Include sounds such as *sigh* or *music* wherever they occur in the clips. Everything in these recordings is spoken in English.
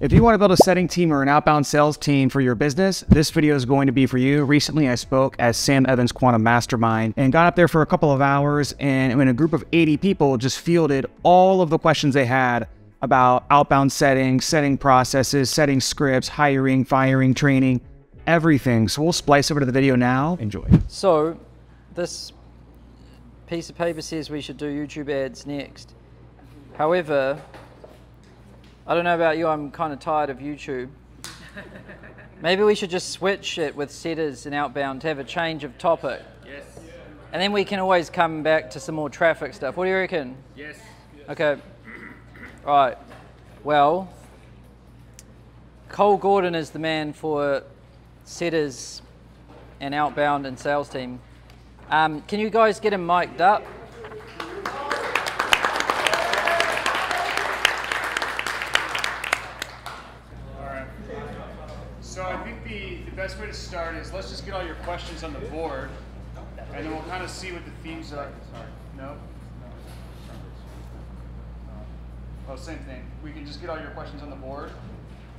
If you want to build a setting team or an outbound sales team for your business, this video is going to be for you. Recently, I spoke at Sam Ovens Quantum Mastermind and got up there for a couple of hours and when a group of 80 people just fielded all of the questions they had about outbound settings, setting processes, setting scripts, hiring, firing, training, everything. So we'll splice over to the video now. Enjoy. So this piece of paper says we should do YouTube ads next. However, I don't know about you, I'm kind of tired of YouTube. Maybe we should just switch it with setters and outbound to have a change of topic. Yes. And then we can always come back to some more traffic stuff. What do you reckon? Yes. Okay. All right. Well, Cole Gordon is the man for setters and outbound and sales team. Um, can you guys get him mic'd up? All right. So I think the, the best way to start is let's just get all your questions on the board, and then we'll kind of see what the themes are. Sorry. No. Oh, same thing. We can just get all your questions on the board,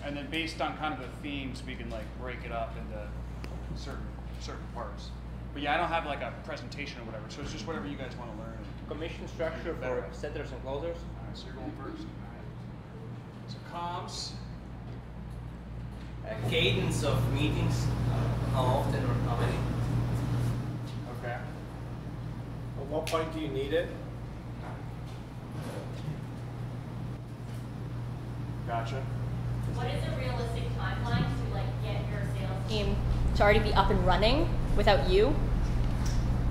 and then based on kind of the themes, we can like break it up into certain certain parts. But yeah, I don't have like a presentation or whatever, so it's just whatever you guys want to learn. commission structure for setters and closers. All right, so you're going first. So comms. A cadence of meetings, uh, how often or how many? Okay. At what point do you need it? Gotcha. What is a realistic timeline to like get your sales team to already be up and running without you?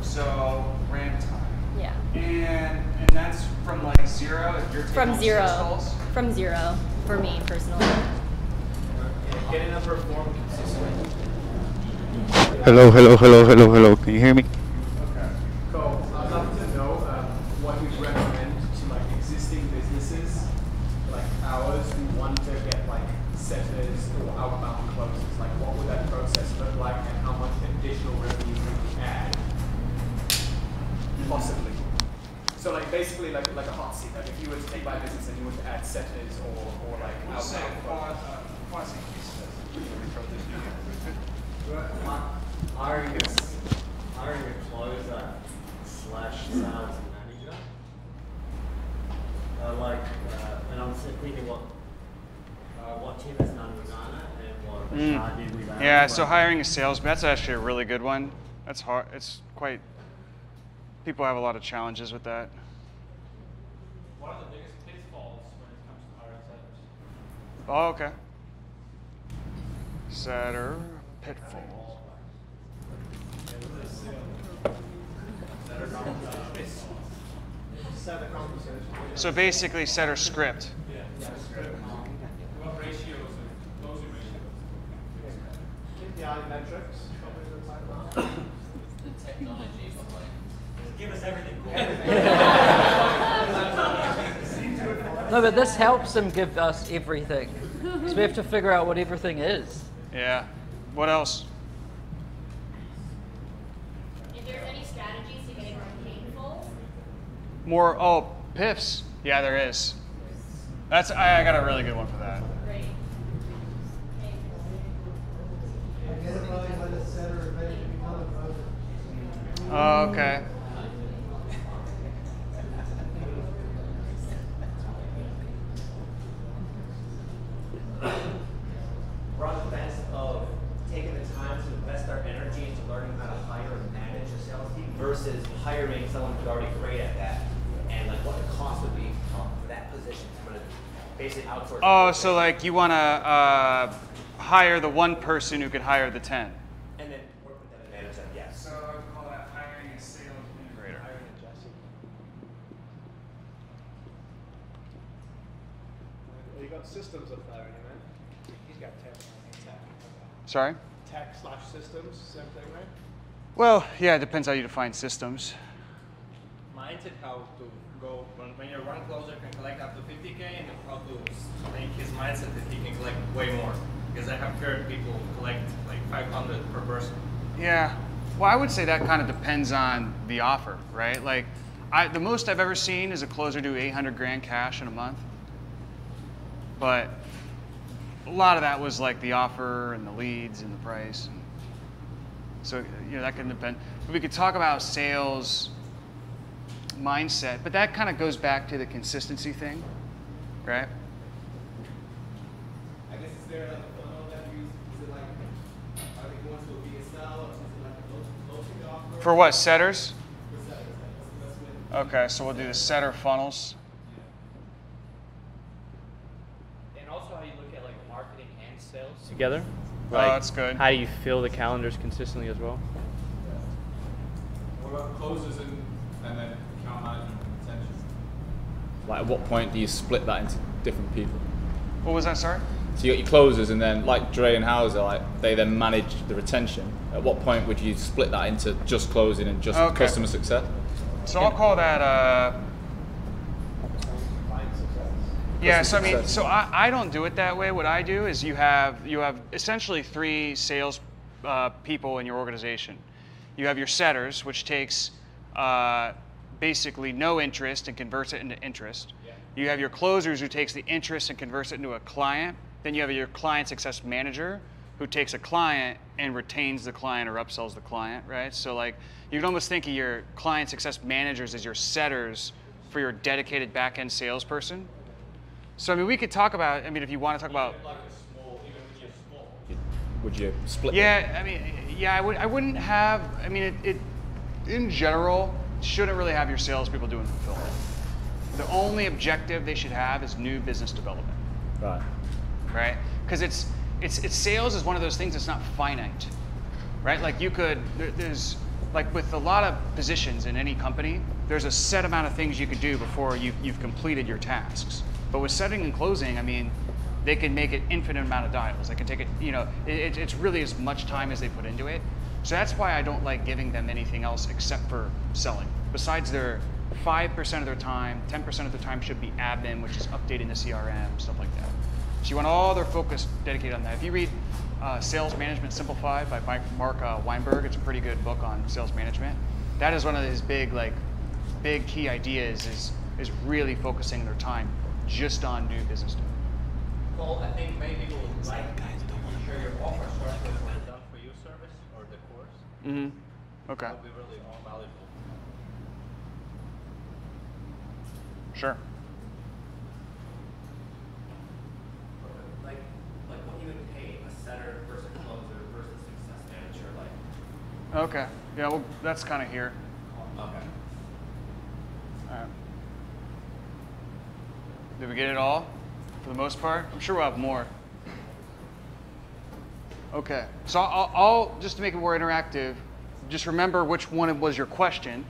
So ramp time. Yeah. And and that's from like zero if you're taking From zero six zero. calls? From zero for me personally. Getting them perform consistently. Hello, hello, hello, hello, hello. Can you hear me? Okay. Cool. I'd love to know um, what you'd recommend to like existing businesses like ours who want to get like setters or outbound closes. Like, what would that process look like, and how much additional revenue would you add? Possibly. So, like, basically, like like a hot seat. Like, if you were to take my business and you were to add setters or or like outbound quasi, closes. Uh, quasi cases. Hiring a, s- hiring a closer slash sales manager. Uh, like, uh, and I'm thinking what, uh, what Tim has done with Ghana and what Rashad did with Mm. Yeah, so hiring a salesman, that's actually a really good one. That's hard. It's quite, people have a lot of challenges with that. One of the biggest pitfalls when it comes to hiring setters. Oh, okay. Setter pitfall. So basically, setter script. What ratios and closing ratios? KPI metrics. Give us everything. No, but this helps them give us everything. So we have to figure out what everything is. Yeah. What else? If there's any strategies to getting more painful, More. Oh, piffs. Yeah, there is. That's. I, I got a really good one for that. great. Oh, okay. We're the fence of taking the time to invest our energy into learning how to hire and manage a sales team versus hiring someone who's already great at that, and like what the cost would be for that position. I'm gonna basically outsource. Oh, the so like you want to uh, hire the one person who could hire the ten. and then work with them and manage them. Yes. So I would call that hiring a sales integrator. You got systems up there, man. He's got tech. Tech. Sorry. Tech slash systems, same thing, right? Well, yeah, it depends how you define systems. mindset how to go when, when your run closer can collect up to 50k and how to make his mindset that he can collect way more because I have heard people collect like 500 per person. Yeah. Well, I would say that kind of depends on the offer, right? Like, I, the most I've ever seen is a closer do 800 grand cash in a month. But lot of that was like the offer and the leads and the price. And so you know that can depend. We could talk about sales mindset, but that kind of goes back to the consistency thing, right? I guess is there like a funnel that you is it like are they going to a VSL or is it like a closing offer? For what setters? For setters, like, what's the best way? Okay, so we'll do the setter funnels. And also how you look at like marketing and sales together. Oh, Like, that's good. How do you fill the calendars consistently as well? What about closes and, and then account management and retention? Like, at what point do you split that into different people? What was that? Sorry. So you got your closers, and then like Dre and Hauser, like they then manage the retention. At what point would you split that into just closing and just Okay. customer success? So I'll call that. Uh, yeah. So I mean, so I, I don't do it that way. What I do is you have you have essentially three sales uh, people in your organization. You have your setters, which takes uh, basically no interest and converts it into interest. You have your closers, who takes the interest and converts it into a client. Then you have your client success manager, who takes a client and retains the client or upsells the client, right? So like you can almost think of your client success managers as your setters for your dedicated back-end salesperson. So I mean, we could talk about. I mean, if you want to talk about. Would you split? Yeah, I mean, yeah, I would. I wouldn't have. I mean, it, it in general shouldn't really have your salespeople doing fulfillment. The only objective they should have is new business development, Right. right? Because it's it's it's sales is one of those things that's not finite, right? Like you could there, there's like with a lot of positions in any company, there's a set amount of things you could do before you you've completed your tasks. But with setting and closing, I mean, they can make an infinite amount of dials. They can take it, you know, it, it- it's really as much time as they put into it. So that's why I don't like giving them anything else except for selling. Besides their 5% of their time, 10% of their time should be admin, which is updating the CRM, stuff like that. So you want all their focus dedicated on that. If you read uh, Sales Management Simplified by Mike- Mark uh, Weinberg, it's a pretty good book on sales management. That is one of his big, like, big key ideas is is really focusing their time just on new business development. Well, I think many people would like guys don't want to share your offer starts with what done for you service or the course. Mm-hmm. Okay. That would be really all valuable. Sure. Like, like what you would pay a setter versus closer versus success manager, like, Okay. Yeah. Well, that's kind of here. okay. All right. Did we get it all for the most part? I'm sure we'll have more. Okay. So I'll, I'll just to make it more interactive, just remember which one was your question,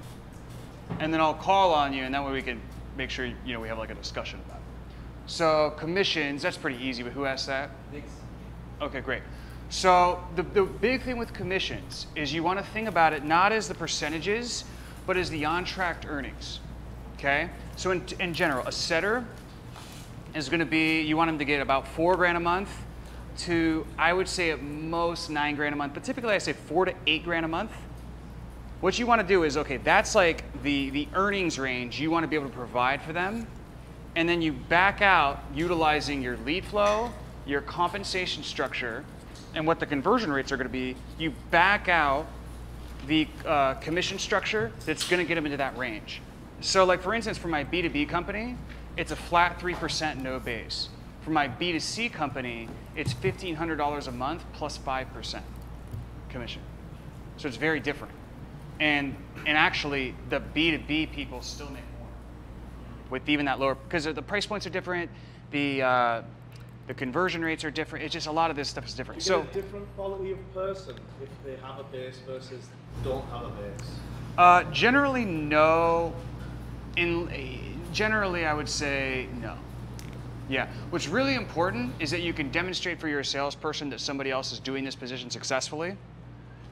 and then I'll call on you, and that way we can make sure you know we have like a discussion about it. So commissions, that's pretty easy. But who asked that? Okay, great. So the, the big thing with commissions is you want to think about it not as the percentages, but as the on-track earnings. Okay? So in, in general, a setter is going to be, you want them to get about four grand a month to, I would say at most nine grand a month, but typically I say four to eight grand a month. What you want to do is, okay, that's like the, the earnings range you want to be able to provide for them. And then you back out utilizing your lead flow, your compensation structure, and what the conversion rates are going to be. You back out the uh, commission structure that's going to get them into that range. So, like for instance, for my B2B company, it's a flat 3% no base. For my B2C company, it's $1,500 a month plus 5% commission. So it's very different. And, and actually, the B2B people still make more with even that lower, because the price points are different, the, uh, the conversion rates are different. It's just a lot of this stuff is different. So, different quality of person if they have a base versus don't have a base. Uh, generally, no. In generally, I would say no. Yeah. What's really important is that you can demonstrate for your salesperson that somebody else is doing this position successfully,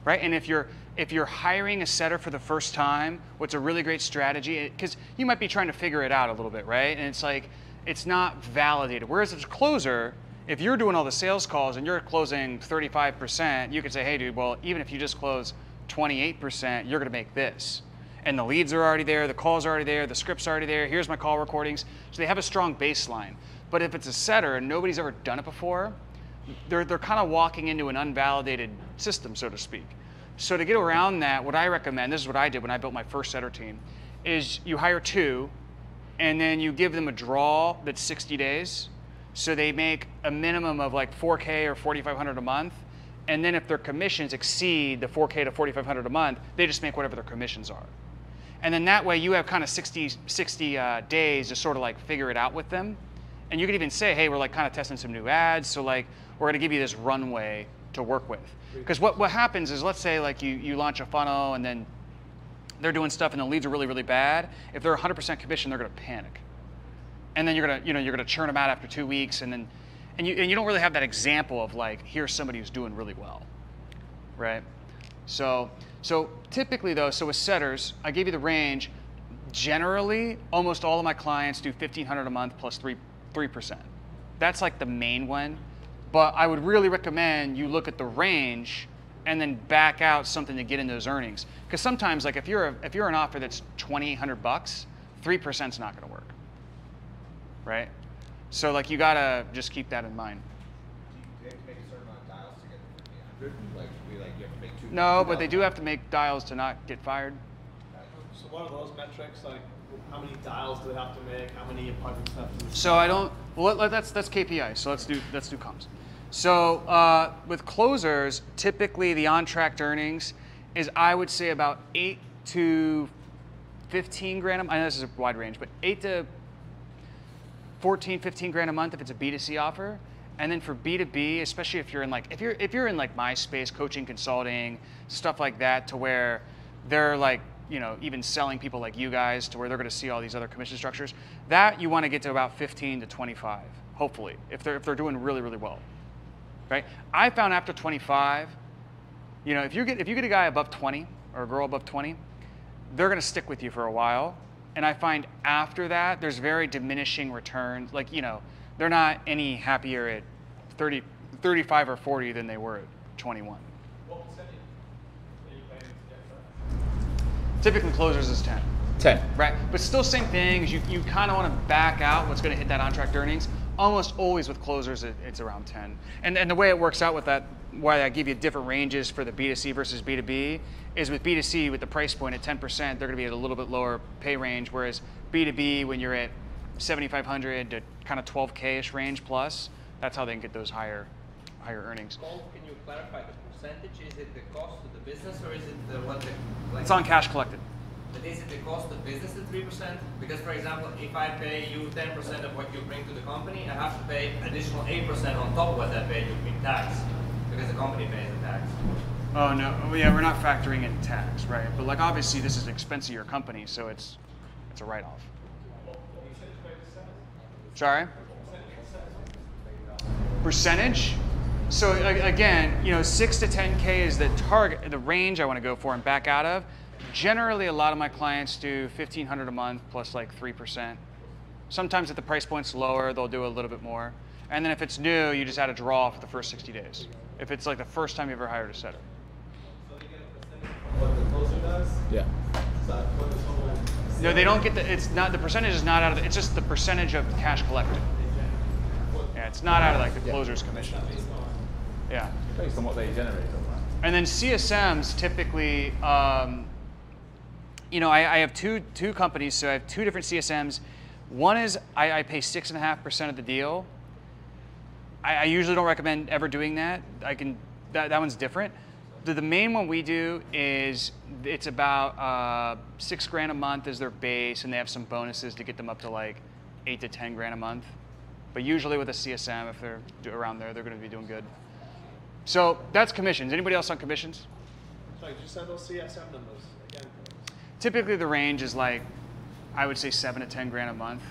right? And if you're if you're hiring a setter for the first time, what's a really great strategy? Because you might be trying to figure it out a little bit, right? And it's like it's not validated. Whereas as a closer, if you're doing all the sales calls and you're closing 35%, you could say, hey, dude, well, even if you just close 28%, you're going to make this. And the leads are already there, the calls are already there, the script's are already there, here's my call recordings. So they have a strong baseline. But if it's a setter and nobody's ever done it before, they're, they're kind of walking into an unvalidated system, so to speak. So to get around that, what I recommend, this is what I did when I built my first setter team, is you hire two, and then you give them a draw that's 60 days. So they make a minimum of like 4K or 4,500 a month. And then if their commissions exceed the 4K to 4,500 a month, they just make whatever their commissions are. And then that way you have kind of 60, 60 uh, days to sort of like figure it out with them. And you could even say, hey, we're like kind of testing some new ads. So like we're going to give you this runway to work with. Because what, what happens is, let's say like you, you launch a funnel and then they're doing stuff and the leads are really, really bad. If they're 100% commission, they're going to panic. And then you're going to, you know, you're going to churn them out after two weeks. And then, and you, and you don't really have that example of like, here's somebody who's doing really well, right? So, so typically though, so with setters, I gave you the range. Generally, almost all of my clients do 1500 a month plus three, 3%. That's like the main one. But I would really recommend you look at the range and then back out something to get in those earnings. Because sometimes, like if you're a, if you're an offer that's 2,800 bucks, three percent is not going to work, right? So like you gotta just keep that in mind. Do you have to make a certain amount of dials to get the 1500? Like, we like, you have to make two. No, but they do have to make dials to not get fired. So what are those metrics like? How many dials do they have to make? How many appointments have to So I don't. Well, let- that's that's KPI. So let's do let's do comms. So uh, with closers, typically the on-track earnings is I would say about eight to fifteen grand. a- I know this is a wide range, but eight to 14, 15 grand a month if it's a B2C offer. And then for B2B, especially if you're in like if you're if you're in like my space, coaching, consulting, stuff like that, to where they're like you know even selling people like you guys to where they're going to see all these other commission structures. That you want to get to about 15 to 25, hopefully, if they're if they're doing really really well, right? I found after 25, you know, if you get if you get a guy above 20 or a girl above 20, they're going to stick with you for a while. And I find after that, there's very diminishing returns. Like, you know, they're not any happier at 30, 35 or 40 than they were at 21. What percentage are you paying to get that? Typically, closers is 10. 10. Right. But still, same thing. is You, you kind of want to back out what's going to hit that on track earnings. Almost always with closers, it, it's around 10. And, and the way it works out with that, why I give you different ranges for the B2C versus B2B, is with B2C, with the price point at 10%, they're going to be at a little bit lower pay range. Whereas B2B, when you're at 7,500 to kind of 12K ish range plus, that's how they can get those higher, higher earnings. Paul, can you clarify the percentage? Is it the cost of the business or is it the what the like, It's on cash collected. But is it the cost of business at three percent? Because for example, if I pay you ten percent of what you bring to the company, I have to pay additional eight percent on top of what I pay you in tax. Because the company pays the tax. Oh no, oh, yeah, we're not factoring in tax, right? But like obviously this is an expense of your company, so it's it's a write-off. Sorry? Percentage? So again, you know, six to 10K is the target, the range I want to go for and back out of. Generally, a lot of my clients do 1500 a month plus like 3%. Sometimes if the price point's lower, they'll do a little bit more. And then if it's new, you just add a draw for the first 60 days. If it's like the first time you've ever hired a setter. What the closer does? Yeah. So what this No, they don't get the. It's not the percentage is not out of. The, it's just the percentage of cash collected. Yeah, it's not out of like the closer's commission. Yeah. Based on what they generate, right? And then CSMs typically, um, you know, I, I have two two companies, so I have two different CSMs. One is I, I pay six and a half percent of the deal. I, I usually don't recommend ever doing that. I can that, that one's different. The, the main one we do is it's about uh, six grand a month is their base, and they have some bonuses to get them up to like eight to ten grand a month. But usually with a CSM, if they're around there, they're going to be doing good. So that's commissions. Anybody else on commissions? Sorry, just say those CSM numbers again. Typically, the range is like, I would say seven to ten grand a month.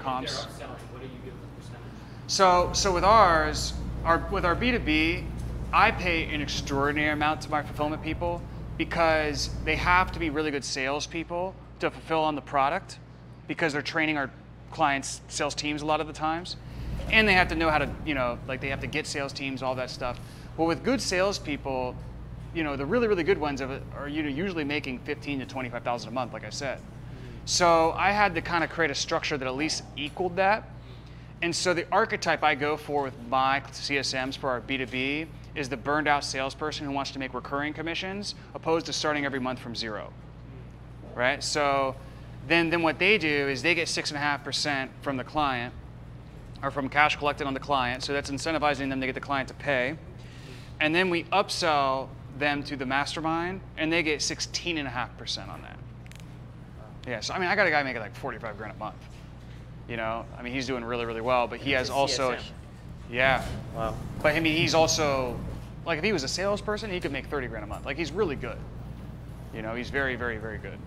Comps. What do you give the percentage? So, so with ours, our with our B two B, I pay an extraordinary amount to my fulfillment people because they have to be really good salespeople to fulfill on the product because they're training our clients' sales teams a lot of the times, and they have to know how to, you know, like they have to get sales teams, all that stuff. Well, with good salespeople, you know, the really really good ones of are you know usually making fifteen to twenty five thousand a month, like I said. So I had to kind of create a structure that at least equaled that. And so the archetype I go for with my CSMs for our B2B is the burned out salesperson who wants to make recurring commissions opposed to starting every month from zero. Right? So then, then what they do is they get six and a half percent from the client or from cash collected on the client. So that's incentivizing them to get the client to pay. And then we upsell them to the mastermind and they get 16.5% on that. Yeah, so I mean, I got a guy making like 45 grand a month. You know, I mean, he's doing really, really well, but he has also, CSM. yeah. Wow. But I mean, he's also, like, if he was a salesperson, he could make 30 grand a month. Like, he's really good. You know, he's very, very, very good.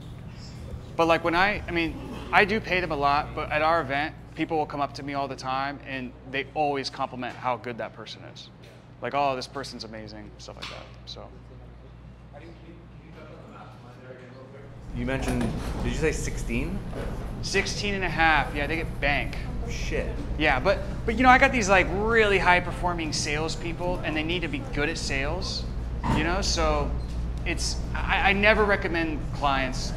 But like when I, I mean, I do pay them a lot, but at our event, people will come up to me all the time and they always compliment how good that person is. Like, oh, this person's amazing, stuff like that. So. You mentioned, did you say 16? 16 and a half. Yeah, they get bank. Shit. Yeah, but but you know, I got these like really high performing salespeople, and they need to be good at sales. You know, so it's I, I never recommend clients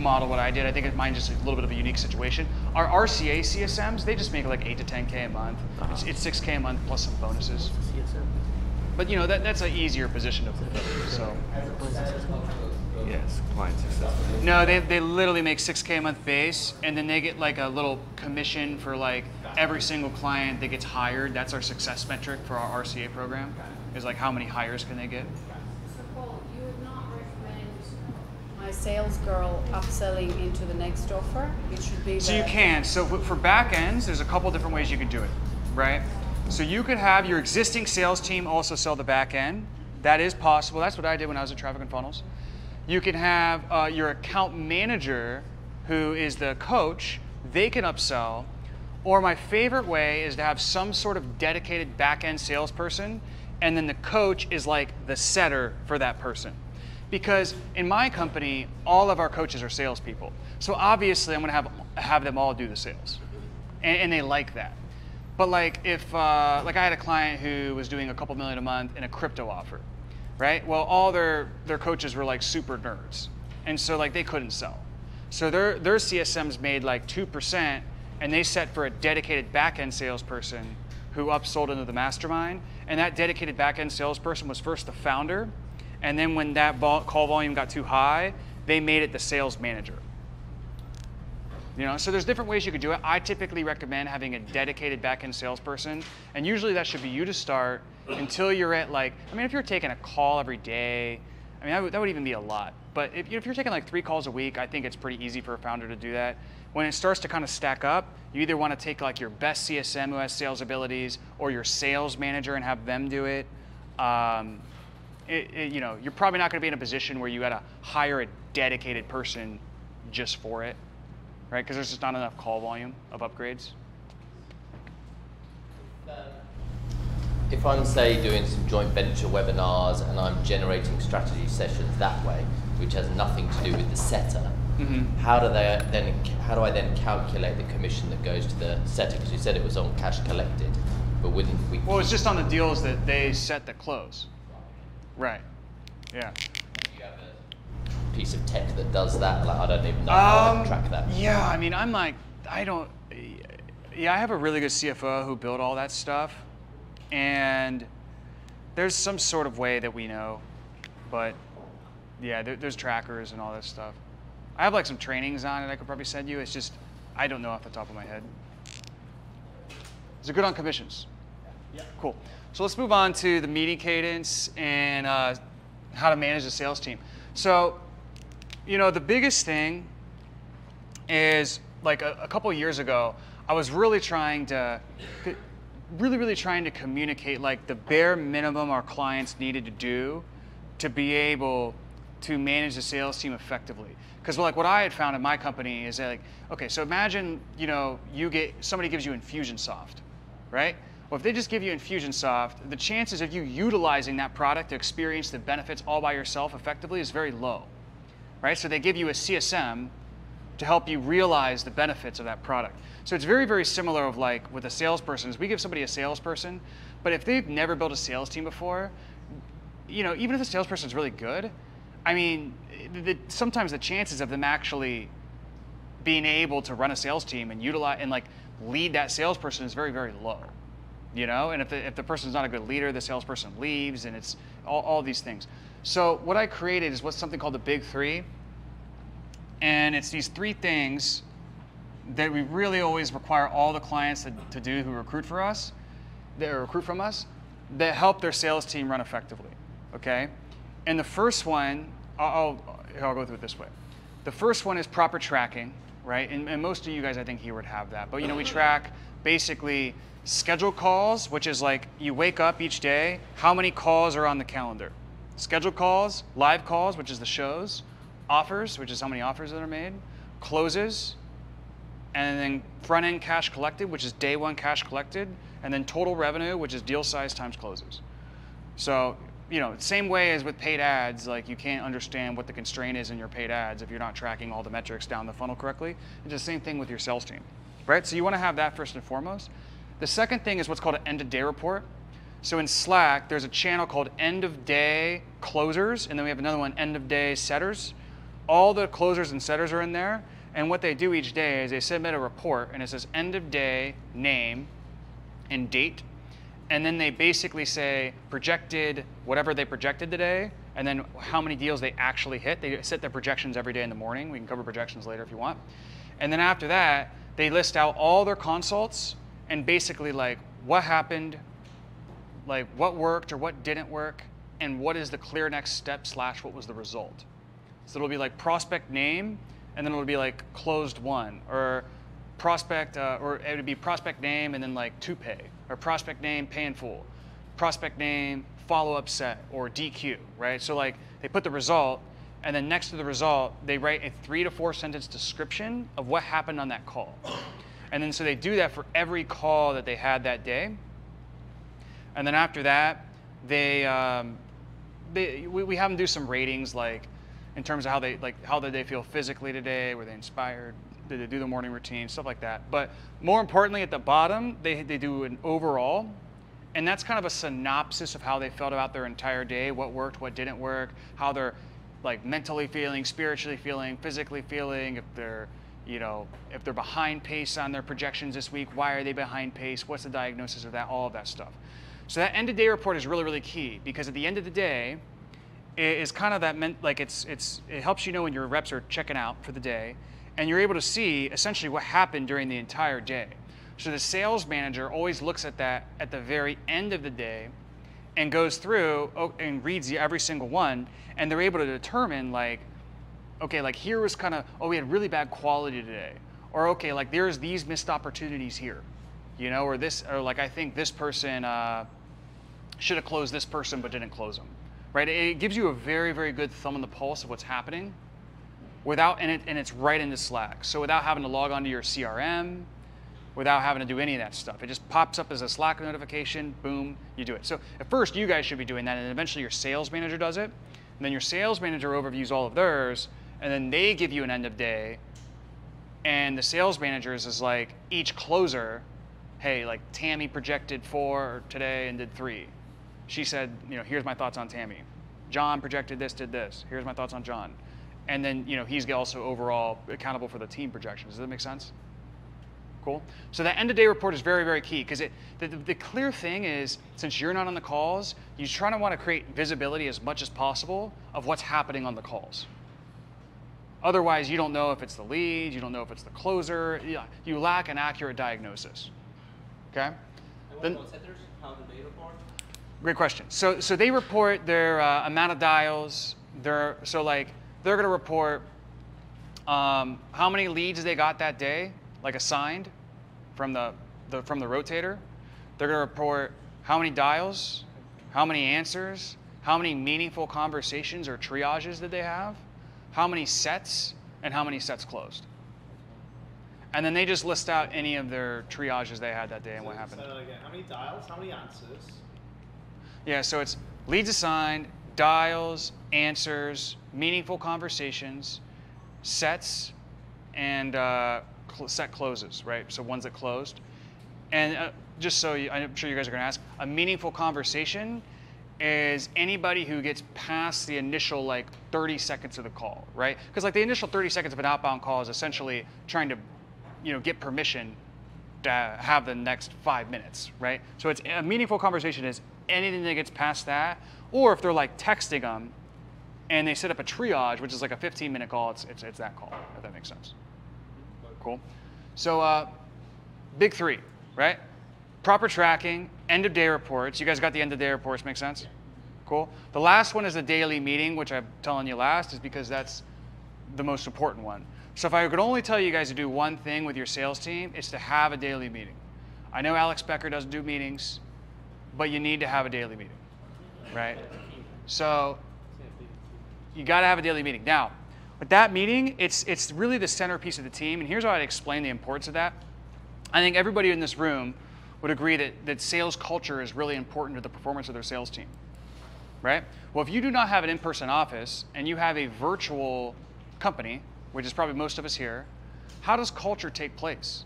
model what I did. I think mine's just a little bit of a unique situation. Our RCA CSMs, they just make like eight to 10k a month. It's, uh-huh. it's 6k a month plus some bonuses. But you know, that, that's an easier position to fulfill. So. Yes, client success. No, they, they literally make 6K a month base, and then they get like a little commission for like every single client that gets hired. That's our success metric for our RCA program, is like how many hires can they get. So Paul, you would not recommend sales girl upselling into the next offer? It should be So you can. So for back ends, there's a couple different ways you could do it, right? So you could have your existing sales team also sell the back end. That is possible. That's what I did when I was at Traffic and Funnels. You can have uh, your account manager, who is the coach, they can upsell. Or my favorite way is to have some sort of dedicated back end salesperson, and then the coach is like the setter for that person. Because in my company, all of our coaches are salespeople. So obviously, I'm going to have have them all do the sales, and, and they like that. But like if uh, like I had a client who was doing a couple million a month in a crypto offer, right? Well, all their their coaches were like super nerds, and so like they couldn't sell. So their their CSMs made like two percent, and they set for a dedicated back end salesperson who upsold into the mastermind. And that dedicated back end salesperson was first the founder, and then when that call volume got too high, they made it the sales manager. You know, so there's different ways you could do it. I typically recommend having a dedicated back-end salesperson, and usually that should be you to start until you're at like, I mean, if you're taking a call every day, I mean, that would, that would even be a lot. But if, if you're taking like three calls a week, I think it's pretty easy for a founder to do that. When it starts to kind of stack up, you either want to take like your best CSM who has sales abilities, or your sales manager and have them do it. Um, it, it- you know, you're probably not going to be in a position where you got to hire a dedicated person just for it right? Because there's just not enough call volume of upgrades. If I'm, say, doing some joint venture webinars and I'm generating strategy sessions that way, which has nothing to do with the setter, Mhm. how do they then? How do I then calculate the commission that goes to the setter? Because you said it was on cash collected, but wouldn't we? Well, it's just on the deals that they set the close. Right. Yeah. piece of tech that does that. Like I don't even know how I Um, track that. Yeah, I mean, I'm like, I don't. Yeah, I have a really good CFO who built all that stuff, and there's some sort of way that we know, but yeah, there, there's trackers and all this stuff. I have like some trainings on it. I could probably send you. It's just I don't know off the top of my head. Is it good on commissions? Yeah. Cool. So let's move on to the meeting cadence and uh, how to manage the sales team. So, you know, the biggest thing is like a, a couple years ago, I was really trying to, really, really trying to communicate like the bare minimum our clients needed to do to be able to manage the sales team effectively. Because like what I had found in my company is that like, okay, so imagine, you know, you get, somebody gives you Infusionsoft, right? Well, if they just give you Infusionsoft, the chances of you utilizing that product to experience the benefits all by yourself effectively is very low, right? So they give you a CSM to help you realize the benefits of that product. So it's very, very similar of like with a salesperson is we give somebody a salesperson, but if they've never built a sales team before, you know, even if the salesperson is really good, I mean, the, sometimes the chances of them actually being able to run a sales team and utilize and like lead that salesperson is very, very low. You know, and if the, if the person's not a good leader, the salesperson leaves, and it's all, all these things. So what I created is what's something called the Big Three, and it's these three things that we really always require all the clients to, to do who recruit for us, that recruit from us, that help their sales team run effectively. Okay, and the first one, I'll, I'll, go through it this way. The first one is proper tracking, right? And, and most of you guys, I think, here would have that. But you know, we track basically scheduled calls, which is like you wake up each day, how many calls are on the calendar? Scheduled calls, live calls, which is the shows, offers, which is how many offers that are made, closes, and then front end cash collected, which is day one cash collected, and then total revenue, which is deal size times closes. So, you know, same way as with paid ads, like you can't understand what the constraint is in your paid ads if you're not tracking all the metrics down the funnel correctly. It's the same thing with your sales team, right? So you want to have that first and foremost. The second thing is what's called an end of day report. So in Slack, there's a channel called end of day closers, and then we have another one, end of day setters. All the closers and setters are in there. And what they do each day is they submit a report and it says end of day, name, and date. And then they basically say projected whatever they projected today, and then how many deals they actually hit. They set their projections every day in the morning. We can cover projections later if you want. And then after that, they list out all their consults and basically like what happened, like what worked or what didn't work, and what is the clear next step slash what was the result. So it'll be like prospect name, and then it'll be like closed one, or prospect, uh, or it would be prospect name and then like to pay, or prospect name pay in full, prospect name follow up set, or DQ, right? So like they put the result, and then next to the result, they write a three to four sentence description of what happened on that call. And then so they do that for every call that they had that day. And then after that, they, um, they we, we have them do some ratings like in terms of how they like how did they feel physically today, were they inspired, did they do the morning routine, stuff like that. But more importantly, at the bottom, they, they do an overall, and that's kind of a synopsis of how they felt about their entire day, what worked, what didn't work, how they're like mentally feeling, spiritually feeling, physically feeling, if they're you know, if they're behind pace on their projections this week, why are they behind pace? What's the diagnosis of that? All of that stuff. So that end of day report is really, really key because at the end of the day, it is kind of that meant like it's it's it helps you know when your reps are checking out for the day, and you're able to see essentially what happened during the entire day. So the sales manager always looks at that at the very end of the day, and goes through oh, and reads every single one, and they're able to determine like, okay, like here was kind of oh we had really bad quality today, or okay like there's these missed opportunities here, you know, or this or like I think this person uh, should have closed this person but didn't close them right? It gives you a very, very good thumb on the pulse of what's happening without, and, it, and it's right into Slack. So without having to log onto your CRM, without having to do any of that stuff. It just pops up as a Slack notification, boom, you do it. So at first you guys should be doing that and eventually your sales manager does it. And then your sales manager overviews all of theirs and then they give you an end of day. And the sales managers is like each closer, hey, like Tammy projected four today and did three she said, you know, here's my thoughts on Tammy. John projected this, did this. Here's my thoughts on John. And then, you know, he's also overall accountable for the team projections. Does that make sense? Cool. So that end of day report is very, very key because it the, the, clear thing is since you're not on the calls, you try to want to create visibility as much as possible of what's happening on the calls. Otherwise, you don't know if it's the lead, you don't know if it's the closer. You, you lack an accurate diagnosis. Okay. And what then? Great question. So, so they report their uh, amount of dials. Their, so like they're going to report um, how many leads they got that day, like assigned from the, the from the rotator. They're going to report how many dials, how many answers, how many meaningful conversations or triages did they have, how many sets, and how many sets closed. And then they just list out any of their triages they had that day and what happened. How many dials? How many answers? Yeah, so it's leads assigned, dials, answers, meaningful conversations, sets, and uh, cl set closes, right? So ones that closed. And uh, just so you, I'm sure you guys are going to ask, a meaningful conversation is anybody who gets past the initial like 30 seconds of the call, right? Because like the initial 30 seconds of an outbound call is essentially trying to, you know, get permission to have the next five minutes, right? So it's a meaningful conversation is anything that gets past that, or if they're like texting them and they set up a triage, which is like a 15 minute call, it's, it's, it's that call, if that makes sense. Cool. So, uh, big three, right? Proper tracking, end of day reports. You guys got the end of day reports, make sense? Cool. The last one is the daily meeting, which I'm telling you last is because that's the most important one. So if I could only tell you guys to do one thing with your sales team, it's to have a daily meeting. I know Alex Becker doesn't do meetings, but you need to have a daily meeting, right? So you got to have a daily meeting. Now, with that meeting, it's, it's really the centerpiece of the team. And here's how I'd explain the importance of that. I think everybody in this room would agree that, that sales culture is really important to the performance of their sales team, right? Well, if you do not have an in-person office and you have a virtual company, which is probably most of us here, how does culture take place?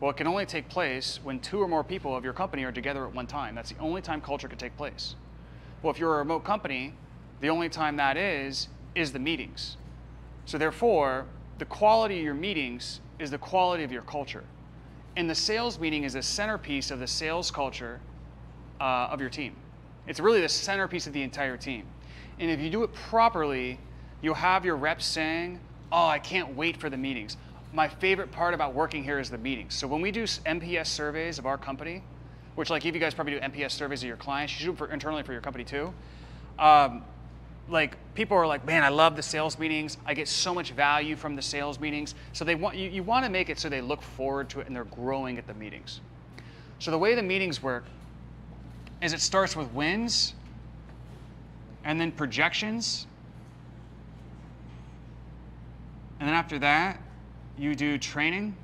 Well, it can only take place when two or more people of your company are together at one time. That's the only time culture can take place. Well, if you're a remote company, the only time that is, is the meetings. So therefore, the quality of your meetings is the quality of your culture. And the sales meeting is the centerpiece of the sales culture uh, of your team. It's really the centerpiece of the entire team. And if you do it properly, you'll have your reps saying, oh, I can't wait for the meetings. My favorite part about working here is the meetings. So when we do NPS surveys of our company, which like if you guys probably do NPS surveys of your clients, you should do for internally for your company too. Um, like people are like, man, I love the sales meetings. I get so much value from the sales meetings. So they want you, you want to make it so they look forward to it and they're growing at the meetings. So the way the meetings work is it starts with wins and then projections. And then after that, you do training.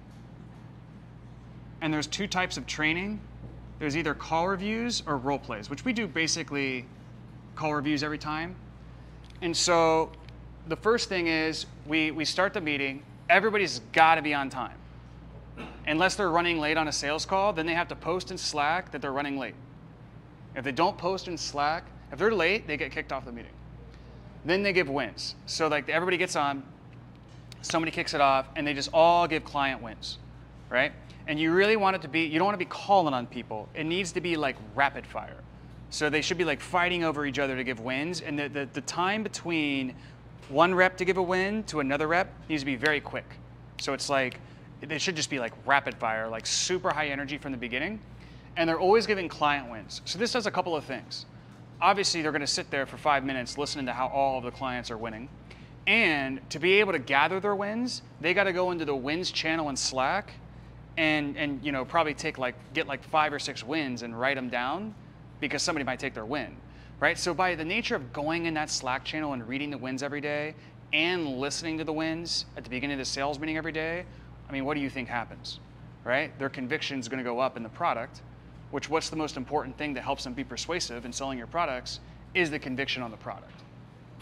And there's two types of training. There's either call reviews or role plays, which we do basically call reviews every time. And so the first thing is we, we start the meeting. Everybody's got to be on time. Unless they're running late on a sales call, then they have to post in Slack that they're running late. If they don't post in Slack, if they're late, they get kicked off the meeting. Then they give wins. So like everybody gets on, somebody kicks it off, and they just all give client wins, right? And you really want it to be, you don't want to be calling on people. It needs to be like rapid fire. So they should be like fighting over each other to give wins. And the, the, the time between one rep to give a win to another rep needs to be very quick. So it's like, it should just be like rapid fire, like super high energy from the beginning. And they're always giving client wins. So this does a couple of things. Obviously, they're going to sit there for five minutes listening to how all of the clients are winning. And to be able to gather their wins, they got to go into the wins channel in Slack and, and you know, probably take like, get like five or six wins and write them down because somebody might take their win, right? So by the nature of going in that Slack channel and reading the wins every day and listening to the wins at the beginning of the sales meeting every day, I mean, what do you think happens, right? Their conviction is going to go up in the product, which what's the most important thing that helps them be persuasive in selling your products is the conviction on the product,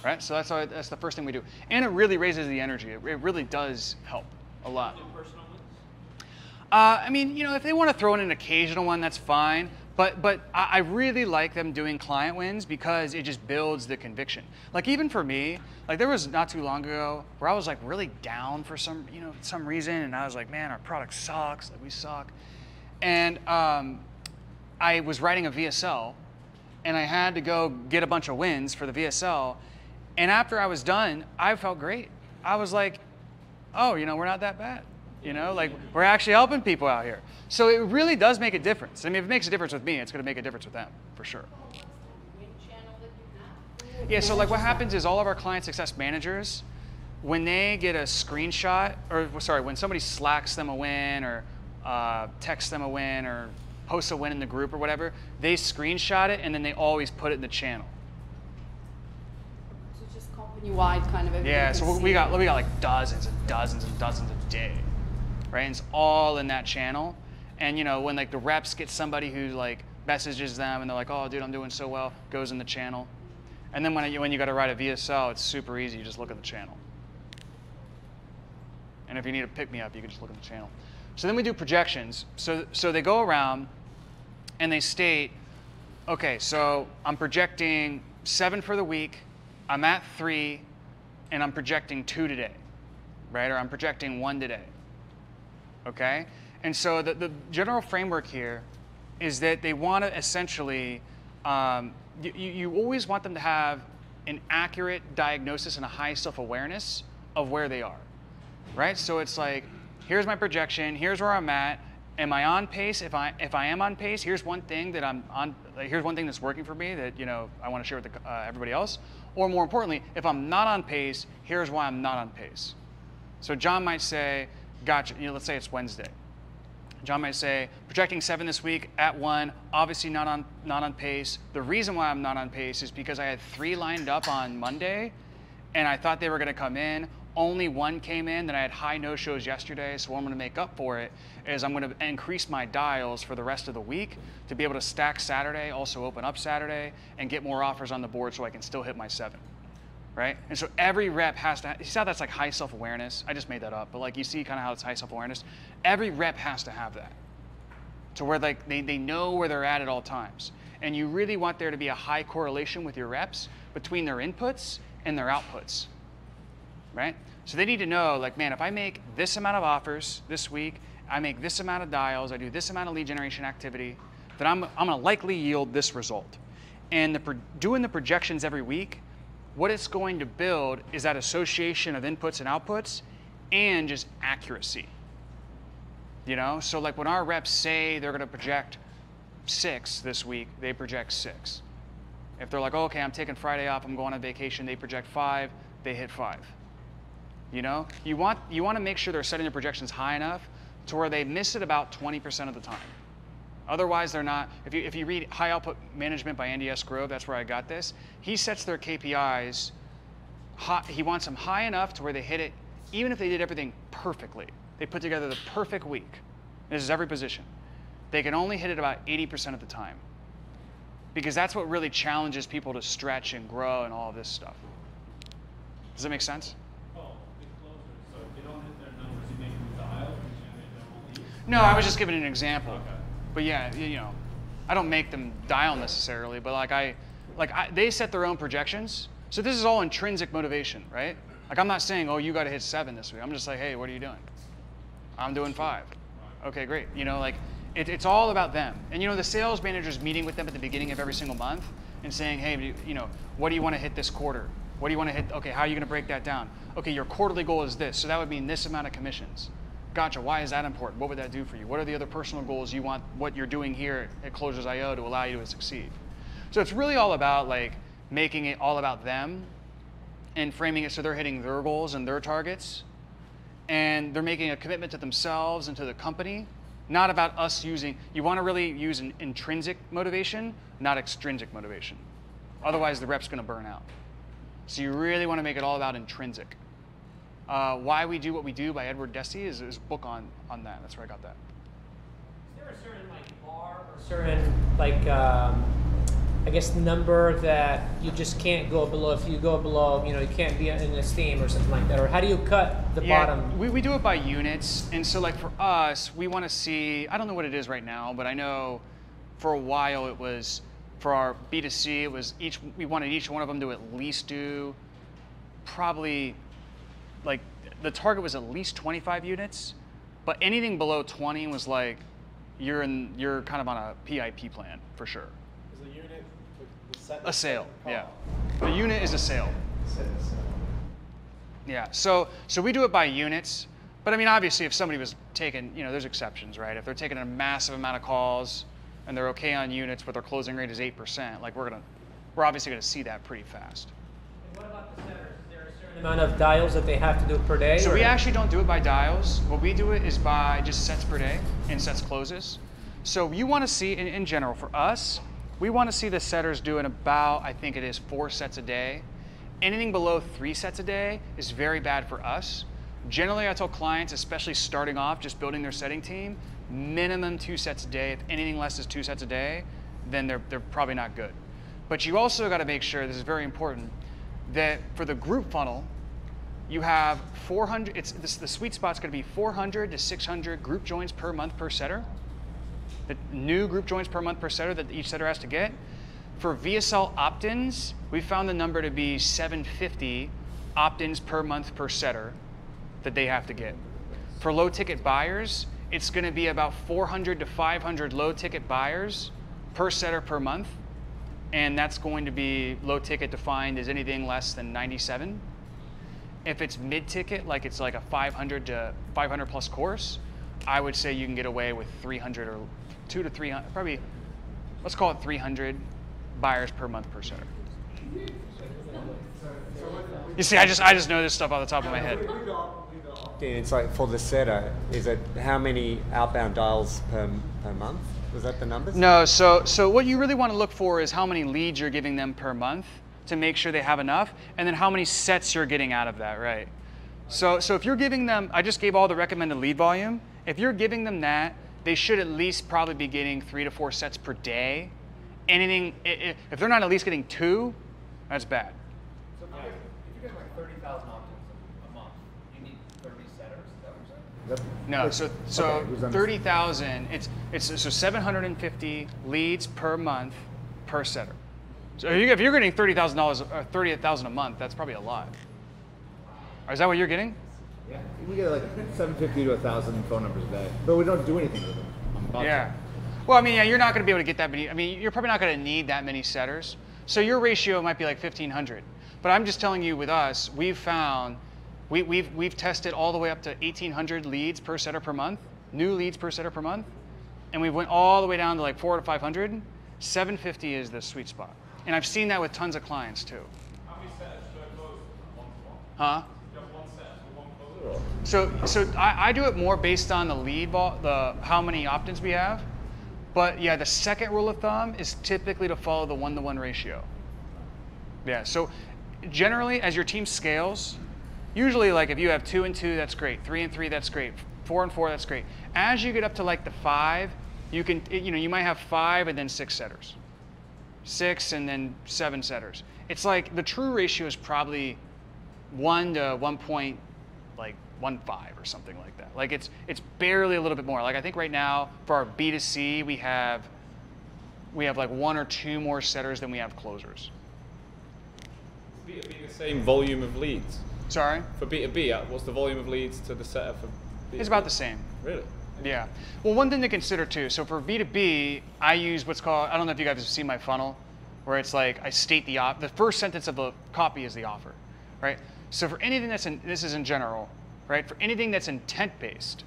right? So that's, how, that's the first thing we do. And it really raises the energy. It, it really does help a lot. Uh, I mean, you know, if they want to throw in an occasional one, that's fine. But but I really like them doing client wins because it just builds the conviction. Like even for me, like there was not too long ago where I was like really down for some you know some reason, and I was like, man, our product sucks. Like we suck. And um, I was writing a VSL, and I had to go get a bunch of wins for the VSL. And after I was done, I felt great. I was like, oh, you know, we're not that bad. You know, like we're actually helping people out here. So it really does make a difference. I mean, if it makes a difference with me, it's going to make a difference with them for sure. Yeah, so like what happens is all of our client success managers, when they get a screenshot, or sorry, when somebody slacks them a win or uh, texts them a win or posts a win in the group or whatever, they screenshot it and then they always put it in the channel. So it's just company-wide kind of. Yeah, so we got we got like dozens and dozens and dozens a day right? And it's all in that channel. And you know, when like the reps get somebody who like messages them and they're like, "Oh, dude, I'm doing so well," goes in the channel. And then when you when you got to write a VSL, it's super easy. You just look at the channel. And if you need to pick me up, you can just look at the channel. So then we do projections. So so they go around and they state, okay, so I'm projecting seven for the week. I'm at three, and I'm projecting two today, right? Or I'm projecting one today okay? And so the, the general framework here is that they want to essentially, um, you, you always want them to have an accurate diagnosis and a high self-awareness of where they are, right? So it's like, here's my projection, here's where I'm at, am I on pace? If I if I am on pace, here's one thing that I'm on. Like, here's one thing that's working for me that you know I want to share with the, uh, everybody else. Or more importantly, if I'm not on pace, here's why I'm not on pace. So John might say, "Gotcha." You know, let's say it's Wednesday. John might say, projecting seven this week at one, obviously not on not on pace. The reason why I'm not on pace is because I had three lined up on Monday, and I thought they were going to come in. Only one came in. Then I had high no shows yesterday. So what I'm going to make up for it is I'm going to increase my dials for the rest of the week to be able to stack Saturday, also open up Saturday, and get more offers on the board so I can still hit my seven right? And so every rep has to, you see how that's like high self-awareness? I just made that up, but like you see kind of how it's high self-awareness? Every rep has to have that. To where like they, they know where they're at at all times. And you really want there to be a high correlation with your reps between their inputs and their outputs, right? So they need to know like, man, if I make this amount of offers this week, I make this amount of dials, I do this amount of lead generation activity, then I'm, I'm gonna likely yield this result. And the, doing the projections every week what it's going to build is that association of inputs and outputs and just accuracy. You know, so like when our reps say they're going to project six this week, they project six. If they're like, oh, okay, I'm taking Friday off, I'm going on vacation, they project five, they hit five. You know, you want you want to make sure they're setting their projections high enough to where they miss it about 20% of the time. Otherwise, they're not. If you, if you read High Output Management by Andy S. Grove, that's where I got this. He sets their KPIs, high, he wants them high enough to where they hit it, even if they did everything perfectly. They put together the perfect week. This is every position. They can only hit it about 80% of the time. Because that's what really challenges people to stretch and grow and all of this stuff. Does that make sense? No, I was just giving an example. But yeah, you know, I don't make them dial necessarily, but like I, like I, they set their own projections. So this is all intrinsic motivation, right? Like I'm not saying, oh, you got to hit seven this week. I'm just like, hey, what are you doing? I'm doing five. Okay, great. You know, like it, it's all about them. And you know, the sales manager's meeting with them at the beginning of every single month and saying, hey, you know, what do you want to hit this quarter? What do you want to hit? Okay, how are you going to break that down? Okay, your quarterly goal is this, so that would mean this amount of commissions. Gotcha. Why is that important? What would that do for you? What are the other personal goals you want what you're doing here at Closers.io to allow you to succeed? So it's really all about like making it all about them and framing it so they're hitting their goals and their targets and they're making a commitment to themselves and to the company not about us using you want to really use an intrinsic motivation not extrinsic motivation otherwise the rep's going to burn out so you really want to make it all about intrinsic uh, Why We Do What We Do by Edward Deci is, is a book on, on that. That's where I got that. Is there a certain like bar or certain like um, I guess number that you just can't go below? If you go below, you know, you can't be in esteem or something like that. Or how do you cut the yeah, bottom? We, we do it by units, and so like for us, we want to see. I don't know what it is right now, but I know for a while it was for our B2C. It was each we wanted each one of them to at least do probably like the target was at least 25 units, but anything below 20 was like you're in you're kind of on a PIP plan for sure. Is the unit the set a sale? Yeah, the unit is a sale. Yeah, so so we do it by units, but I mean obviously if somebody was taking you know there's exceptions right if they're taking a massive amount of calls and they're okay on units but their closing rate is eight percent like we're gonna we're obviously gonna see that pretty fast amount of dials that they have to do per day? So we actually don't do it by dials. What we do it is by just sets per day and sets closes. So you want to see, in, in general, for us, we want to see the setters doing about, I think it is four sets a day. Anything below three sets a day is very bad for us. Generally, I tell clients, especially starting off, just building their setting team, minimum two sets a day. If anything less is two sets a day, then they're, they're probably not good. But you also got to make sure, this is very important, that for the group funnel, you have 400, it's, this, the sweet spot's gonna be 400 to 600 group joins per month per setter. The new group joins per month per setter that each setter has to get. For VSL opt-ins, we found the number to be 750 opt-ins per month per setter that they have to get. For low ticket buyers, it's going to be about 400 to 500 low ticket buyers per setter per month. And that's going to be low ticket defined as anything less than 97. If it's mid ticket, like it's like a 500 to 500 plus course, I would say you can get away with 300 or two to 300, probably, let's call it 300 buyers per month per setter. You see, I just I just know this stuff off the top of my head. It's like for the setter, is it how many outbound dials per, per month? Was that the numbers? No, so so what you really want to look for is how many leads you're giving them per month to make sure they have enough, and then how many sets you're getting out of that, right? So so if you're giving them, I just gave all the recommended lead volume. If you're giving them that, they should at least probably be getting three to four sets per day. Anything i- i- if they're not at least getting two, that's bad. So if you get, if like thirty thousand opt-ins a month, you need thirty setters, is what you're saying? No, so so Okay, it was under- thirty thousand. It's it's so seven hundred and fifty leads per month per setter. So if you- if you're getting thirty thousand dollars uh, or thirty thousand a month, that's probably a lot. Is that what you're getting? Yeah, we get like 750 to 1,000 phone numbers a day, but we don't do anything with them. Yeah. Well, I mean, yeah, you're not going to be able to get that many. I mean, you're probably not going to need that many setters. So your ratio might be like 1,500. But I'm just telling you, with us, we've found, we, we've we've tested all the way up to 1,800 leads per setter per month, new leads per setter per month, and we went all the way down to like four to 500. 750 is the sweet spot, and I've seen that with tons of clients too. How many setters should I close one? Huh? One set, so one closer? So, so I, I do it more based on the lead vol, the how many opt-ins we have. But yeah, the second rule of thumb is typically to follow the one-to-one ratio. Yeah. So generally, as your team scales, usually like if you have two and two, that's great. Three and three, that's great. Four and four, that's great. As you get up to like the five, you can you know you might have five and then six setters, six and then seven setters. It's like the true ratio is probably one to one point like one five or something like that. Like it's it's barely a little bit more. Like I think right now for our B2C we have we have like one or two more setters than we have closers. B2B the same volume of leads. Sorry? For B2B, uh, what's the volume of leads to the setter for B2B? It's about the same. Really? Yeah. Well, one thing to consider too. So for B2B, I use what's called I don't know if you guys have seen my funnel, where it's like I state the op. The first sentence of the copy is the offer, right? So for anything that's in this is in general, right? For anything that's intent based,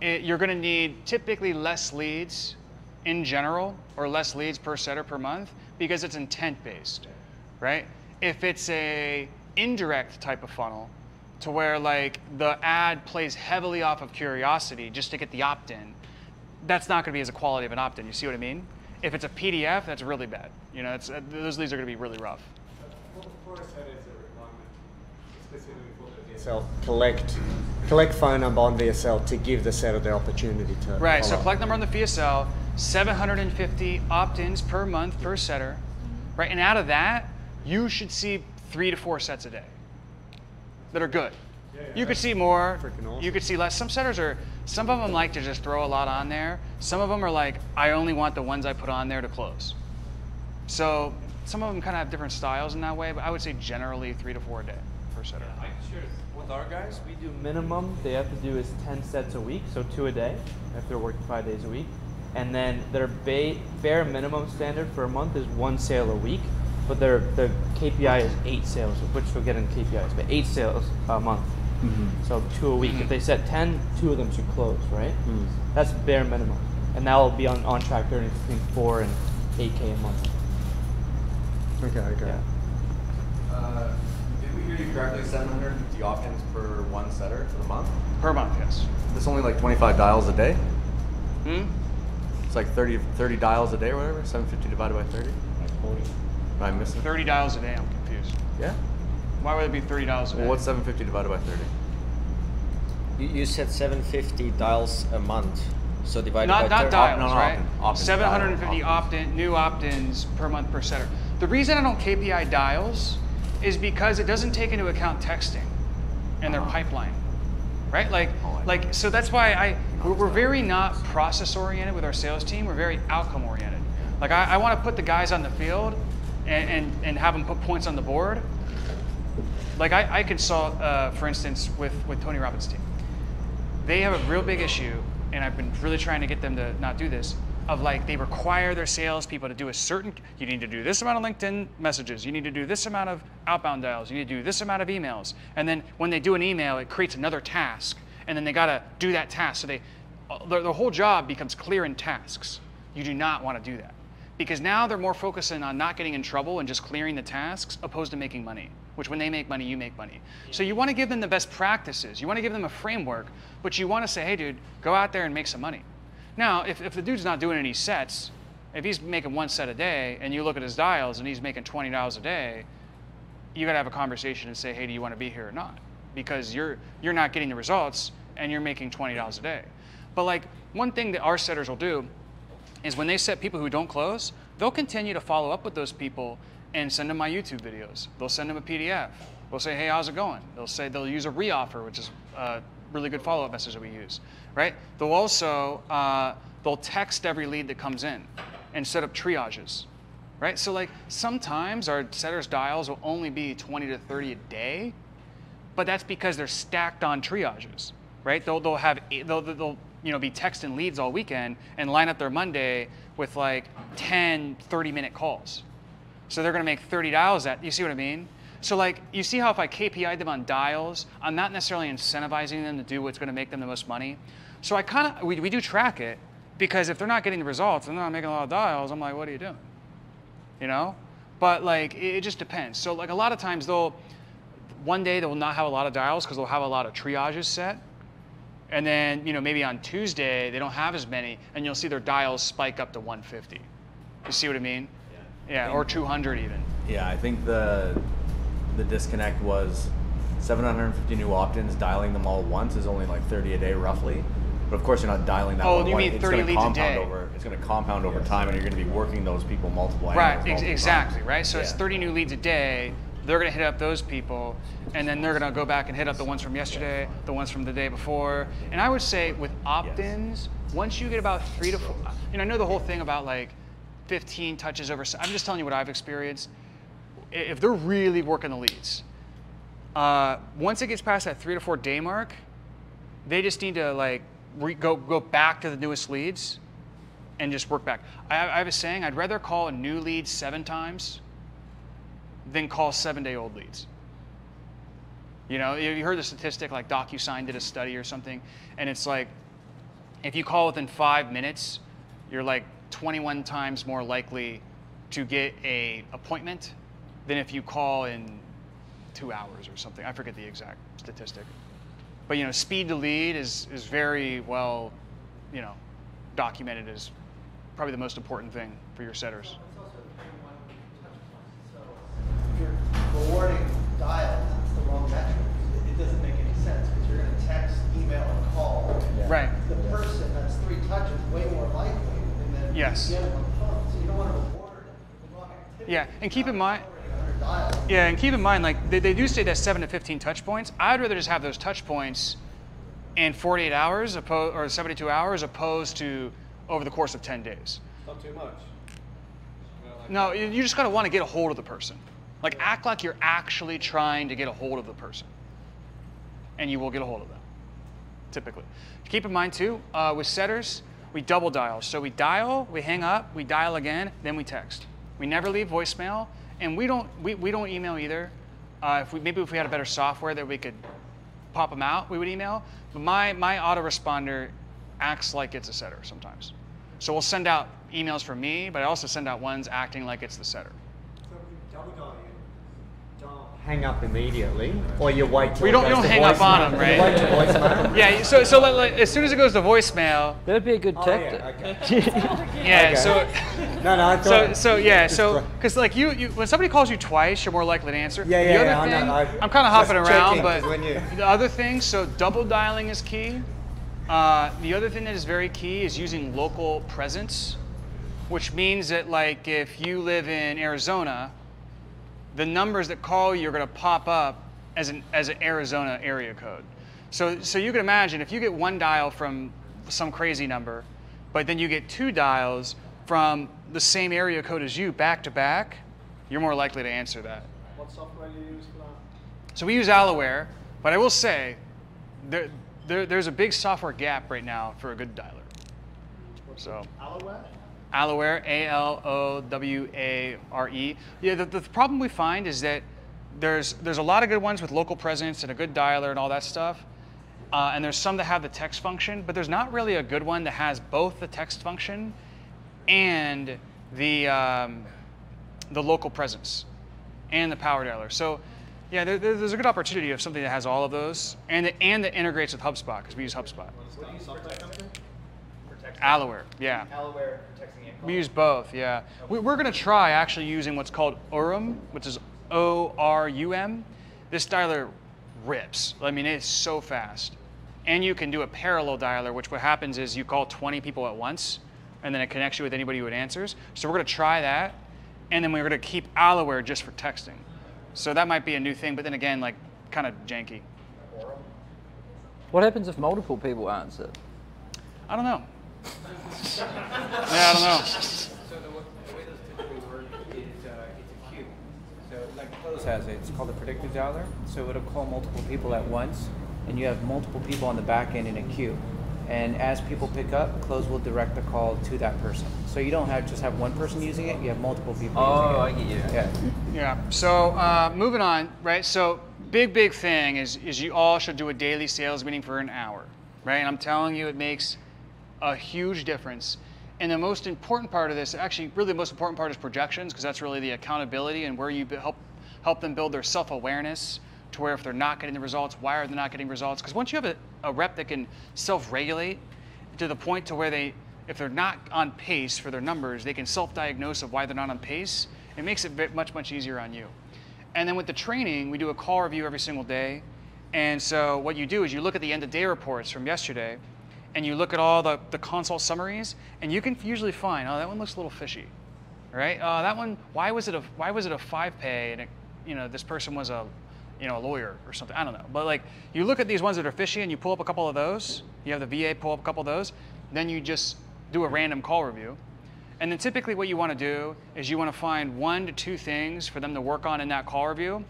it, eh, you're going to need typically less leads in general or less leads per setter per month because it's intent based, right? If it's a indirect type of funnel to where like the ad plays heavily off of curiosity just to get the opt-in, that's not going to be as a quality of an opt-in. You see what I mean? If it's a PDF, that's really bad. You know, it's, uh, those leads are going to be really rough. For a setter, is a requirement specifically for the VSL. Collect, collect phone number on VSL to give the setter the opportunity to. Right. So up. collect number on the VSL, 750 opt-ins per month per setter, right? And out of that, you should see three to four sets a day that are good. you could see more. You could see less. Some setters are. Some of them like to just throw a lot on there. Some of them are like, I only want the ones I put on there to close. So some of them kind of have different styles in that way, but I would say generally three to four a day per setter. With our guys, we do minimum they have to do is 10 sets a week, so two a day if they're working five days a week. And then their ba- bare minimum standard for a month is one sale a week, but their, their KPI is eight sales, which we'll get in KPIs, but eight sales a month. Mhm. So two a week. If they set 10, two of them should close, right? Mm. That's bare minimum. And that will be on, on track earning between four and 8K a month. Okay, okay. Uh, did we hear you correctly? 750 opt-ins per one setter for the month? Per month, yes. That's only like 25 dials a day? Hmm? It's like 30, 30 dials a day or whatever? 750 divided by 30? Like 40. Am I missing? 30 dials a day. I'm confused. Yeah? Why would it be 30 dials a day? Well, what's 750 divided by 30? You, you said 750 dials a month, so divided not by not 30. dials, right? opt-in, 750 dial, opt-in new opt-ins per month per setter. The reason I don't KPI dials is because it doesn't take into account texting and their uh-huh. pipeline, right? Like oh, like so that's why I we're, we're very not process oriented with our sales team. We're very outcome oriented. Like I, I want to put the guys on the field and, and and have them put points on the board. Like I, I saw, uh, for instance, with with Tony Robbins' team they have a real big issue and I've been really trying to get them to not do this, of like they require their salespeople to do a certain, you need to do this amount of LinkedIn messages, you need to do this amount of outbound dials, you need to do this amount of emails. And then when they do an email, it creates another task. And then they gotta do that task. So they, their, their whole job becomes clear in tasks. You do not wanna do that. Because now they're more focusing on not getting in trouble and just clearing the tasks opposed to making money, which when they make money, you make money. So you wanna give them the best practices. You wanna give them a framework, but you wanna say, hey dude, go out there and make some money. Now, if, if the dude's not doing any sets, if he's making one set a day and you look at his dials and he's making $20 a day, you gotta have a conversation and say, hey, do you wanna be here or not? Because you're, you're not getting the results and you're making $20 a day. But like one thing that our setters will do is when they set people who don't close, they'll continue to follow up with those people and send them my YouTube videos. They'll send them a PDF. They'll say, hey, how's it going? They'll say they'll use a reoffer, which is a really good follow-up message that we use, right? They'll also, uh, they'll text every lead that comes in and set up triages, right? So like sometimes our setters dials will only be 20 to 30 a day, but that's because they're stacked on triages, right? They'll, they'll have, they'll, they'll you know, be texting leads all weekend and line up their Monday with like 10, 30 minute calls. So they're gonna make 30 dials at, you see what I mean? So like, you see how if I KPI them on dials, I'm not necessarily incentivizing them to do what's gonna make them the most money. So I kind of, we, we do track it because if they're not getting the results and they're not making a lot of dials, I'm like, what are you doing? You know? But like, it, it just depends. So like a lot of times they'll, one day they will not have a lot of dials because they'll have a lot of triages set. And then, you know, maybe on Tuesday, they don't have as many, and you'll see their dials spike up to 150. You see what I mean? Yeah, yeah or 200 even. Yeah, I think the the disconnect was 750 new opt-ins. Dialing them all once is only like 30 a day, roughly. But of course, you're not dialing that. Oh, one you mean once. 30 it's leads a compound day. Over, it's going to compound over time, and you're going to be working those people multiple Right, multiple exactly, times. right? So it's 30 new leads a day. They're going to hit up those people, and then they're going to go back and hit up the ones from yesterday, the ones from the day before. And I would say with opt-ins, once you get about three to four, you know, I know the whole thing about like 15 touches over. I'm just telling you what I've experienced. If they're really working the leads, uh, once it gets past that three to four day mark, they just need to like re- go go back to the newest leads and just work back. I, I have a saying: I'd rather call a new lead seven times than call seven-day-old leads. You know, you you heard the statistic like DocuSign did a study or something, and it's like if you call within five minutes, you're like 21 times more likely to get a appointment than if you call in two hours or something. I forget the exact statistic. But you know, speed to lead is is very well, you know, documented as probably the most important thing for your setters. If you're rewarding dial. it's the wrong metric. It, it doesn't make any sense because you're going to text, email, and call. Right. The person that's three touches way more likely than then Yes. the other on the phone. So you don't want to reward the wrong activity. Yeah, and keep in mind. Yeah, and keep in mind, like they, they do say that seven to 15 touch points. I'd rather just have those touch points in 48 hours oppo- or 72 hours opposed to over the course of 10 days. Not too much. No, you, you just gotta want to get a hold of the person. Like act like you're actually trying to get a hold of the person, and you will get a hold of them. Typically, keep in mind too uh, with setters, we double dial. So we dial, we hang up, we dial again, then we text. We never leave voicemail, and we don't we, we don't email either. Uh, if we maybe if we had a better software that we could pop them out, we would email. But my my autoresponder acts like it's a setter sometimes. So we'll send out emails from me, but I also send out ones acting like it's the setter. Hang up immediately, or you wait till We it don't, you goes don't to hang up on voicemail. them, You right? wait to voicemail. *laughs* Yeah, so so like, like, as soon as it goes to voicemail. That would be a good Oh, tactic. *laughs* Yeah, Okay. so No, no, I so so yeah, so because like you, you when somebody calls you twice, you're more likely to answer. Yeah, the yeah, other yeah, I know, thing, I- I'm kind of hopping around, checking, but 'cause when you- the other thing, so double dialing is key. Uh, the other thing that is very key is using local presence, which means that like if you live in Arizona, the numbers that call you are going to pop up as an as an Arizona area code. So so you can imagine if you get one dial from some crazy number, but then you get two dials from the same area code as you back to back, you're more likely to answer that. What software do you use for that? So we use Aloware, but I will say, there, there, there's a big software gap right now for a good dialer. So Aloware? Aloware, A L O W A R. Yeah, the, the problem we find is that there's there's a lot of good ones with local presence and a good dialer and all that stuff. Uh, and there's some that have the text function, but there's not really a good one that has both the text function and the um, the local presence and the power dialer. So yeah, there, there- there's a good opportunity of something that has all of those and that, and that integrates with HubSpot because we use HubSpot. What do you use for that company? For texting? Aloware, yeah. Aloware for texting We use both, yeah. We, we're going to try actually using what's called Orum, which is O R U M. This dialer rips. I mean, it's so fast. And you can do a parallel dialer, which what happens is you call 20 people at once, and then it connects you with anybody who answers. So we're going to try that, and then we're going to keep Aloware just for texting. So that might be a new thing, but then again, like kind of janky. What happens if multiple people answer? I don't know. Yeah, I don't know. So the, wa- the way those typically work is uh, it's a queue. So like Close has it, it's called a predictive dialer. So it'll call multiple people at once, and you have multiple people on the back end in a queue. And as people pick up, Close will direct the call to that person. So you don't have just have one person using it; you have multiple people Oh, using it. I get you. Yeah. Yeah. So uh, moving on, right? So big, big thing is is you all should do a daily sales meeting for an hour, right? And I'm telling you, it makes a huge difference. And the most important part of this, actually, really the most important part is projections, because that's really the accountability and where you help help them build their self-awareness to where if they're not getting the results, why are they not getting results? Because once you have a, a rep that can self-regulate to the point to where they, if they're not on pace for their numbers, they can self-diagnose of why they're not on pace. It makes it much much easier on you. And then with the training, we do a call review every single day. And so what you do is you look at the end of day reports from yesterday, and you look at all the, the consult summaries, and you can usually find, oh, that one looks a little fishy, right? Uh, that one, why was it a why was it a five pay, and it, you know this person was a, you know, a lawyer or something. I don't know. But like you look at these ones that are fishy, and you pull up a couple of those. You have the VA pull up a couple of those. Then you just do a random call review. And then typically what you want to do is you want to find one to two things for them to work on in that call review.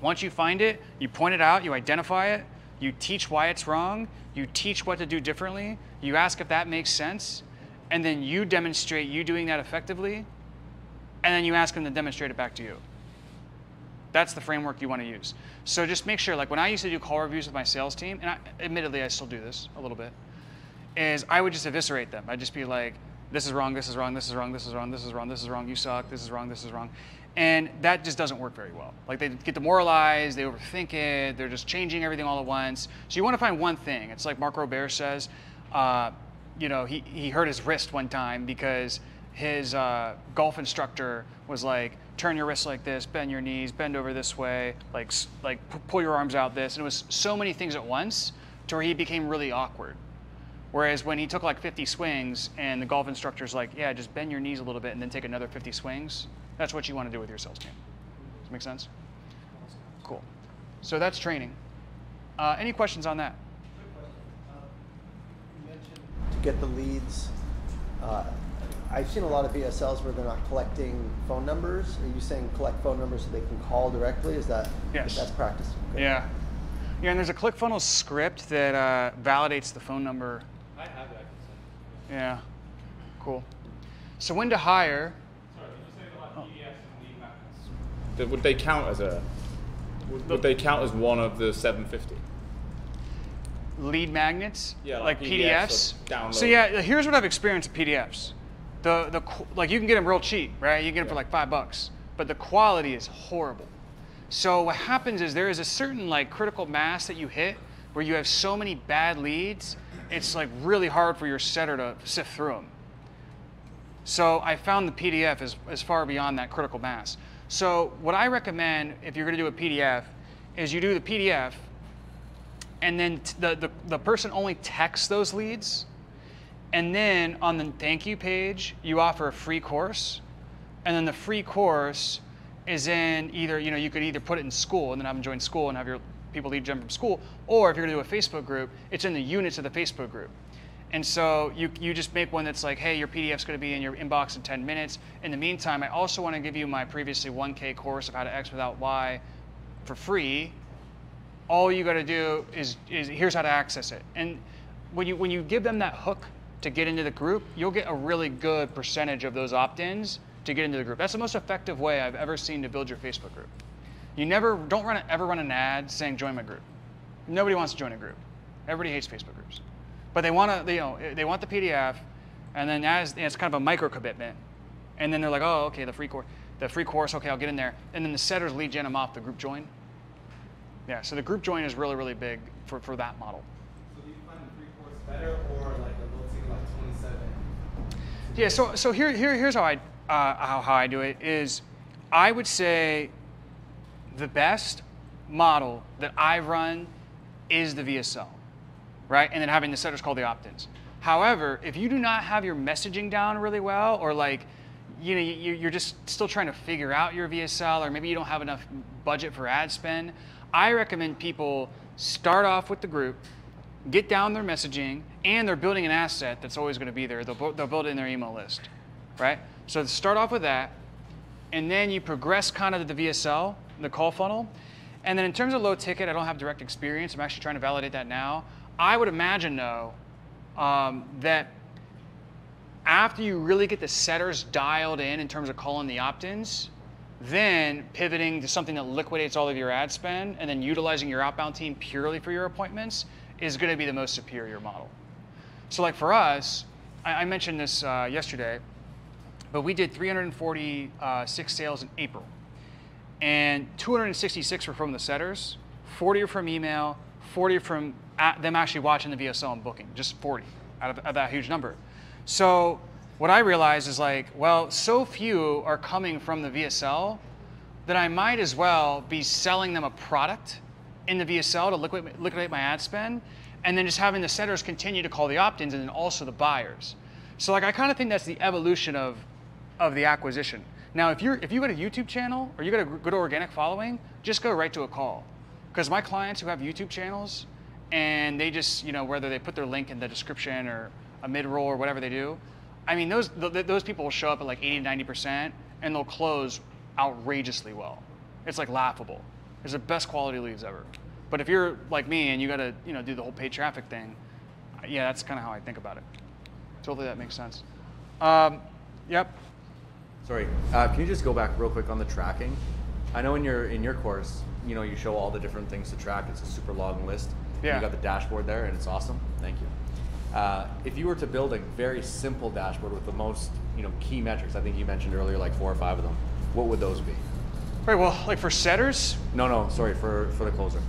Once you find it, you point it out, you identify it, you teach why it's wrong, you teach what to do differently, you ask if that makes sense, and then you demonstrate you doing that effectively, and then you ask them to demonstrate it back to you. That's the framework you want to use. So just make sure, like when I used to do call reviews with my sales team, and I, admittedly I still do this a little bit, is I would just eviscerate them. I'd just be like, this is wrong, this is wrong, this is wrong, this is wrong, this is wrong, this is wrong, you suck, this is wrong, this is wrong. And that just doesn't work very well. Like they get demoralized, they overthink it, they're just changing everything all at once. So you want to find one thing. It's like Mark Roberge says, uh, you know, he, he hurt his wrist one time because his uh, golf instructor was like, turn your wrist like this, bend your knees, bend over this way, like, like pull your arms out this. And it was so many things at once to where he became really awkward. Whereas when he took like 50 swings and the golf instructor's like, yeah, just bend your knees a little bit and then take another 50 swings, that's what you want to do with your sales team. Does that make sense? Cool. So that's training. Uh, any questions on that? to get the leads. Uh, I've seen a lot of VSLs where they're not collecting phone numbers. Are you saying collect phone numbers so they can call directly? Is that Yes. that's practice? Okay. Yeah. Yeah, and there's a ClickFunnels script that uh, validates the phone number. I have that. Yeah. Cool. So when to hire? Sorry, did you say about PDFs and lead magnets? Th- Would they count as a? Would, would they count as one of the 750? lead magnets, Yeah, like, like PDFs. PDFs. So yeah, here's what I've experienced with PDFs. The the like you can get them real cheap, right? You can get them for like five bucks, but the quality is horrible. So what happens is there is a certain like critical mass that you hit where you have so many bad leads, it's like really hard for your setter to sift through them. So I found the PDF is, is far beyond that critical mass. So what I recommend if you're going to do a PDF is you do the PDF and then the, the, the person only texts those leads. And then on the thank you page, you offer a free course. And then the free course is in either, you know, you could either put it in Skool and then have them join Skool and have your people lead gen from Skool, or if you're gonna do a Facebook group, it's in the units of the Facebook group. And so you, you just make one that's like, hey, your PDF's gonna be in your inbox in 10 minutes. In the meantime, I also wanna give you my previously 1K course of how to X without Y for free all you got to do is, is here's how to access it. And when you when you give them that hook to get into the group, you'll get a really good percentage of those opt-ins to get into the group. That's the most effective way I've ever seen to build your Facebook group. You never don't run ever run an ad saying join my group. Nobody wants to join a group. Everybody hates Facebook groups, but they want to. You know, they want the PDF, and then as it's kind of a micro commitment, and then they're like, oh, okay, the free course, the free course, okay, I'll get in there, and then the setters lead gen them off the group join. Yeah, so the group join is really really big for for that model. So do you find the free course better or like a little like 27? Yeah, so so here here here's how I uh, how, how I do it is I would say the best model that I run is the VSL, right? And then having the setters call the opt-ins. However, if you do not have your messaging down really well, or like you know you- you're just still trying to figure out your VSL, or maybe you don't have enough budget for ad spend, I recommend people start off with the group, get down their messaging, and they're building an asset that's always going to be there. They'll, they'll build it in their email list, right? So start off with that, and then you progress kind of to the VSL, the call funnel. And then in terms of low ticket, I don't have direct experience. I'm actually trying to validate that now. I would imagine, though, um, that after you really get the setters dialed in in terms of calling the opt-ins, then pivoting to something that liquidates all of your ad spend and then utilizing your outbound team purely for your appointments is going to be the most superior model. So like for us, I, I mentioned this uh, yesterday, but we did 346 sales in April. And 266 were from the setters, 40 are from email, 40 are from them actually watching the VSL and booking, just 40 out of, of that huge number. So what I realized is like, well, so few are coming from the VSL that I might as well be selling them a product in the VSL to liquidate, liquidate my ad spend, and then just having the setters continue to call the opt-ins and then also the buyers. So like I kind of think that's the evolution of of the acquisition. Now, if you're if you got a YouTube channel or you got a good organic following, just go right to a call. Because my clients who have YouTube channels and they just you know whether they put their link in the description or a mid roll or whatever they do, I mean those th- th- those people will show up at like 80 90 percent and they'll close outrageously well. It's like laughable. It's the best quality leads ever. But if you're like me and you got to you know do the whole paid traffic thing, yeah, that's kind of how I think about it. Hopefully that makes sense. Um, yep. Sorry, uh, can you just go back real quick on the tracking? I know in your in your course, you know, you show all the different things to track. It's a super long list. Yeah. You got the dashboard there, and it's awesome. Thank you. Uh, if you were to build a very simple dashboard with the most, you know, key metrics, I think you mentioned earlier, like four or five of them. What would those be? Right. Well, like for setters, No, no, sorry for for the closer.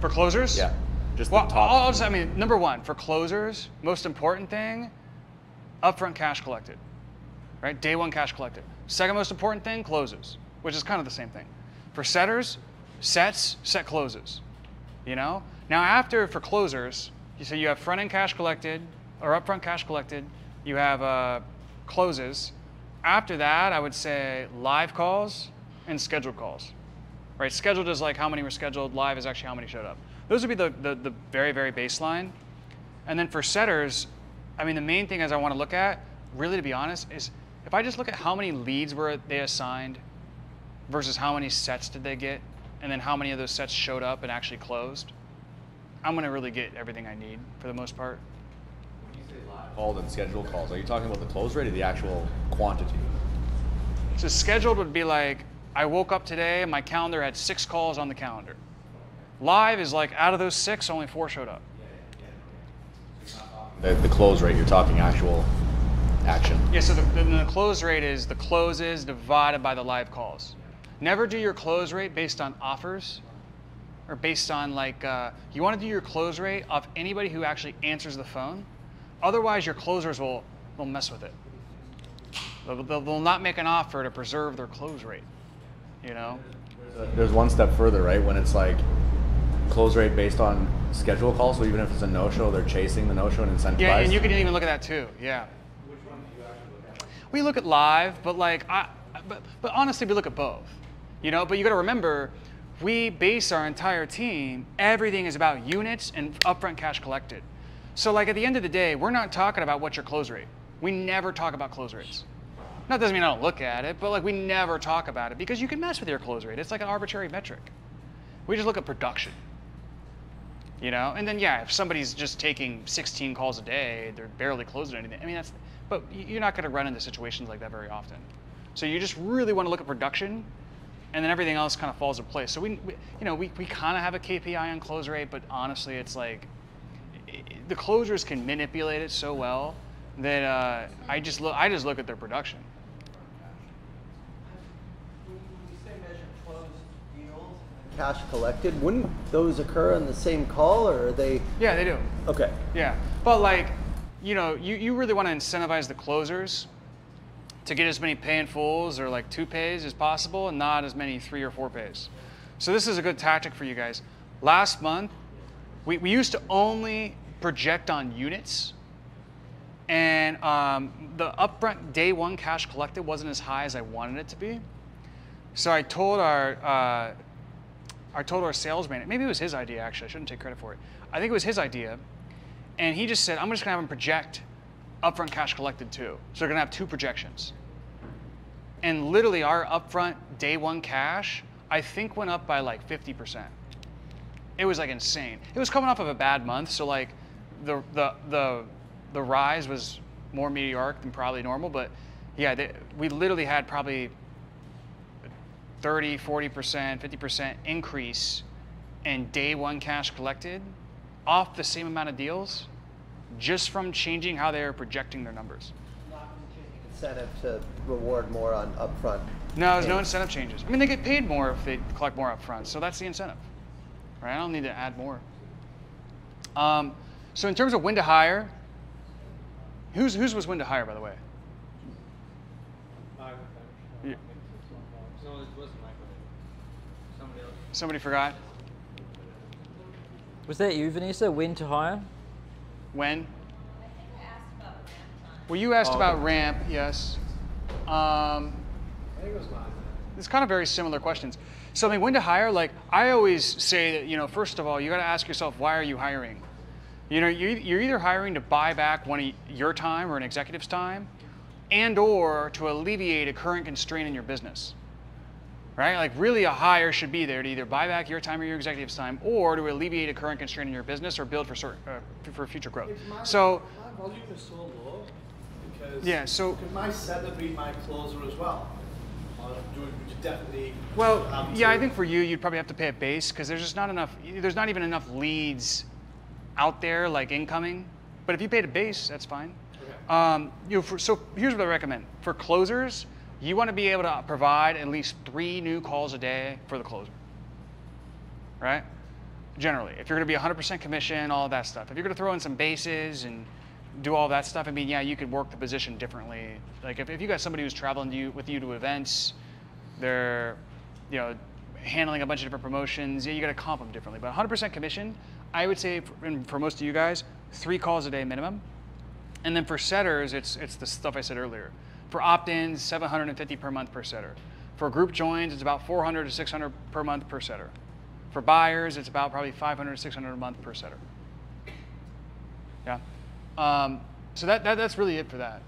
for closers. Yeah, just Well, the top. I'll, I'll just, I mean, number one for closers, most important thing, upfront cash collected, right? Day one cash collected. Second most important thing, closes, which is kind of the same thing. For setters, sets, set closes. You know. Now after for closers, you so you have front end cash collected or upfront cash collected. You have uh, closes. After that, I would say live calls and scheduled calls. Right, scheduled is like how many were scheduled. Live is actually how many showed up. Those would be the, the, the very, very baseline. And then for setters, I mean, the main thing as I want to look at, really to be honest, is if I just look at how many leads were they assigned versus how many sets did they get, and then how many of those sets showed up and actually closed, I'm going to really get everything I need for the most part. Called and scheduled calls. Are you talking about the close rate or the actual quantity? So scheduled would be like, I woke up today and my calendar had six calls on the calendar. Live is like, out of those six, only four showed up. The, the close rate. You're talking actual action. Yeah, so the, the, the close rate is the closes divided by the live calls. Never do your close rate based on offers or based on like, uh, you want to do your close rate off anybody who actually answers the phone. Otherwise, your closers will, will mess with it. They'll, they'll, they'll not make an offer to preserve their close rate, you know? There's one step further, right? When it's like close rate based on schedule calls. So even if it's a no-show, they're chasing the no-show and incentivized. Yeah, and you can even look at that too. Yeah. We look at live, but like, I, but, but honestly, we look at both. You know, but you got to remember, we base our entire team. Everything is about units and upfront cash collected. So like at the end of the day, we're not talking about what's your close rate. We never talk about close rates. That doesn't mean I don't look at it, but like we never talk about it because you can mess with your close rate. It's like an arbitrary metric. We just look at production. You know, and then yeah, if somebody's just taking 16 calls a day, they're barely closing anything. I mean, that's, but you're not going to run into situations like that very often. So you just really want to look at production, and then everything else kind of falls into place. So we, we you know, we, we kind of have a KPI on close rate, but honestly, it's like i- i- the closers can manipulate it so well that uh, I just look, I just look at their production. Cash collected, wouldn't those occur on the same call or are they? Yeah, they do. Okay. Yeah, but like, you know, you, you really want to incentivize the closers to get as many pay in fulls or like two pays as possible and not as many three or four pays. So this is a good tactic for you guys. Last month, we, we used to only project on units and um, the upfront day one cash collected wasn't as high as I wanted it to be. So I told our uh, I told our sales manager, maybe it was his idea actually, I shouldn't take credit for it. I think it was his idea. And he just said, I'm just gonna have him project upfront cash collected too. So they're gonna have two projections. And literally our upfront day one cash, I think went up by like 50%. It was like insane. It was coming off of a bad month, so like the the the the rise was more meteoric than probably normal, but yeah, they, we literally had probably 30, 40%, 50% increase in day one cash collected off the same amount of deals just from changing how they're projecting their numbers. Incentive to reward more on upfront. No, there's no incentive changes. I mean, they get paid more if they collect more upfront, so that's the incentive, right? I don't need to add more. Um, so in terms of when to hire, whose whose was when to hire, by the way? Yeah. No, it wasn't my question. Somebody else. Somebody forgot. Was that you, Vanessa? When to hire? When? Well, you asked Oh, about okay. ramp, yes. Um, I think it was mine. it's kind of very similar questions. So I mean, when to hire? Like I always say that you know, first of all, you got to ask yourself, why are you hiring? You know, you're, you're either hiring to buy back one of your time or an executive's time, and or to alleviate a current constraint in your business. Right? Like really, a hire should be there to either buy back your time or your executive's time, or to alleviate a current constraint in your business or build for certain, uh, for future growth. My- So my volume is so low because Yeah, so- could my seller be my closer as well? Or do would you definitely Well, yeah, to- I think for you, you'd probably have to pay a base because there's just not enough. There's not even enough leads out there, like incoming. But if you paid a base, that's fine. Um, you know, for, so here's what I recommend for closers. You want to be able to provide at least three new calls a day for the closer. Right? Generally, if you're going to be 100% commission, all that stuff. If you're going to throw in some bases and do all that stuff, I mean, yeah, you could work the position differently. Like if, if you got somebody who's traveling you, with you to events, they're, you know, handling a bunch of different promotions. Yeah, you got to comp them differently. But 100% commission, I would say for, for most of you guys, three calls a day minimum. And then for setters, it's it's the stuff I said earlier. For opt-ins, 750 per month per setter. For group joins, it's about 400 to 600 per month per setter. For buyers, it's about probably 500 to 600 a month per setter. Yeah. Um, so that, that that's really it for that.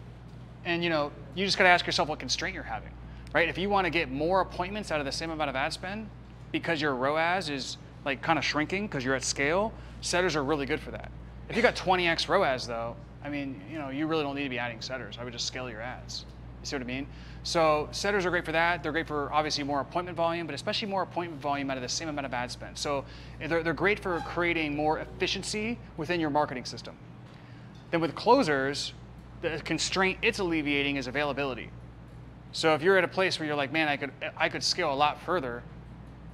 And you know, you just got to ask yourself what constraint you're having, right? If you want to get more appointments out of the same amount of ad spend because your ROAS is like kind of shrinking because you're at scale, setters are really good for that. If you got 20x ROAS though, I mean, you know, you really don't need to be adding setters. I would just scale your ads. You see what I mean? So setters are great for that. They're great for obviously more appointment volume, but especially more appointment volume out of the same amount of ad spend. So they're, they're great for creating more efficiency within your marketing system. Then with closers, the constraint it's alleviating is availability. So if you're at a place where you're like, man, I could I could scale a lot further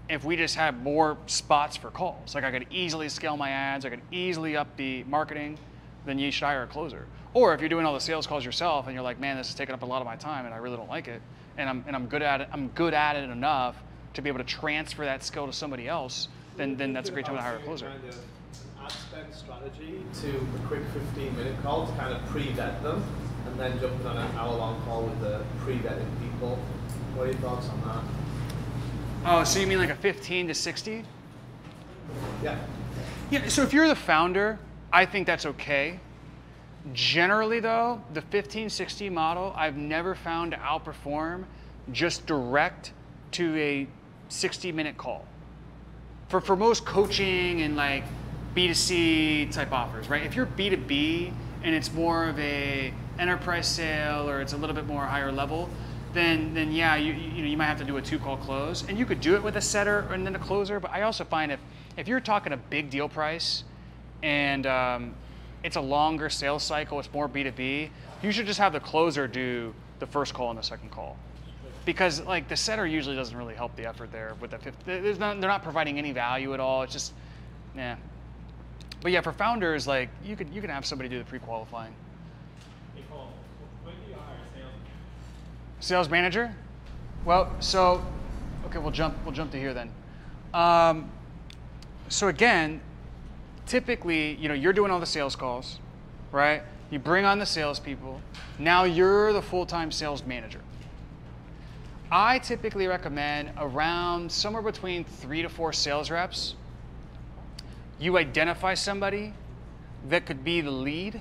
if we just had more spots for calls. Like I could easily scale my ads, I could easily up the marketing, then you should hire a closer. Or if you're doing all the sales calls yourself and you're like, man, this is taking up a lot of my time and I really don't like it, and I'm and I'm good at it, I'm good at it enough to be able to transfer that skill to somebody else, then then that's a great time to hire a closer. Ad spend strategy to a quick 15 minute call to kind of pre-vet them and then jumping on an hour long call with the pre-vetted people. What are your thoughts on that? Oh, so you mean like a 15 to 60? Yeah. Yeah, so if you're the founder, I think that's okay. Generally, though, the 1560 model I've never found to outperform just direct to a 60 minute call. For, for most coaching and like B2C type offers, right? If you're B2B and it's more of a enterprise sale or it's a little bit more higher level, then then yeah, you you know you might have to do a two call close, and you could do it with a setter and then a closer. But I also find if if you're talking a big deal price, and um, it's a longer sales cycle, it's more B2B, you should just have the closer do the first call and the second call. Because like the setter usually doesn't really help the effort there with the fifth. There's not, they're not providing any value at all. It's just, yeah. But yeah, for founders, like you could you can have somebody do the pre-qualifying. Sales manager? Well, so okay, we'll jump we'll jump to here then. Um, so again, typically, you know, you're doing all the sales calls, right? You bring on the salespeople. Now you're the full-time sales manager. I typically recommend around somewhere between three to four sales reps. You identify somebody that could be the lead,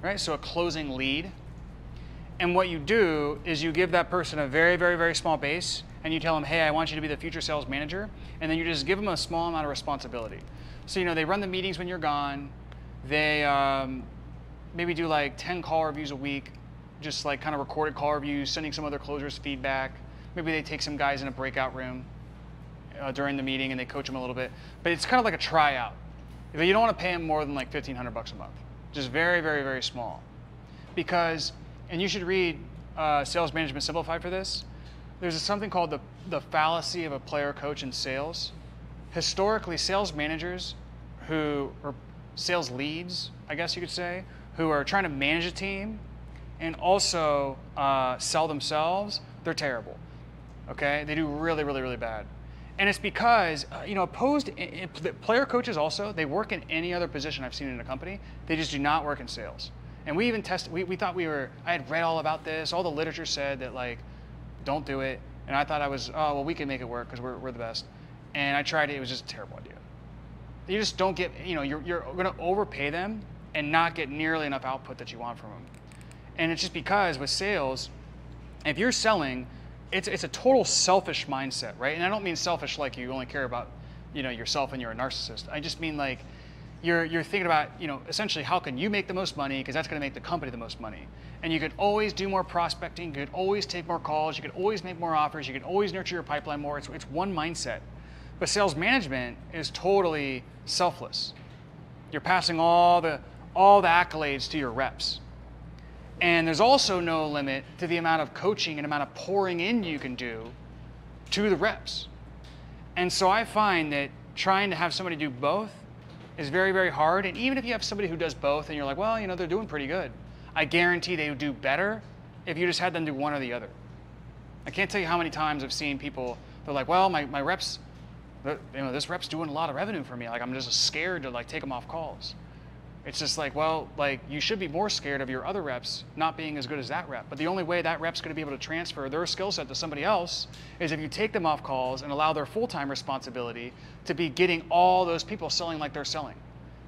right? So a closing lead. And what you do is you give that person a very, very, very small base and you tell them, hey, I want you to be the future sales manager. And then you just give them a small amount of responsibility. So, you know, they run the meetings when you're gone. They um, maybe do like 10 call reviews a week, just like kind of recorded call reviews, sending some other closers feedback. Maybe they take some guys in a breakout room uh, during the meeting and they coach them a little bit. But it's kind of like a tryout. But you don't want to pay them more than like 1500 bucks a month. Just very, very, very small. Because, and you should read uh, Sales Management Simplified for this there's something called the, the fallacy of a player coach in sales. Historically, sales managers who, or sales leads, I guess you could say, who are trying to manage a team and also uh, sell themselves, they're terrible. Okay? They do really, really, really bad. And it's because, uh, you know, opposed in, in, player coaches also, they work in any other position I've seen in a company. They just do not work in sales. And we even tested, we, we thought we were, I had read all about this. All the literature said that, like, don't do it. And I thought I was, oh, well, we can make it work because we're, we're the best. And I tried it. It was just a terrible idea. You just don't get, you know, you're, you're going to overpay them and not get nearly enough output that you want from them. And it's just because with sales, if you're selling, it's, it's a total selfish mindset, right? And I don't mean selfish like you only care about, you know, yourself and you're a narcissist. I just mean like you're, you're thinking about, you know, essentially how can you make the most money because that's going to make the company the most money. And you could always do more prospecting, you could always take more calls, you could always make more offers, you could always nurture your pipeline more. It's, it's one mindset. But sales management is totally selfless. You're passing all the, all the accolades to your reps. And there's also no limit to the amount of coaching and amount of pouring in you can do to the reps. And so I find that trying to have somebody do both is very, very hard. And even if you have somebody who does both and you're like, well, you know, they're doing pretty good, I guarantee they would do better if you just had them do one or the other. I can't tell you how many times I've seen people, they're like, well, my, my reps, you know, this rep's doing a lot of revenue for me. Like, I'm just scared to like take them off calls. It's just like, well, like you should be more scared of your other reps not being as good as that rep. But the only way that rep's going to be able to transfer their skill set to somebody else is if you take them off calls and allow their full-time responsibility to be getting all those people selling like they're selling.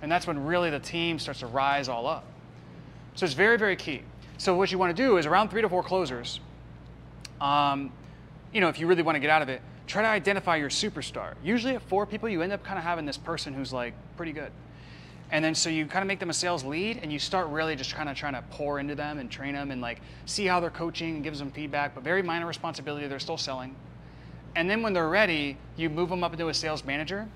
And that's when really the team starts to rise all up. So it's very, very key. So what you want to do is around three to four closers, um, you know, if you really want to get out of it, try to identify your superstar. Usually at four people, you end up kind of having this person who's like pretty good. And then so you kind of make them a sales lead and you start really just kind of trying to pour into them and train them and like see how they're coaching and gives them feedback, but very minor responsibility, they're still selling. And then when they're ready, you move them up into a sales manager.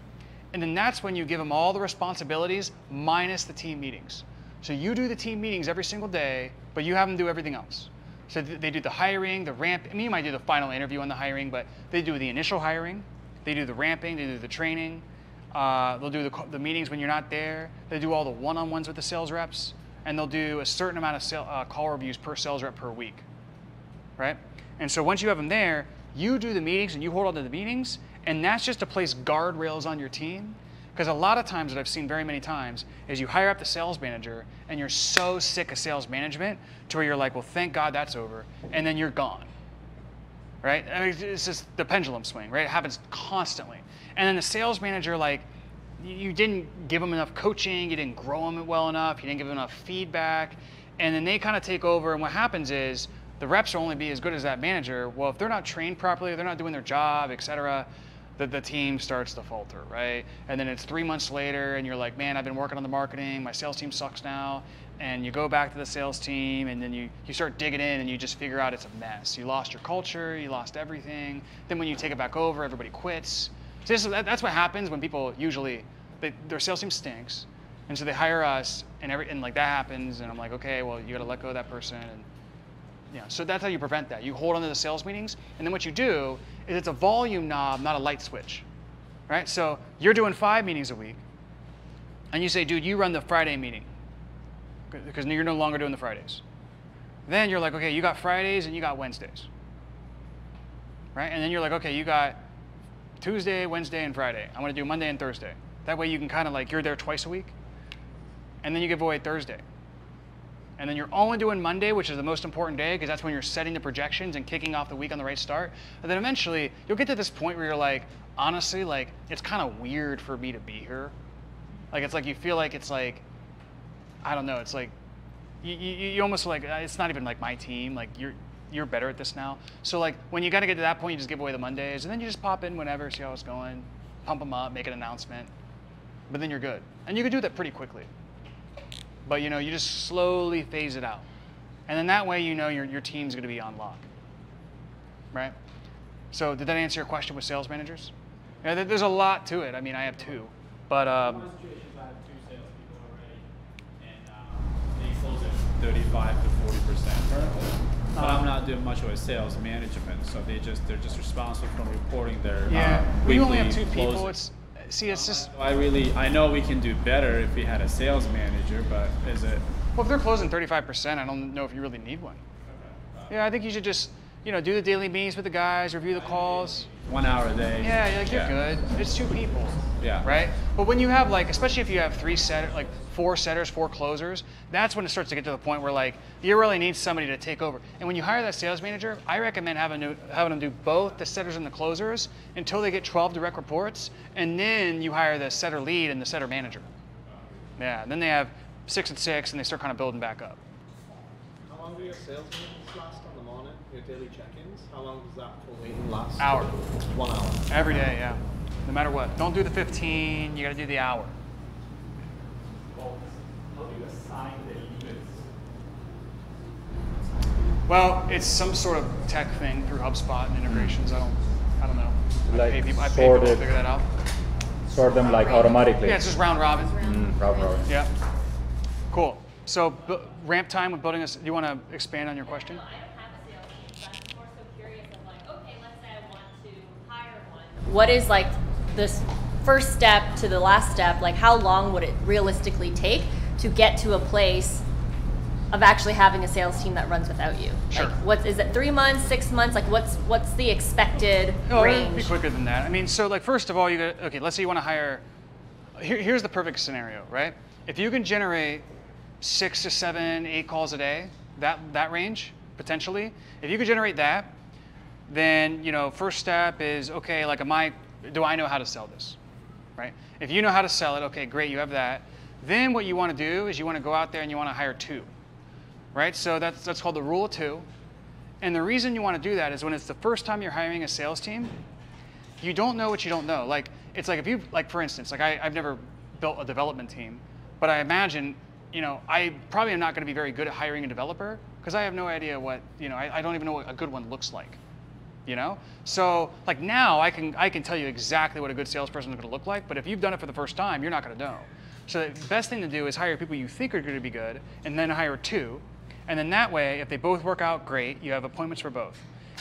And then that's when you give them all the responsibilities minus the team meetings. So you do the team meetings every single day, but you have them do everything else. So they do the hiring, the ramp. I mean, you might do the final interview on the hiring, but they do the initial hiring, they do the ramping, they do the training, uh, they'll do the, the, meetings when you're not there. They do all the one-on-ones with the sales reps, and they'll do a certain amount of sale, uh, call reviews per sales rep per week, right? And so once you have them there, you do the meetings and you hold on to the meetings, and that's just to place guardrails on your team. Because a lot of times, what I've seen very many times, is you hire up the sales manager, and you're so sick of sales management to where you're like, well, thank God that's over, and then you're gone, right? I mean, it's just the pendulum swing, right? It happens constantly. And then the sales manager, like, you didn't give them enough coaching, you didn't grow them well enough, you didn't give them enough feedback, and then they kind of take over. And what happens is the reps will only be as good as that manager. Well, if they're not trained properly, they're not doing their job, et cetera, the, the team starts to falter, right? And then it's three months later, and you're like, man, I've been working on the marketing, my sales team sucks now. And you go back to the sales team, and then you, you start digging in, and you just figure out it's a mess. You lost your culture, you lost everything. Then when you take it back over, everybody quits. So this, that, that's what happens when people usually, they, their sales team stinks, and so they hire us, and every and like that happens, and I'm like, okay, well you got to let go of that person, and yeah, so that's how you prevent that. You hold on to the sales meetings, and then what you do is it's a volume knob, not a light switch. Right? So you're doing five meetings a week, and you say, dude, you run the Friday meeting. Because you're no longer doing the Fridays. Then you're like, okay, you got Fridays and you got Wednesdays. Right? And then you're like, okay, you got Tuesday, Wednesday, and Friday. I'm gonna do Monday and Thursday. That way you can kind of like, you're there twice a week. And then you give away Thursday. And then you're only doing Monday, which is the most important day, because that's when you're setting the projections and kicking off the week on the right start. And then eventually, you'll get to this point where you're like, honestly, like, it's kind of weird for me to be here. Like, it's like you feel like it's like, I don't know, it's like, you, you, you almost like, uh, it's not even like my team. Like, you're, you're better at this now. So, like, when you got to get to that point, you just give away the Mondays, and then you just pop in whenever, see how it's going, pump them up, make an announcement. But then you're good. And you can do that pretty quickly. But you know, you just slowly phase it out. And then that way you know your, your team's gonna be on lock. Right? So did that answer your question with sales managers? Yeah, there's a lot to it. I mean, I have two. But um, close at 35 to 40 percent. But I'm not doing much of a sales management, so they just they're just responsible for reporting their yeah, uh, we only have two people. closing. It's see, it's just I really I know we can do better if we had a sales manager, but is it well, if they're closing 35%, I don't know if you really need one. Yeah, I think you should just you know do the daily meetings with the guys, review the calls. One hour a day? Yeah, you're like you're Yeah. good. It's two people. Yeah. Right. But when you have like, especially if you have three set, like four setters, four closers, that's when it starts to get to the point where like you really need somebody to take over. And when you hire that sales manager, I recommend having to, having them do both the setters and the closers until they get 12 direct reports, and then you hire the setter lead and the setter manager. Yeah. And then they have six and six, and they start kind of building back up. How long do your sales meetings last on the morning? Your daily check-ins? How long does that full meeting last? Hour. One hour. Every day, yeah. No matter what. Don't do the 15. You got to do the hour. How do you assign the units? Well, it's some sort of tech thing through HubSpot and integrations. I don't, I don't know. I Like pay people, I pay people to figure that out. Sort them like automatically. Yeah, it's just round robin. Mm, round robin. Yeah. Cool. So bu- ramp time with building us. Do you want to expand on your question? What is like this first step to the last step? Like, how long would it realistically take to get to a place of actually having a sales team that runs without you? Sure. Like, what is it? Three months, six months? Like, what's what's the expected No, it'd be quicker than that. I mean, so like first of all, you got okay. Let's say you want to hire. Here, here's the perfect scenario, right? If you can generate six to seven, eight calls a day, that that range potentially. If you could generate that, then you know first step is okay. Like, am I? Do I know how to sell this? Right? If you know how to sell it, okay, great, you have that. Then what you want to do is you want to go out there and you want to hire two, right? So that's that's called the rule of two. And the reason you want to do that is when it's the first time you're hiring a sales team, you don't know what you don't know. Like it's like if you like for instance, like I, I've never built a development team, but I imagine, you know, I probably am not going to be very good at hiring a developer because I have no idea what, you know, I, I don't even know what a good one looks like. You know? So like now I can I can tell you exactly what a good salesperson is going to look like, but if you've done it for the first time, you're not going to know. So the best thing to do is hire people you think are going to be good, and then hire two, and then that way, if they both work out, great. You have appointments for both.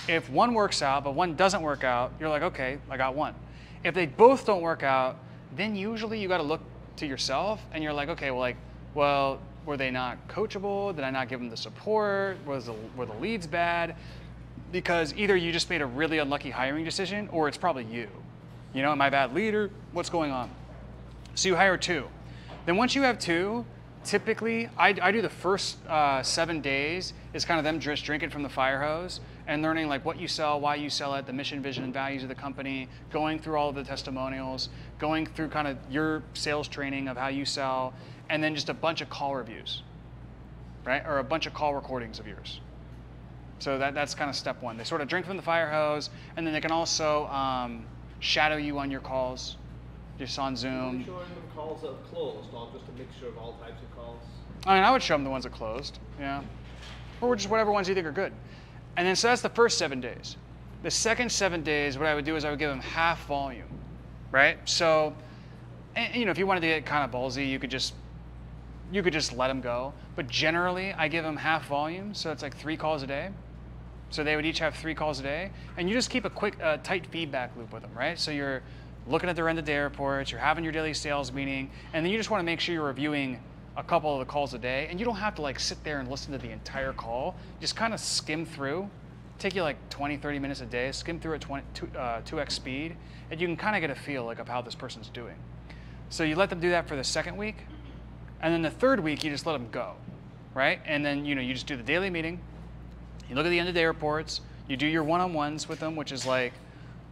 If one works out but one doesn't work out, you're like, okay, I got one. If they both don't work out, then usually you got to look to yourself, and you're like, okay, well, like, well, were they not coachable? Did I not give them the support? Was the, were the leads bad? Because either you just made a really unlucky hiring decision, or it's probably you. You know, am I a bad leader? What's going on? So you hire two. Then once you have two, typically I, I do the first uh, seven days is kind of them just drinking from the fire hose and learning like what you sell, why you sell it, the mission, vision, and values of the company, going through all of the testimonials, going through kind of your sales training of how you sell, and then just a bunch of call reviews, right? Or a bunch of call recordings of yours. So that, that's kind of step one. They sort of drink from the fire hose, and then they can also um, shadow you on your calls, just on Are Zoom. showing them calls that have closed or just a mixture of all types of calls? I mean, I would show them the ones that are closed, yeah, or just whatever ones you think are good. And then so that's the first seven days. The second seven days, what I would do is I would give them half volume, right? So, and, you know, if you wanted to get kind of ballsy, you could just you could just let them go. But generally, I give them half volume, so it's like three calls a day. So they would each have three calls a day, and you just keep a quick, uh, tight feedback loop with them, right? So you're looking at their end of day reports, you're having your daily sales meeting, and then you just want to make sure you're reviewing a couple of the calls a day, and you don't have to like sit there and listen to the entire call. Just kind of skim through. Take you like 20, 30 minutes a day, skim through at 20, two, uh, 2x speed, and you can kind of get a feel like of how this person's doing. So you let them do that for the second week, and then the third week you just let them go, right? And then you know you just do the daily meeting, you look at the end of day reports. You do your one-on-ones with them, which is like,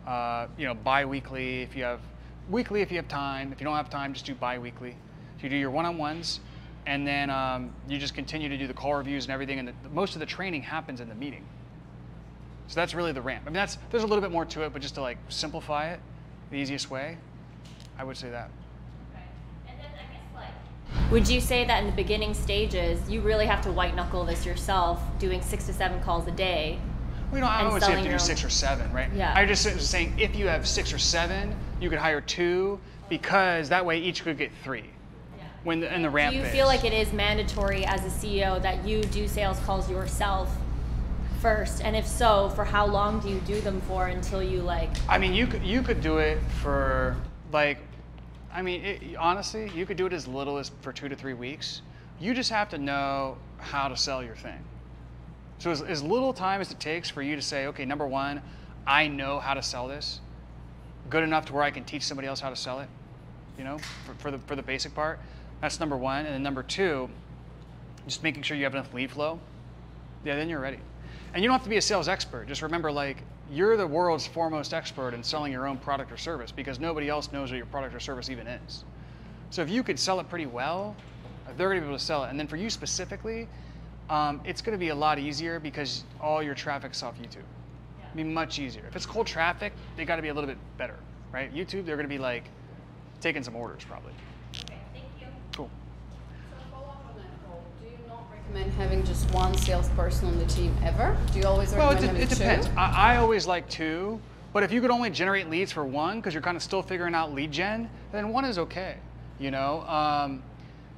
uh, you know, bi-weekly if you have, weekly if you have time. If you don't have time, just do bi-weekly. So you do your one-on-ones, and then um, you just continue to do the call reviews and everything. And the, most of the training happens in the meeting. So that's really the ramp. I mean, that's there's a little bit more to it, but just to like simplify it, the easiest way, I would say that. Would you say that in the beginning stages, you really have to white knuckle this yourself, doing six to seven calls a day? We don't. I don't say you have to do six or seven, right? Yeah. I just was saying if you have six or seven, you could hire two because that way each could get three. When the, in the ramp Do you phase. feel like it is mandatory as a CEO that you do sales calls yourself first? And if so, for how long do you do them for until you like? I mean, you could you could do it for like, I mean, it, honestly, you could do it as little as for two to three weeks. You just have to know how to sell your thing. So as, as little time as it takes for you to say, okay, number one, I know how to sell this, good enough to where I can teach somebody else how to sell it. You know, for, for the for the basic part. That's number one, and then number two, just making sure you have enough lead flow. Yeah, then you're ready. And you don't have to be a sales expert. Just remember, like, you're the world's foremost expert in selling your own product or service because nobody else knows what your product or service even is. So if you could sell it pretty well, they're going to be able to sell it. And then for you specifically, um, it's going to be a lot easier because all your traffic's off YouTube. It'll be much easier. If it's cold traffic, they got to be a little bit better, right? YouTube, they're going to be like taking some orders probably. Cool. Do you not recommend having just one salesperson on the team ever? Do you always Well, recommend it, de- it having depends. two? I, I always like two, but if you could only generate leads for one because you're kind of still figuring out lead gen, then one is okay. You know, um,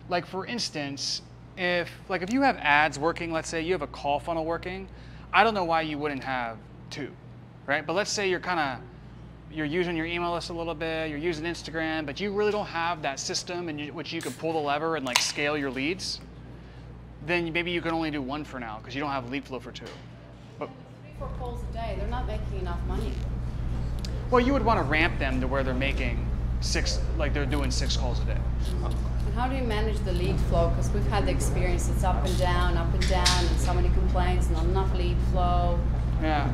like for instance, if like if you have ads working, let's say you have a call funnel working, I don't know why you wouldn't have two, right? But let's say you're kind of you're using your email list a little bit, you're using Instagram, but you really don't have that system in which you can pull the lever and like scale your leads, then maybe you can only do one for now because you don't have lead flow for two. But Three, four calls a day, they're not making enough money. Well, you would want to ramp them to where they're making six, like they're doing six calls a day. And how do you manage the lead flow? Because we've had the experience, it's up and down, up and down, and somebody complains, and not enough lead flow. Yeah.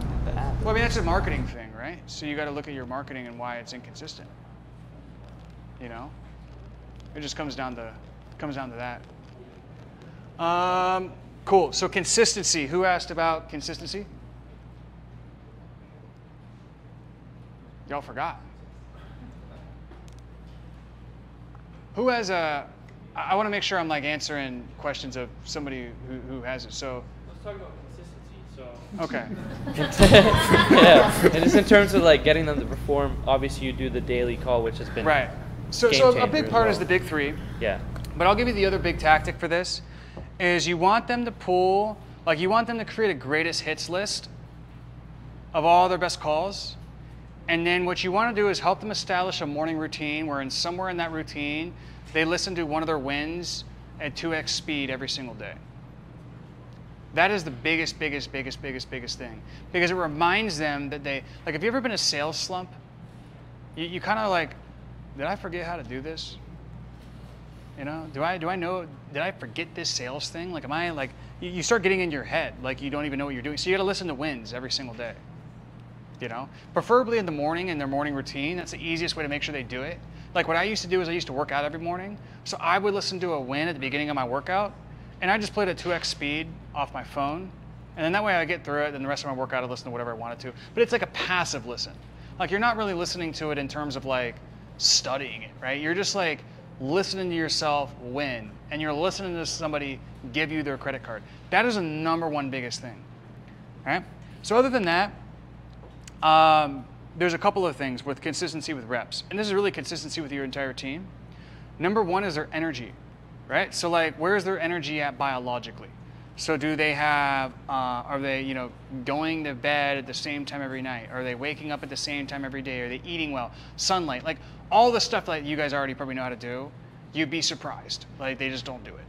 Well, I mean, that's a marketing thing, right? So you got to look at your marketing and why it's inconsistent. You know, it just comes down to comes down to that. Um, cool. So consistency. Who asked about consistency? Y'all forgot. Who has a? I want to make sure I'm like answering questions of somebody who, who has it. So. Let's talk about consistency. So. Okay. *laughs* yeah, and just in terms of like getting them to perform, obviously you do the daily call, which has been Right. So, so a big part well. is the big three. Yeah. But I'll give you the other big tactic for this is you want them to pull, like you want them to create a greatest hits list of all their best calls. And then what you want to do is help them establish a morning routine where in somewhere in that routine, they listen to one of their wins at 2x speed every single day. That is the biggest, biggest, biggest, biggest, biggest thing. Because it reminds them that they, like, have you ever been a sales slump? You, you kind of like, did I forget how to do this? You know, do I do I know? Did I forget this sales thing? Like, am I like? You, you start getting in your head, like you don't even know what you're doing. So you got to listen to wins every single day. You know, preferably in the morning in their morning routine. That's the easiest way to make sure they do it. Like what I used to do is I used to work out every morning, so I would listen to a win at the beginning of my workout, and I just played at 2x speed off my phone, and then that way I get through it. And the rest of my workout I listen to whatever I wanted to. But it's like a passive listen. like you're not really listening to it in terms of like studying it, right? You're just like listening to yourself win, and you're listening to somebody give you their credit card. That is the number one biggest thing, right? So other than that, um, there's a couple of things with consistency with reps, and this is really consistency with your entire team. Number one is their energy, right? So like, where's their energy at biologically? So do they have? Uh, are they you know going to bed at the same time every night? Are they waking up at the same time every day? Are they eating well? Sunlight, like all the stuff that you guys already probably know how to do. You'd be surprised, like they just don't do it,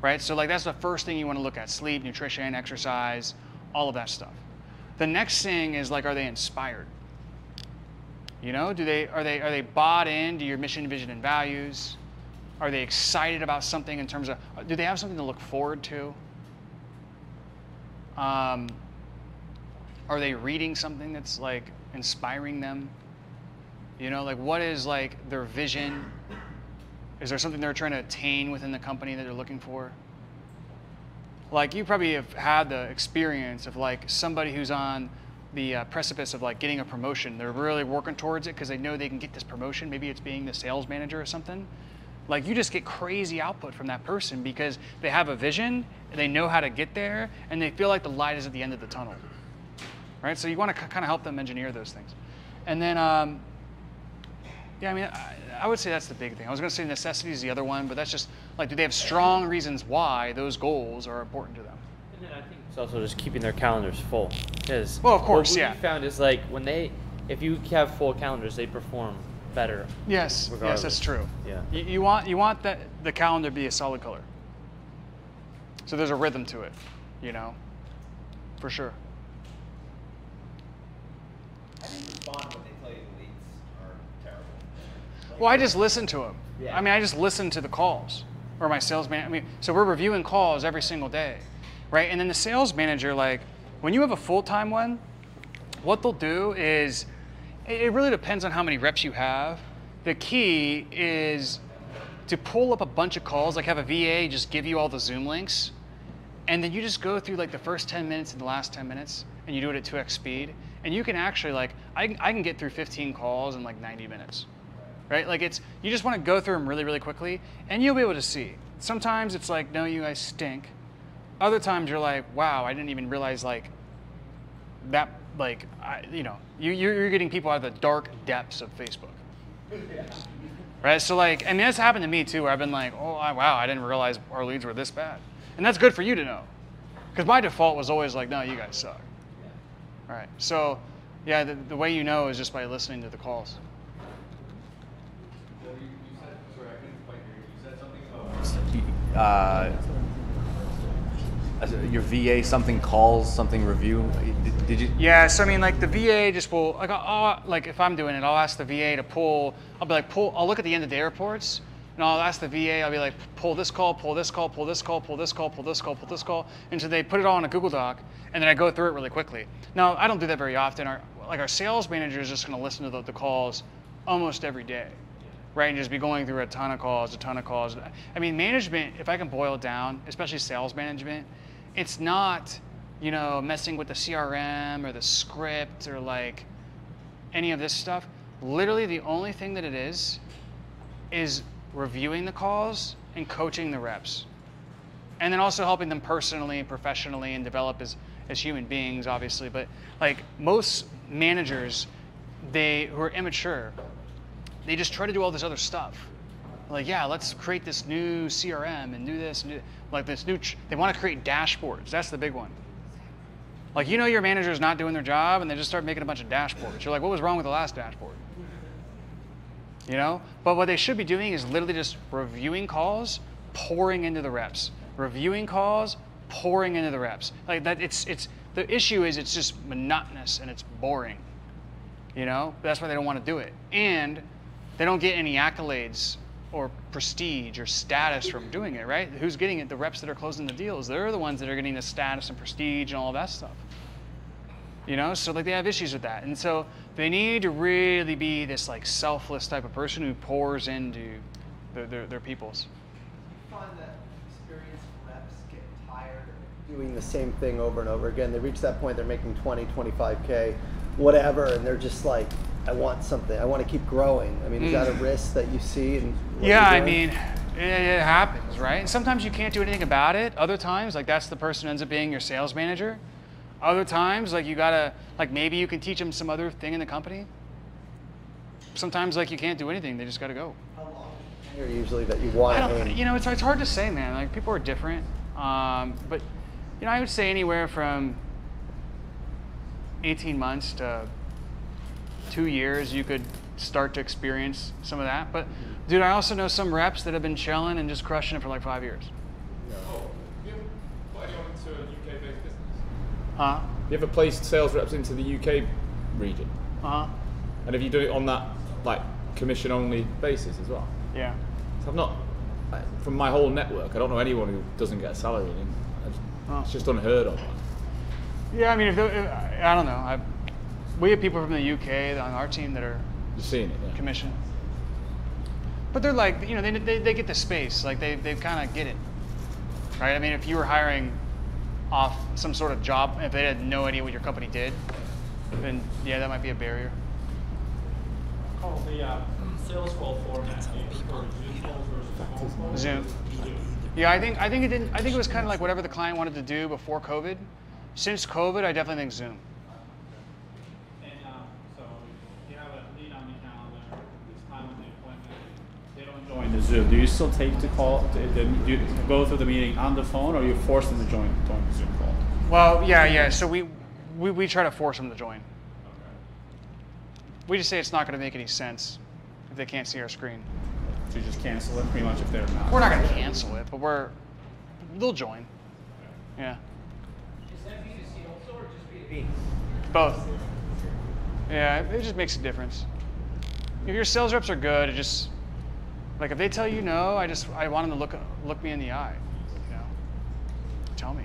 right? So like that's the first thing you want to look at: sleep, nutrition, exercise, all of that stuff. The next thing is like, are they inspired? You know, do they are they are they bought into your mission, vision, and values? Are they excited about something in terms of, do they have something to look forward to? Um, are they reading something that's like inspiring them? You know, like what is like their vision? Is there something they're trying to attain within the company that they're looking for? Like you probably have had the experience of like somebody who's on the uh, precipice of like getting a promotion. They're really working towards it because they know they can get this promotion. Maybe it's being the sales manager or something. Like you just get crazy output from that person because they have a vision, they know how to get there, and they feel like the light is at the end of the tunnel. Right? So you want to kind of help them engineer those things. And then, um, yeah, I mean, I, I would say that's the big thing. I was going to say necessity is the other one, but that's just like, do they have strong reasons why those goals are important to them? And then I think it's also just keeping their calendars full. Because Well, of course, what yeah. we found is like when they, if you have full calendars, they perform better. Yes, regardless. yes, that's true. Yeah. You, you want you want that the calendar to be a solid color. So there's a rhythm to it, you know, for sure. How do you respond when they tell you the leads are terrible? Well, I just listen to them. Yeah. I mean, I just listen to the calls or my sales man. I mean, so we're reviewing calls every single day, right? And then the sales manager, like, when you have a full time one, what they'll do is, it really depends on how many reps you have. The key is to pull up a bunch of calls, like have a VA just give you all the Zoom links, and then you just go through like the first 10 minutes and the last 10 minutes, and you do it at 2x speed, and you can actually like, I, I can get through 15 calls in like 90 minutes right? Like it's you just want to go through them really, really quickly, and you'll be able to see. Sometimes it's like, no, you guys stink. Other times you're like, wow, I didn't even realize like that. Like, I, you know, you you're you're getting people out of the dark depths of Facebook, *laughs* right? So like, I mean, that's happened to me too, where I've been like, oh I, wow, I didn't realize our leads were this bad, and that's good for you to know, because my default was always like, no, you guys suck. All right, so yeah, the, the way you know is just by listening to the calls. uh, as a- your VA something calls something review. Did, did you? Yeah, so I mean, like the VA just will like, I'll, like if I'm doing it, I'll ask the VA to pull. I'll be like, pull. I'll look at the end of day reports, and I'll ask the VA. I'll be like, pull this call, pull this call, pull this call, pull this call, pull this call, pull this call, and so they put it all in a Google Doc, and then I go through it really quickly. Now I don't do that very often. Our like our sales manager is just going to listen to the, the calls almost every day, right? And just be going through a ton of calls, a ton of calls. I mean, management. If I can boil it down, especially sales management, it's not you know, messing with the CRM or the script or like any of this stuff. Literally, the only thing that it is is reviewing the calls and coaching the reps. And then also helping them personally and professionally and develop as, as human beings, obviously. But like most managers, they who are immature, they just try to do all this other stuff. Like, yeah, let's create this new CRM and do this and do like this new. They want to create dashboards. That's the big one. Like you know your manager is not doing their job and they just start making a bunch of dashboards. You're like, what was wrong with the last dashboard? You know? But what they should be doing is literally just reviewing calls, pouring into the reps. Reviewing calls, pouring into the reps. Like that it's it's the issue is it's just monotonous and it's boring. You know? That's why they don't want to do it. And they don't get any accolades or prestige or status from doing it, right? Who's getting it? The reps that are closing the deals. They're the ones that are getting the status and prestige and all of that stuff. You know, so like they have issues with that. And so they need to really be this like selfless type of person who pours into their, their, their peoples. Do you find that experienced reps get tired of doing the same thing over and over again. They reach that point, they're making 20, 25K. Whatever, and they're just like, I want something. I want to keep growing. I mean, is that a Mm. risk that you see? And Yeah, I mean, it, happens, right? And sometimes you can't do anything about it. Other times, like that's the person who ends up being your sales manager. Other times, like you gotta, like maybe you can teach them some other thing in the company. Sometimes, like you can't do anything; they just gotta go. How long? usually that you want. I don't, you know, it's, it's hard to say, man. Like people are different, um, but you know, I would say anywhere from 18 months to two years, you could start to experience some of that. But dude, I also know some reps that have been chilling and just crushing it for like five years. Huh? You ever placed sales reps into the UK region? Uh huh. And have you done it on that like commission only basis as well? Yeah. So I've not, like, from my whole network, I don't know anyone who doesn't get a salary. And I just- Oh. It's just unheard of. Yeah, I mean, if, the- if I don't know, I, we have people from the UK on our team that are You're seeing it, yeah. commission. But they're like, you know, they, they, they get the space, like they, they kind of get it, right? I mean, if you were hiring off some sort of job, if they had no idea what your company did, then yeah, that might be a barrier. Call the uh, sales call format for Zoom calls versus phone calls. Zoom. Yeah, I think I think it didn't. I think it was kind of like whatever the client wanted to do before COVID. Since COVID, I definitely think Zoom. And um, so you have a lead on the calendar, it's time of the appointment, they don't join the Zoom. Do you still take the call, do you go through the meeting on the phone or you force them to join, join the Zoom call? Well, yeah, yeah. So we we, we try to force them to join. We just say it's not going to make any sense if they can't see our screen. So you just cancel it pretty much if they're not. We're not going to cancel it, but we're they'll join. Yeah. Is that B2C also or just B2B? Both. Yeah, it it just makes a difference. If your sales reps are good, it just like if they tell you no, I just I want them to look look me in the eye. You know, tell me.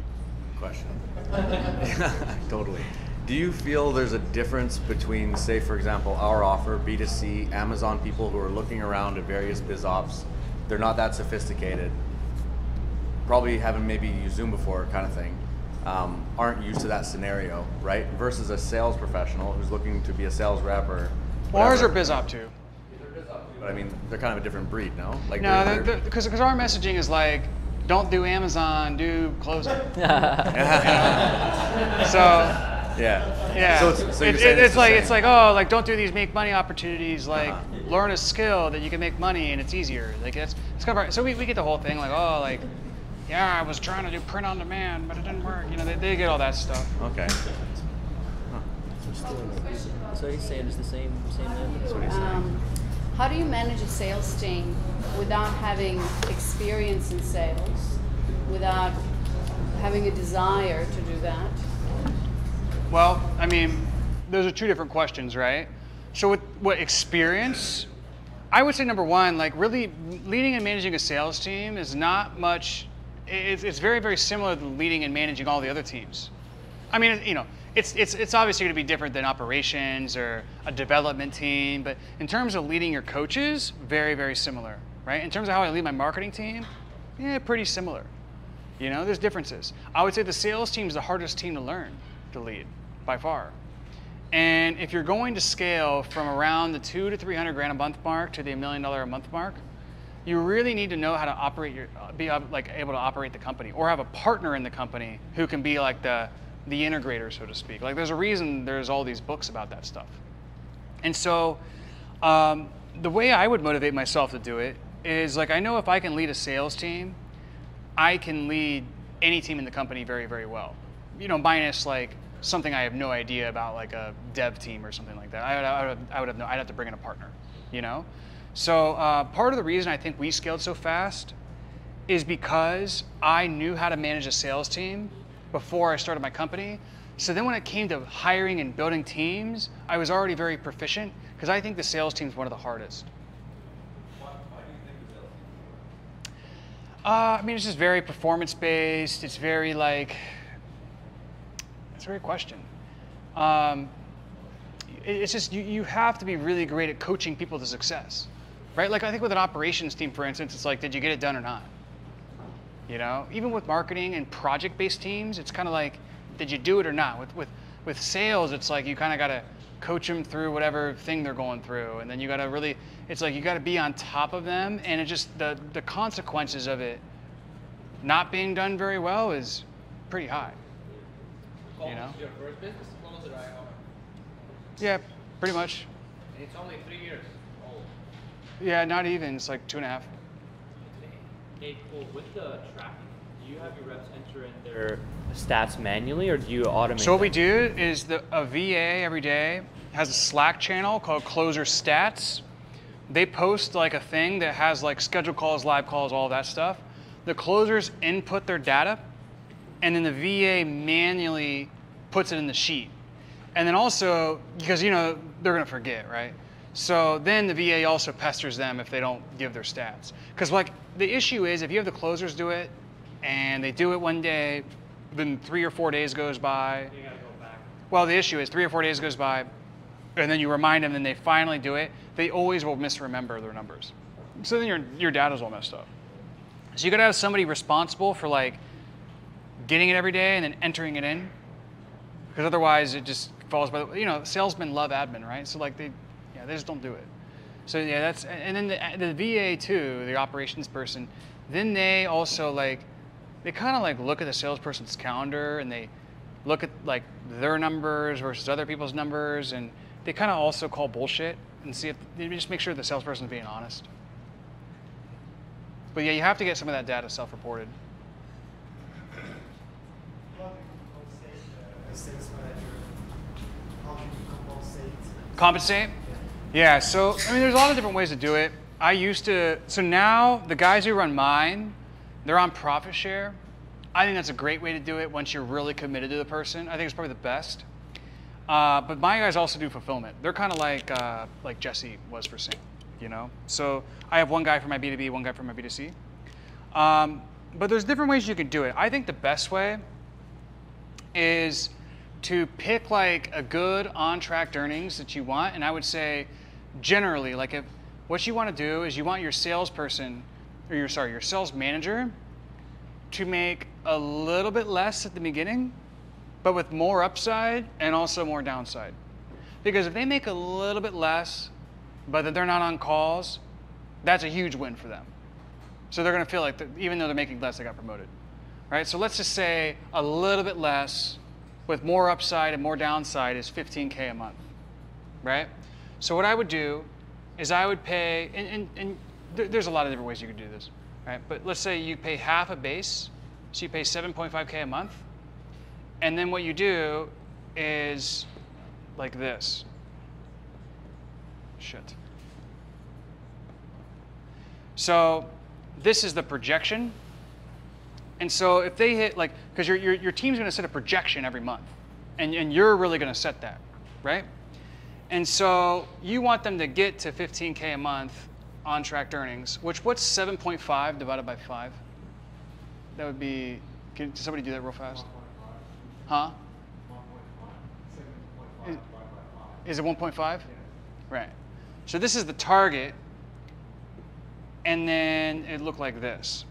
Question. *laughs* totally. Do you feel there's a difference between, say, for example, our offer, B2C, Amazon people who are looking around at various biz ops, they're not that sophisticated, probably haven't maybe used Zoom before, kind of thing, um, aren't used to that scenario, right? Versus a sales professional who's looking to be a sales rep or. Well, ours are biz op too. But I mean, they're kind of a different breed, no? Like No, they're- they're- because because our messaging is like, don't do Amazon, do closing. *laughs* so Yeah. yeah, So it's, so you're It- it- it's, it's like same. it's like oh like don't do these make money opportunities like Uh-huh. learn a skill that you can make money and it's easier like that's it's kind of our- so we, we get the whole thing like oh like yeah I was trying to do print on demand but it didn't work you know they, they get all that stuff Okay. So he's saying it's the same same level. That's what he's Um, how do you manage a sales team without having experience in sales, without having a desire to do that? Well, I mean, those are two different questions, right? So, with what experience? I would say number one, like really leading and managing a sales team is not much. It's, it's very, very similar to leading and managing all the other teams. I mean, you know, it's it's it's obviously going to be different than operations or a development team, but in terms of leading your coaches, very, very similar, right? In terms of how I lead my marketing team, yeah, pretty similar. You know, there's differences. I would say the sales team is the hardest team to learn to lead by far. And if you're going to scale from around the two to three hundred grand a month mark to the million dollar a month mark, you really need to know how to operate your, uh, be like able to operate the company, or have a partner in the company who can be like the the integrator, so to speak. Like there's a reason there's all these books about that stuff. And so, um, the way I would motivate myself to do it is like I know if I can lead a sales team, I can lead any team in the company very, very well. You know, minus like something I have no idea about, like a dev team or something like that. I would, I would, I would have no, I'd have to bring in a partner. You know, so uh, part of the reason I think we scaled so fast is because I knew how to manage a sales team before I started my company. So then when it came to hiring and building teams, I was already very proficient because I think the sales team is one of the hardest. Uh, I mean, it's just very performance based. It's very like, that's a great question. Um, it's just, you, you have to be really great at coaching people to success, right? Like, I think with an operations team, for instance, it's like, did you get it done or not? You know, even with marketing and project based teams, it's kind of like, did you do it or not? With, with, with sales, it's like you kind of got to coach them through whatever thing they're going through, and then you got to really, it's like you got to be on top of them, and it just the the consequences of it not being done very well is pretty high. You know? Your first business closer, I hope. Yeah, pretty much. And it's only three years old. Yeah, not even. It's like two and a half. Hey, cool. With the tracking, do you have your reps enter in their stats manually, or do you automate? So what we do is the a VA every day has a Slack channel called Closer Stats. They post like a thing that has like scheduled calls, live calls, all that stuff. The closers input their data, and then the VA manually puts it in the sheet. And then also because you know they're gonna forget, right? So then the VA also pesters them if they don't give their stats. Because like the issue is if you have the closers do it and they do it one day, then three or four days goes by. You gotta go back. Well, the issue is three or four days goes by, and then you remind them, and they finally do it. They always will misremember their numbers. So then your your data's all messed up. So you gotta have somebody responsible for like getting it every day and then entering it in, because otherwise it just falls by. The, you know, salesmen love admin, right? So like they, yeah, they just don't do it. So yeah, that's and then the, the VA too, the operations person. Then they also like they kind of like look at the salesperson's calendar and they look at like their numbers versus other people's numbers and they kind of also call bullshit and see if they just make sure the salesperson's being honest. But yeah, you have to get some of that data self-reported. Compensate? Yeah, so I mean, there's a lot of different ways to do it. I used to, so now the guys who run mine, they're on profit share. I think that's a great way to do it once you're really committed to the person. I think it's probably the best. Uh, but my guys also do fulfillment. They're kind of like uh, like Jesse was for Sam, you know. So I have one guy for my B2B, one guy for my B2C. Um, but there's different ways you can do it. I think the best way is to pick like a good on-track earnings that you want, and I would say generally, like if what you want to do is you want your salesperson, or your sorry, your sales manager, to make a little bit less at the beginning, but with more upside and also more downside. Because if they make a little bit less, but that they're not on calls, that's a huge win for them. So they're going to feel like even though they're making less, they got promoted, right? So let's just say a little bit less with more upside and more downside is 15k a month, right? So what I would do is I would pay, and, and, and there- there's a lot of different ways you could do this, right? But let's say you pay half a base, so you pay 7.5k a month, and then what you do is like this. Shit. So this is the projection. And so if they hit like, because your, your, your team's going to set a projection every month, and, and you're really going to set that, right? And so you want them to get to 15K a month on tracked earnings, which what's 7.5 divided by 5? That would be, can somebody do that real fast? Huh? Is, is it 1.5? Right. So this is the target, and then it looked like this.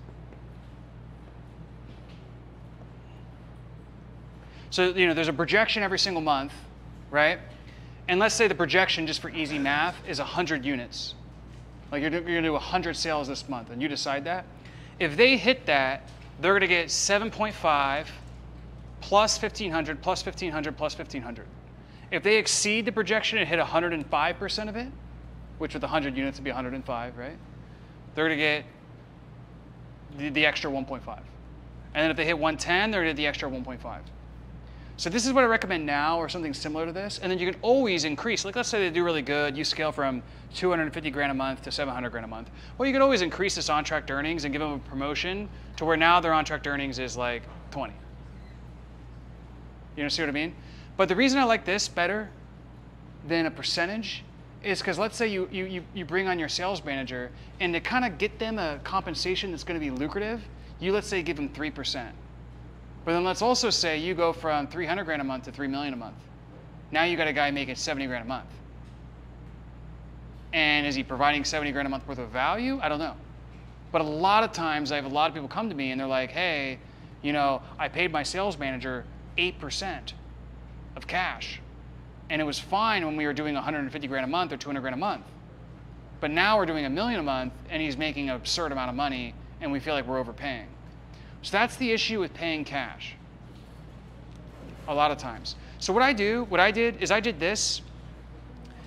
So, you know, there's a projection every single month, right? And let's say the projection, just for easy math, is 100 units. Like you're, you're to do 100 sales this month, and you decide that. If they hit that, they're to get 7.5 plus 1500 plus 1500 plus 1500. If they exceed the projection and hit 105% of it, which with 100 units would be 105, right? They're to get the, the extra 1.5. And then if they hit 110, they're to get the extra 1.5. So this is what I recommend now or something similar to this. And then you can always increase. Like let's say they do really good, you scale from 250 grand a month to 700 grand a month. Well, you can always increase this on-track earnings and give them a promotion to where now their on-track earnings is like 20. You know, see what I mean? But the reason I like this better than a percentage is because let's say you, you, you, you bring on your sales manager and to kind of get them a compensation that's going to be lucrative, you let's say give them 3%. But then let's also say you go from 300 grand a month to 3 million a month. Now you got a guy making 70 grand a month. And is he providing 70 grand a month worth of value? I don't know. But a lot of times I have a lot of people come to me and they're like, hey, you know, I paid my sales manager 8% of cash. and it was fine when we were doing 150 grand a month or 200 grand a month. But now we're doing a million a month, and he's making an absurd amount of money, and we feel like we're overpaying. So that's the issue with paying cash. A lot of times. So what I do, what I did is I did this,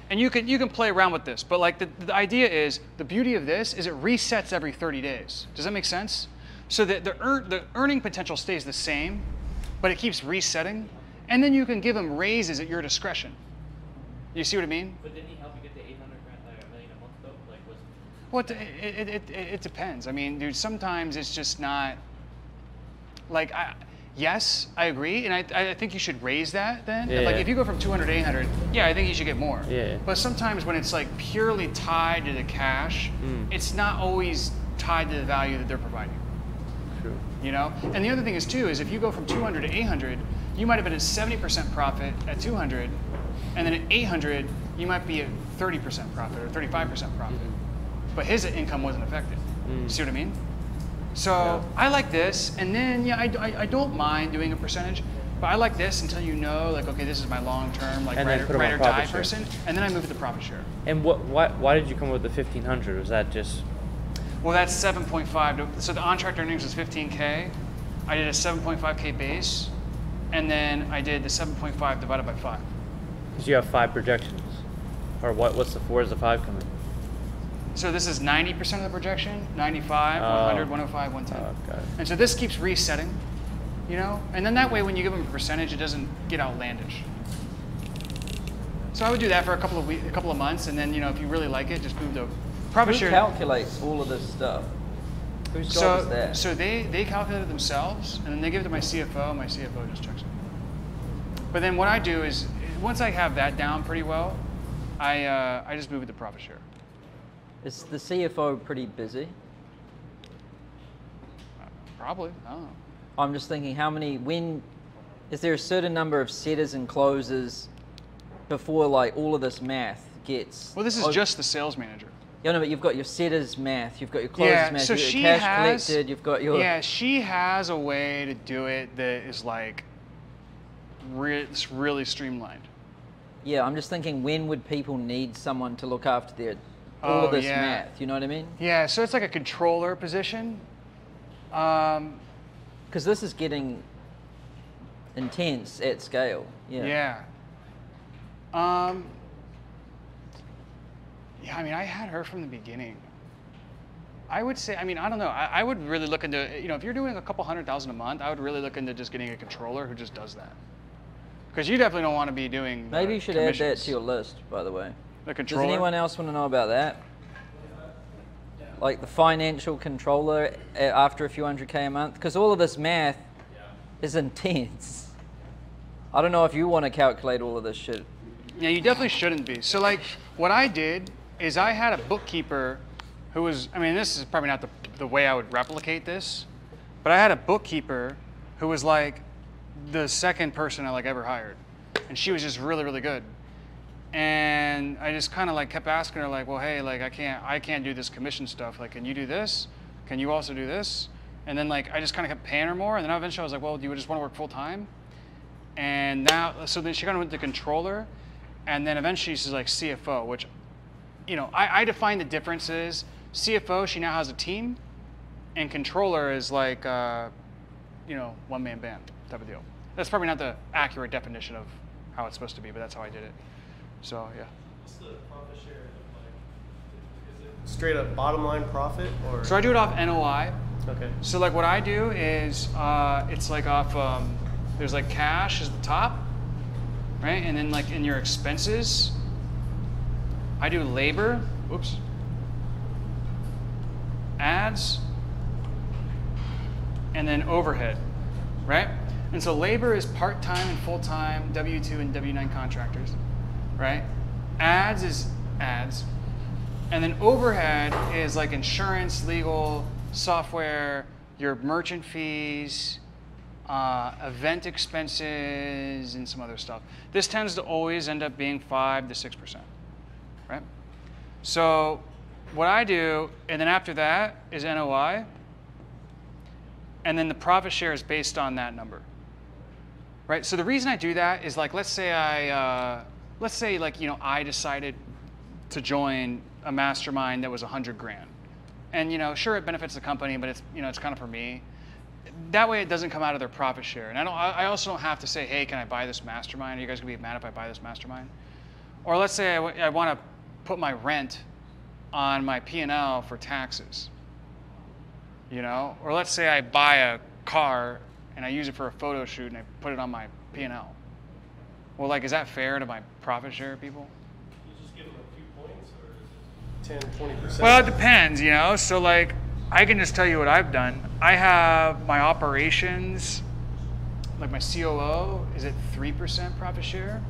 and you can you can play around with this, but like the, the idea is the beauty of this is it resets every 30 days. Does that make sense? So that the earn, the earning potential stays the same, but it keeps resetting, and then you can give them raises at your discretion. You see what I mean? But didn't he help you get to 800 grand, like a million a month though? Like was Well, it, it, it, it, it depends. I mean, dude, sometimes it's just not like I. Yes, I agree, and I, I think you should raise that then. Yeah. Like if you go from 200 to 800, yeah, I think you should get more. Yeah. But sometimes when it's like purely tied to the cash, Mm. it's not always tied to the value that they're providing. True. You know, and the other thing is too is if you go from 200 to 800, you might have been at 70% profit at 200, and then at 800 you might be at 30% profit or 35% profit, but his income wasn't affected. Mm. See what I mean? So I like this, and then yeah, I, I, I don't mind doing a percentage, but I like this until you know like okay, this is my long term like And ride, or- put 'em on ride or die share. person, and then I move to the profit share. And what? Why, why did you come up with the fifteen hundred? Was that just? Well, that's 7.5. So the on-track earnings was 15k. I did a 7.5k base, and then I did the 7.5 divided by five. Because you have five projections, or what? What's the? four? Is the five coming? So this is 90% of the projection, 95, Oh. 100, 105, 110. And so this keeps resetting, you know? And then that way when you give them a percentage, it doesn't get outlandish. So I would do that for a couple of weeks, a couple of months, and then, you know, if you really like it, just move to profit Who calculates all of this stuff? Whose job so, is that? So they, they calculate it themselves, and then they give it to my CFO, my CFO just checks it. But then what I do is, once I have that down pretty well, I, uh, I just move it to profit share. Is the CFO pretty busy? Probably, I don't know. I'm just thinking, how many? When is there a certain number of setters and closers before like all of this math gets? Well, this is just the sales manager. Yeah, no, but you've got your setters math, you've got your closers Yeah, math, so you've got your cash has, collected, you've got your Yeah, she has a way to do it that is like re- it's really streamlined. Yeah, I'm just thinking, when would people need someone to look after their all Oh, this yeah. math? You know what I mean? Yeah, so it's like a controller position. Um, Because this is getting intense at scale. Yeah. Yeah. Um, yeah, I mean, I had her from the beginning. I would say, I mean, I don't know. I, I would really look into, you know, if you're doing a couple hundred thousand a month, I would really look into just getting a controller who just does that. Because you definitely don't want to be doing. Maybe you should add that to your list, by the way. The Does anyone else want to know about that? Like the financial controller eh, after a few hundred K a month? Because all of this math is intense. I don't know if you want to calculate all of this shit. Yeah, you definitely shouldn't be. So, like, what I did is I had a bookkeeper who was, I mean, this is probably not the, the way I would replicate this, but I had a bookkeeper who was like the second person I like ever hired. And she was just really, really good. And I just kind of like kept asking her like, well, hey, like I can't, I can't do this commission stuff. Like, can you do this? Can you also do this? And then like I just kind of kept paying her more. And then eventually I was like, well, do you just want to work full time? And now, so then she kind of went to controller, and then eventually she's like CFO, which, you know, I, I define the differences. CFO, she now has a team, and controller is like, uh, you know, one man band type of deal. That's probably not the accurate definition of how it's supposed to be, but that's how I did it. So yeah. What's the profit share like? Is it straight up bottom line profit or? So I do it off NOI. Okay. So like what I do is uh, it's like off. Um, there's like cash is the top, right? And then like in your expenses, I do labor. Oops. Ads. And then overhead, right? And so labor is part-time and full-time W-2 and W-9 contractors, right? Ads is ads. And then overhead is like insurance, legal, software, your merchant fees, uh, event expenses, and some other stuff. This tends to always end up being 5 to 6%, right? So what I do, and then after that is NOI, and then the profit share is based on that number, right? So the reason I do that is like, let's say I, uh, let's say like you know I decided to join a mastermind that was a hundred grand, and you know sure it benefits the company, but it's you know it's kind of for me. That way it doesn't come out of their profit share, and I don't. I I also don't have to say, hey, can I buy this mastermind? Are you guys gonna be mad if I buy this mastermind? Or let's say I, want to put my rent on my P&L for taxes. You know, or let's say I buy a car and I use it for a photo shoot and I put it on my P&L. Well, like, is that fair to my profit share people? You just give them a few points or Ten, twenty percent. Well, it depends, you know. So, like, I can just tell you what I've done. I have my operations, like my COO, is at three percent profit share,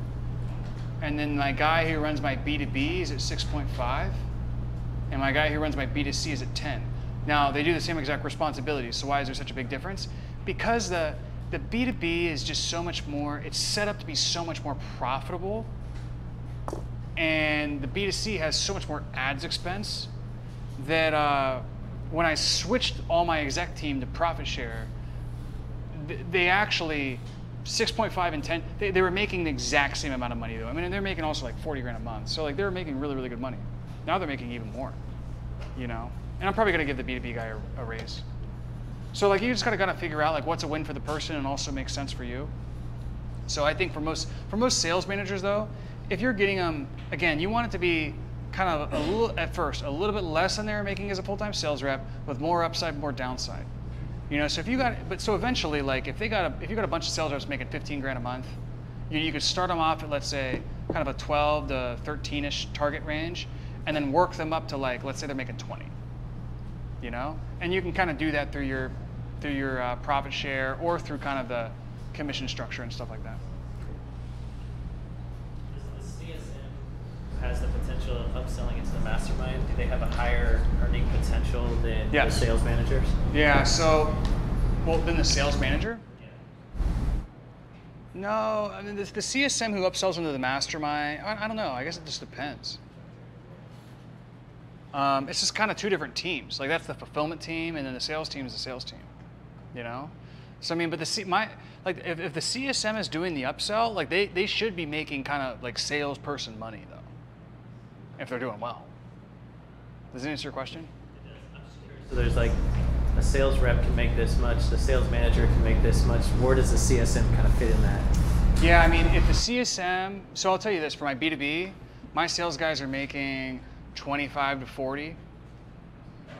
and then my guy who runs my B2B is at six point five, and my guy who runs my B2C is at ten. Now they do the same exact responsibilities. So why is there such a big difference? Because the the B2B is just so much more. It's set up to be so much more profitable and the B2C has so much more ads expense that uh, when I switched all my exec team to profit share, th- they actually 6.5 and 10 they, they were making the exact same amount of money though. I mean, and they're making also like 40 grand a month. So like they were making really really good money. Now they're making even more, you know. And I'm probably gonna give the B2B guy a, a raise. So like you just gotta gotta figure out like what's a win for the person and also makes sense for you. So I think for most for most sales managers though, if you're getting them again, you want it to be kind of a little at first a little bit less than they're making as a full-time sales rep with more upside, more downside. You know, so if you got but so eventually like if they got a if you got a bunch of sales reps making 15 grand a month, you, you could start them off at let's say kind of a 12 to 13ish target range and then work them up to like let's say they're making 20. You know? And you can kind of do that through your through your uh, profit share or through kind of the commission structure and stuff like that. Does the CSM has the potential of upselling into the mastermind, do they have a higher earning potential than Yes. the sales managers? Yeah, so, well, then the sales manager? Yeah. No, I mean, the, the CSM who upsells into the mastermind, I, I don't know. I guess it just depends. Um, it's just kind of two different teams. Like, that's the fulfillment team, and then the sales team is the sales team. You know? So, I mean, but the C, my, like, if, if the CSM is doing the upsell, like, they, they should be making kind of like salesperson money, though, if they're doing well. Does that answer your question? So there's like a sales rep can make this much, the sales manager can make this much. Where does the CSM kind of fit in that? Yeah, I mean, if the CSM, so I'll tell you this for my B2B, my sales guys are making 25 to 40.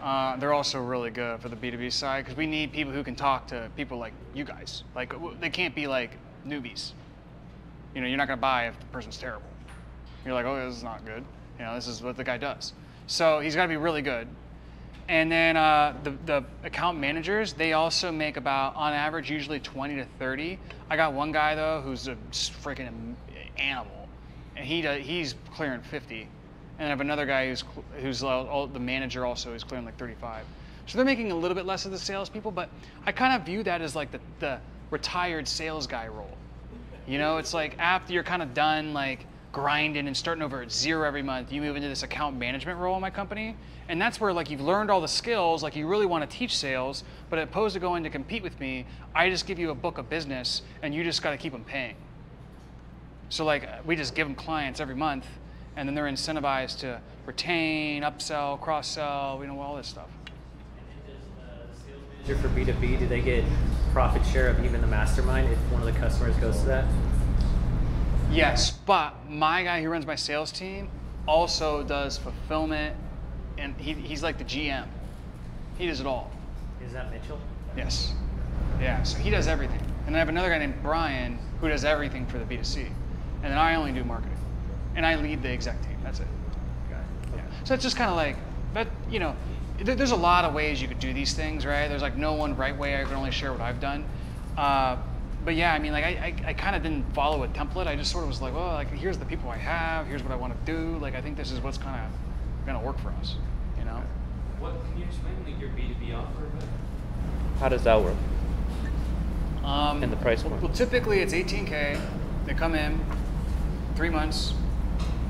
Uh, they're also really good for the B2B side because we need people who can talk to people like you guys. Like, they can't be like newbies. You know, you're not going to buy if the person's terrible. You're like, oh, this is not good. You know, this is what the guy does. So he's got to be really good. And then uh, the, the account managers, they also make about, on average, usually 20 to 30. I got one guy though who's a freaking animal, and he does, he's clearing 50. And I have another guy who's who's all, the manager also is clearing like 35. So they're making a little bit less of the salespeople, but I kind of view that as like the, the retired sales guy role. You know, it's like after you're kind of done like grinding and starting over at zero every month, you move into this account management role in my company. And that's where like you've learned all the skills, like you really want to teach sales, but opposed to going to compete with me, I just give you a book of business and you just got to keep them paying. So like we just give them clients every month and then they're incentivized to retain, upsell, cross sell, you know, all this stuff. Uh, manager For B2B, do they get profit share of even the mastermind if one of the customers goes to that? Yes, but my guy who runs my sales team also does fulfillment, and he, he's like the GM. He does it all. Is that Mitchell? Yes. Yeah, so he does everything. And then I have another guy named Brian who does everything for the B2C. And then I only do marketing. And I lead the exec team. That's it. Yeah. So it's just kind of like, but you know, there, there's a lot of ways you could do these things, right? There's like no one right way. I can only share what I've done. Uh, but yeah, I mean, like I, I, I kind of didn't follow a template. I just sort of was like, well, like here's the people I have. Here's what I want to do. Like I think this is what's kind of gonna work for us. You know. What can you explain like your B two B offer? a? How does that work? Um, and the price point. well, typically it's 18k. They come in three months,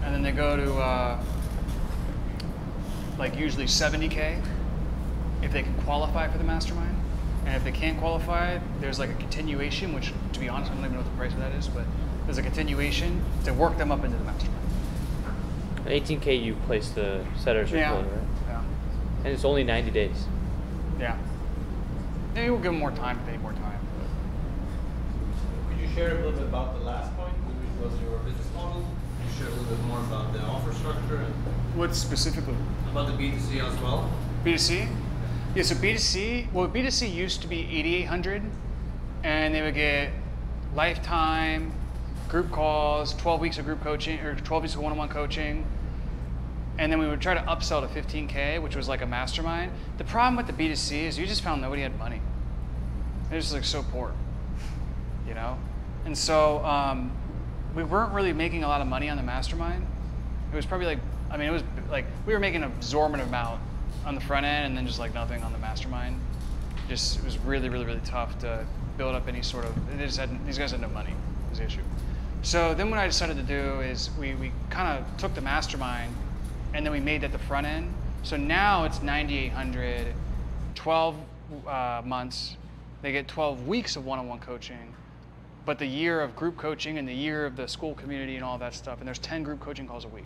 and then they go to uh, like usually 70k if they can qualify for the mastermind. And if they can't qualify, there's like a continuation, which to be honest, I don't even know what the price of that is, but there's a continuation to work them up into the mastermind. At 18k, you place the setters or Yeah. right? Yeah. And it's only 90 days. Yeah. Maybe we'll give them more time if they need more time. Could you share a little bit about the last point, which was your business model? Could you share a little bit more about the offer structure and What specifically? about the B2C as well? B2C? Yeah, so B2C, well, B2C used to be 8,800, and they would get lifetime group calls, 12 weeks of group coaching, or 12 weeks of one on one coaching. And then we would try to upsell to 15K, which was like a mastermind. The problem with the B2C is you just found nobody had money. They're just like so poor, you know? And so um, we weren't really making a lot of money on the mastermind. It was probably like, I mean, it was like we were making an absorbent amount on the front end and then just like nothing on the mastermind. Just, it was really, really, really tough to build up any sort of, they just had, these guys had no money, was the issue. So then what I decided to do is we, we kind of took the mastermind and then we made that the front end. So now it's 9,800, 12 uh, months. They get 12 weeks of one-on-one coaching, but the year of group coaching and the year of the Skool community and all that stuff. And there's 10 group coaching calls a week.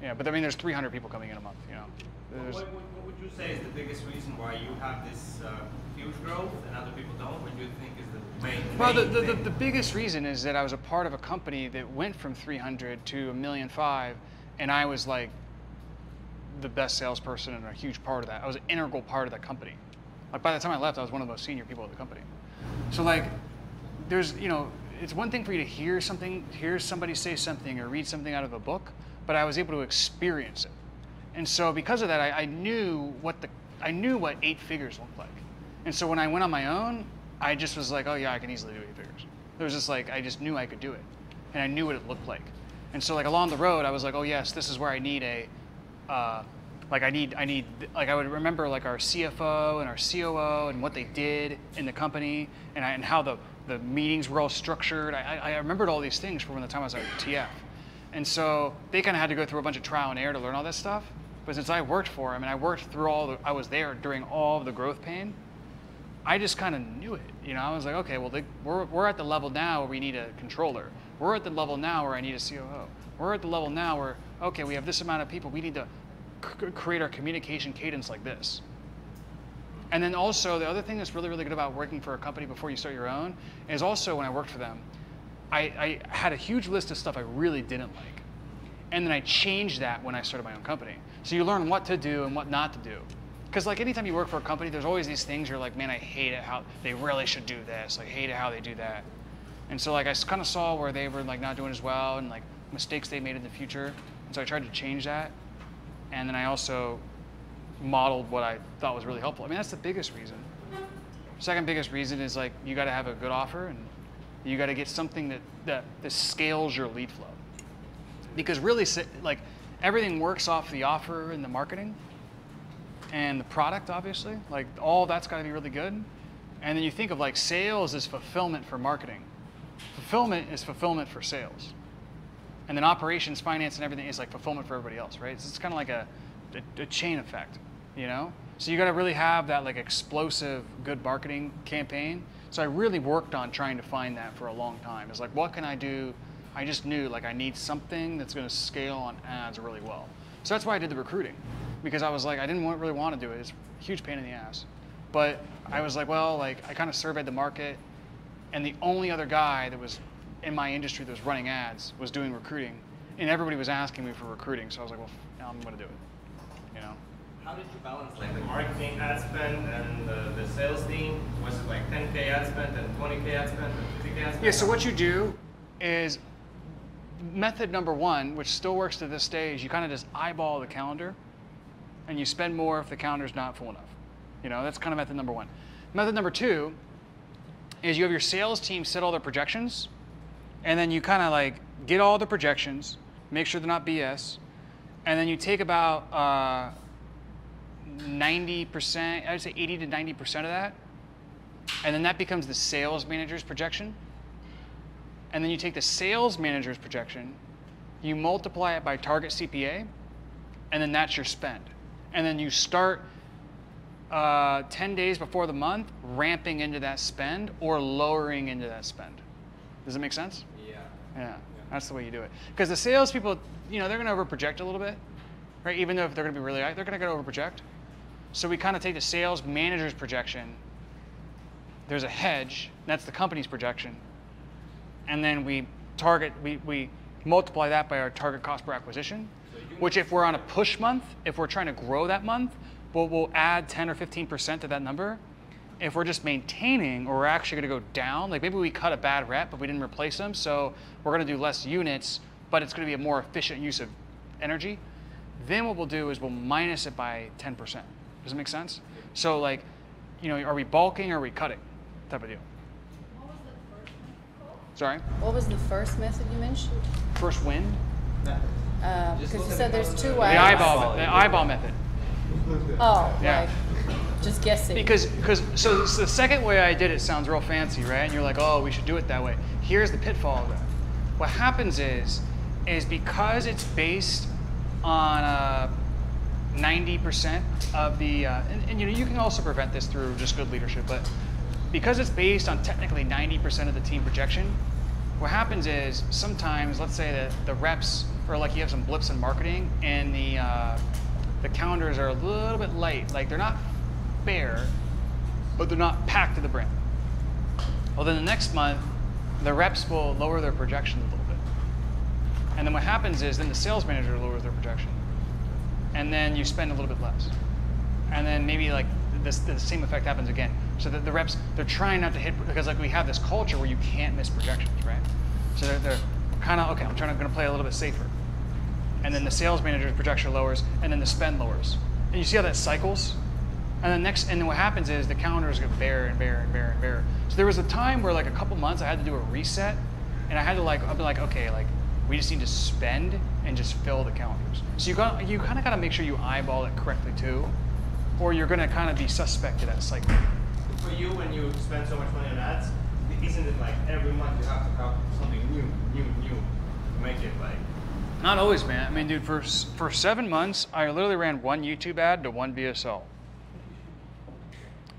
Yeah, but I mean, there's 300 people coming in a month. You know, What, what, what would you say is the biggest reason why you have this uh, huge growth and other people don't? What do you think is the main? Well, the, main the, the, the biggest reason is that I was a part of a company that went from 300 to a million five, and I was like the best salesperson and a huge part of that. I was an integral part of that company. Like by the time I left, I was one of the most senior people at the company. So like, there's you know, it's one thing for you to hear something, hear somebody say something or read something out of a book, but I was able to experience it. And so because of that, I, I knew what the I knew what eight figures looked like. And so when I went on my own, I just was like, oh yeah, I can easily do eight figures. It was just like I just knew I could do it, and I knew what it looked like. And so like along the road, I was like, oh yes, this is where I need a, uh, like I need I need like I would remember like our CFO and our COO and what they did in the company and I, and how the the meetings were all structured. I, I remembered all these things from the time I was at TF. And so they kind of had to go through a bunch of trial and error to learn all this stuff. But since I worked for them and I worked through all the, I was there during all of the growth pain, I just kind of knew it. You know, I was like, okay, well, they, we're, we're at the level now where we need a controller. We're at the level now where I need a COO. We're at the level now where, okay, we have this amount of people. We need to create our communication cadence like this. And then also, the other thing that's really, really good about working for a company before you start your own is also when I worked for them, I, I had a huge list of stuff I really didn't like. And then I changed that when I started my own company. So you learn what to do and what not to do. Because like anytime you work for a company, there's always these things you're like, man, I hate it how they really should do this. I hate it how they do that. And so like I kind of saw where they were like not doing as well and like mistakes they made in the future. And so I tried to change that. And then I also modeled what I thought was really helpful. I mean, that's the biggest reason. Second biggest reason is like you got to have a good offer and you got to get something that, that that scales your lead flow. Because really, like everything works off the offer and the marketing and the product, obviously. Like all that's got to be really good. And then you think of like sales as fulfillment for marketing. Fulfillment is fulfillment for sales. And then operations, finance, and everything is like fulfillment for everybody else, right? It's, it's kind of like a, a, a chain effect, you know? So you got to really have that like explosive good marketing campaign. So I really worked on trying to find that for a long time. It's like, what can I do? I just knew like I need something that's going to scale on ads really well. So that's why I did the recruiting, because I was like, I didn't really want to do it. It's a huge pain in the ass. But I was like, well, like I kind of surveyed the market, and the only other guy that was in my industry that was running ads was doing recruiting, and everybody was asking me for recruiting. So I was like, well, I'm going to do it. You know. How did you balance like the marketing ad spend and the, the sales team? Was it like 10k ad spend and 20k ad spend and 50k ad spend? Yeah, so what you do is method number one, which still works to this day, is you kind of just eyeball the calendar and you spend more if the calendar's not full enough. You know, that's kind of method number one. Method number two is you have your sales team set all their projections and then you kind of like get all the projections, make sure they're not BS, and then you take about uh, 90%, I would say 80 to 90% of that, and then that becomes the sales manager's projection. And then you take the sales manager's projection, you multiply it by target CPA, and then that's your spend. And then you start uh, 10 days before the month ramping into that spend or lowering into that spend. Does it make sense? Yeah. That's the way you do it. Because the salespeople, you know, they're going to overproject a little bit, right? Even though if they're going to be really high, they're going to overproject. So we kind of take the sales manager's projection. There's a hedge. That's the company's projection, and then we target. We we multiply that by our target cost per acquisition. Which, if we're on a push month, if we're trying to grow that month, we'll, we'll add 10 or 15 percent to that number. If we're just maintaining, or we're actually going to go down, like maybe we cut a bad rep, but we didn't replace them, so we're going to do less units, but it's going to be a more efficient use of energy. Then what we'll do is we'll minus it by 10%. Does it make sense? So like, you know, are we bulking or are we cutting? Type of deal. Sorry? What was the first method you mentioned? First win? Because uh, you said there's two The ways. eyeball, the eyeball method. Oh, Yeah. like just guessing. Because, because so, so the second way I did it sounds real fancy, right? And you're like, oh, we should do it that way. Here's the pitfall of that. What happens is, is because it's based on uh, 90% of the, uh, and, and you know, you can also prevent this through just good leadership, but because it's based on technically 90% of the team projection, what happens is sometimes, let's say that the reps, or like you have some blips in marketing, and the uh, the calendars are a little bit light. Like they're not fair, but they're not packed to the brim. Well, then the next month, the reps will lower their projection a little bit. And then what happens is then the sales manager lowers their projection. And then you spend a little bit less. And then maybe like this, the same effect happens again. So that the reps, they're trying not to hit, because like we have this culture where you can't miss projections, right? So they're, they're kind of, okay, I'm trying to gonna play a little bit safer. And then the sales manager's projection lowers, and then the spend lowers. And you see how that cycles? And then next, and then what happens is the calendars get bare and bare and bare and bare. So there was a time where like a couple months I had to do a reset, and I had to like, I'd be like, okay, like we just need to spend and just fill the calendars. So you got, you kind of got to make sure you eyeball it correctly too, or you're gonna kind of be suspected at cycle. For you, when you spend so much money on ads, isn't it like every month you have to have something new, new, new to make it like? Not always, man. I mean, dude, for for seven months, I literally ran one YouTube ad to one VSL,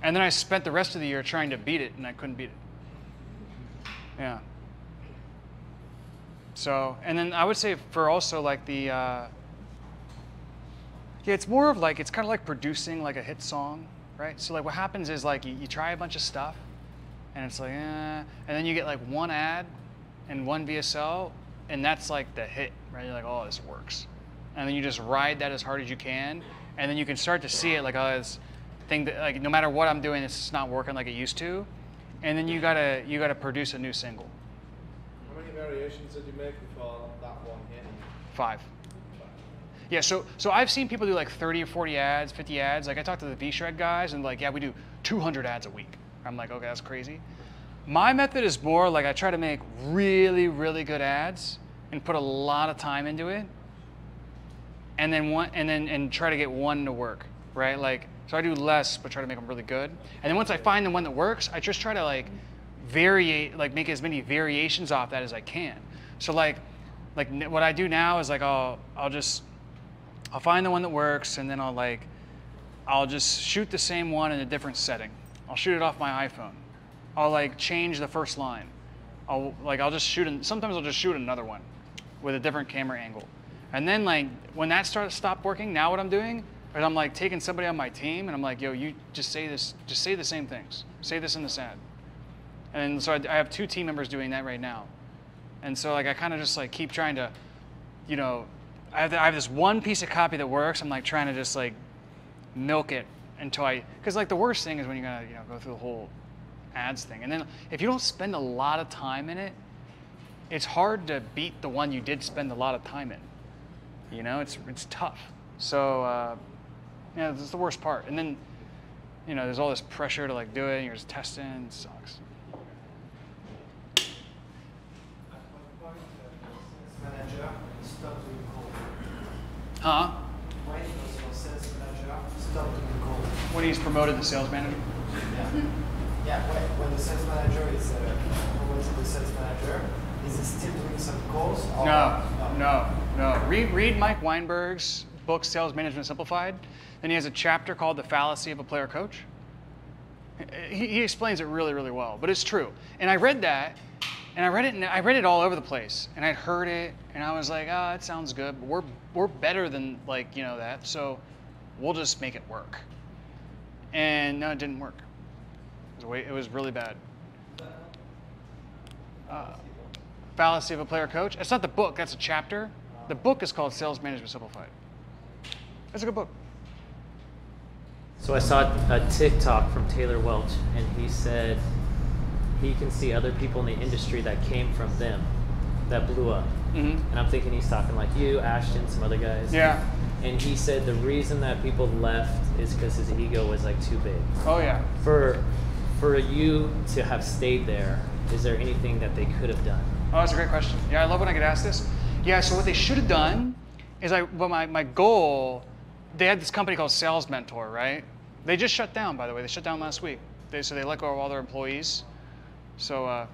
and then I spent the rest of the year trying to beat it, and I couldn't beat it. Yeah. So, and then I would say for also like the, uh, yeah, it's more of like it's kind of like producing like a hit song, right? So like what happens is like you, you try a bunch of stuff, and it's like, eh, and then you get like one ad and one VSL, and that's like the hit, right? You're like, oh, this works, and then you just ride that as hard as you can, and then you can start to see it like, oh, this thing that like no matter what I'm doing, it's just not working like it used to, and then you gotta you gotta produce a new single. How many variations did you make before that one hit? Five. Yeah, so so I've seen people do like 30 or 40 ads, 50 ads. Like I talked to the V-Shred guys and like, yeah, we do 200 ads a week. I'm like, okay, that's crazy. My method is more like I try to make really, really good ads and put a lot of time into it. And then one and then and try to get one to work, right? Like so I do less but try to make them really good. And then once I find the one that works, I just try to like variate like make as many variations off that as I can. So like like what I do now is like I'll I'll just I'll find the one that works and then I'll like I'll just shoot the same one in a different setting. I'll shoot it off my iPhone. I'll like change the first line. I'll like I'll just shoot an, sometimes I'll just shoot another one with a different camera angle. And then like when that starts stop working, now what I'm doing is I'm like taking somebody on my team and I'm like, yo, you just say this, just say the same things. Say this in this ad. And so I, I have two team members doing that right now. And so like I kind of just like keep trying to, you know, I have, I have this one piece of copy that works. I'm like trying to just like milk it until I, because like the worst thing is when you're gonna you know go through the whole ads thing, and then if you don't spend a lot of time in it, it's hard to beat the one you did spend a lot of time in. You know, it's it's tough. So uh, yeah, that's the worst part. And then you know, there's all this pressure to like do it, and you're just testing. It sucks. Manager, stop doing call. Huh? Why does your sales manager stop doing call? When he's promoted to sales manager. Yeah. Yeah, when, when the sales manager is uh, promoted to the sales manager, is he still doing some calls? Or No, no, no. Read, read Mike Weinberg's book, Sales Management Simplified. Then he has a chapter called The Fallacy of a Player Coach. He, he explains it really, really well, but it's true. And I read that, And I read it, and I read it all over the place, and I'd heard it, and I was like, ah, it sounds good, but we're we're better than like you know that, so we'll just make it work. And no, it didn't work. It was, it was really bad. Uh, Fallacy of a Player Coach. It's not the book, that's a chapter. The book is called Sales Management Simplified. It's a good book. So I saw a TikTok from Taylor Welch, and he said he can see other people in the industry that came from them that blew up. Mhm. And I'm thinking he's talking like you, Ashton, some other guys. Yeah. And he said the reason that people left is because his ego was like too big. Oh, yeah. For for you to have stayed there, is there anything that they could have done? Oh, that's a great question. Yeah, I love when I get asked this. Yeah, so what they should have done is I, well, my, my goal, they had this company called Sales Mentor, right? They just shut down, by the way. They shut down last week. They, so they let go of all their employees. So, uh,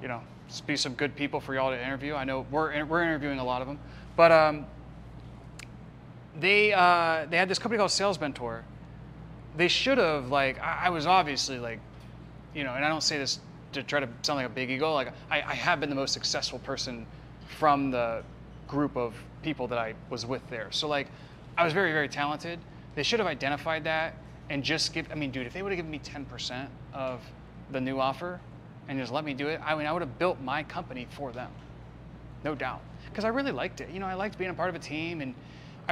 you know, just be some good people for y'all to interview. I know we're, we're interviewing a lot of them. But um, they, uh, they had this company called Sales Mentor. They should have, like, I, I was obviously like, you know, and I don't say this to try to sound like a big ego. Like I, I have been the most successful person from the group of people that I was with there. So like, I was very very talented. They should have identified that and just give. I mean, dude, if they would have given me 10% of the new offer and just let me do it, I mean, I would have built my company for them, no doubt. Because I really liked it. You know, I liked being a part of a team and.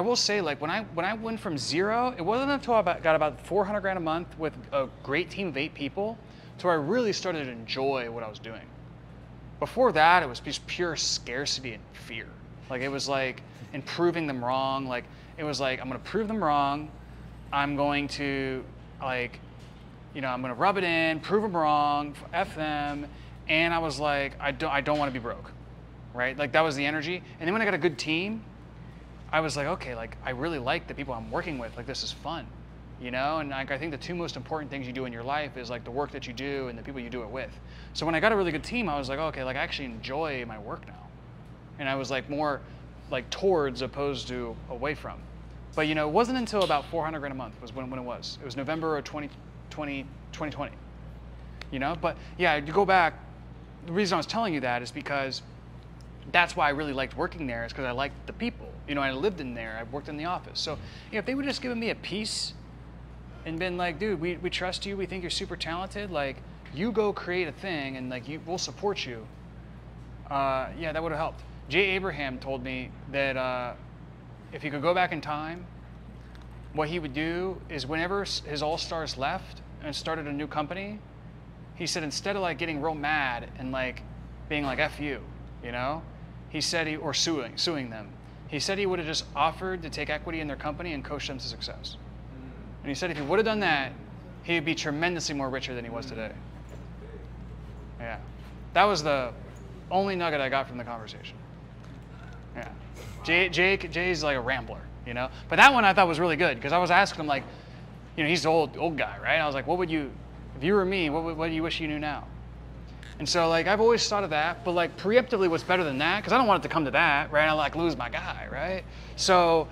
I will say, like when I when I went from zero, it wasn't until I got about 400 grand a month with a great team of eight people to where I really started to enjoy what I was doing. Before that, it was just pure scarcity and fear. Like it was like in proving them wrong. Like it was like I'm gonna prove them wrong. I'm going to like, you know, I'm gonna rub it in, prove them wrong, f them, and I was like, I don't, I don't want to be broke, right? Like that was the energy. And then when I got a good team, I was like, okay, like I really like the people I'm working with. Like this is fun you know? And like, i think the two most important things you do in your life is like the work that you do and the people you do it with. So when i got a really good team i was like okay like i actually enjoy my work now. And i was like more like towards opposed to away from. But you know it wasn't until about 400 grand a month was when, when it was. It was november of 2020 2020 you know? But yeah to go back the reason i was telling you that is because that's why I really liked working there is because I liked the people. You know, I lived in there. I worked in the office. So, you know, if they would have just given me a piece and been like, dude, we, we trust you. We think you're super talented. Like, you go create a thing, and like, you, we'll support you. Uh, yeah, that would have helped. Jay Abraham told me that uh, if he could go back in time, what he would do is whenever his all stars left and started a new company, he said instead of like getting real mad and like being like "f you," you know, he said he or suing suing them. He said he would have just offered to take equity in their company and coach them to success. Mm. And he said if he would have done that, he would be tremendously more richer than he was today. Mm. Yeah. That was the only nugget I got from the conversation. Yeah. Jay, Jake, Jay's like a rambler, you know? But that one I thought was really good because I was asking him, like, you know, he's the old, old guy, right? I was like, what would you, if you were me, what, would, what do you wish you knew now? And so, like, I've always thought of that, but like, preemptively, what's better than that? Because I don't want it to come to that, right? I like lose my guy, right? So,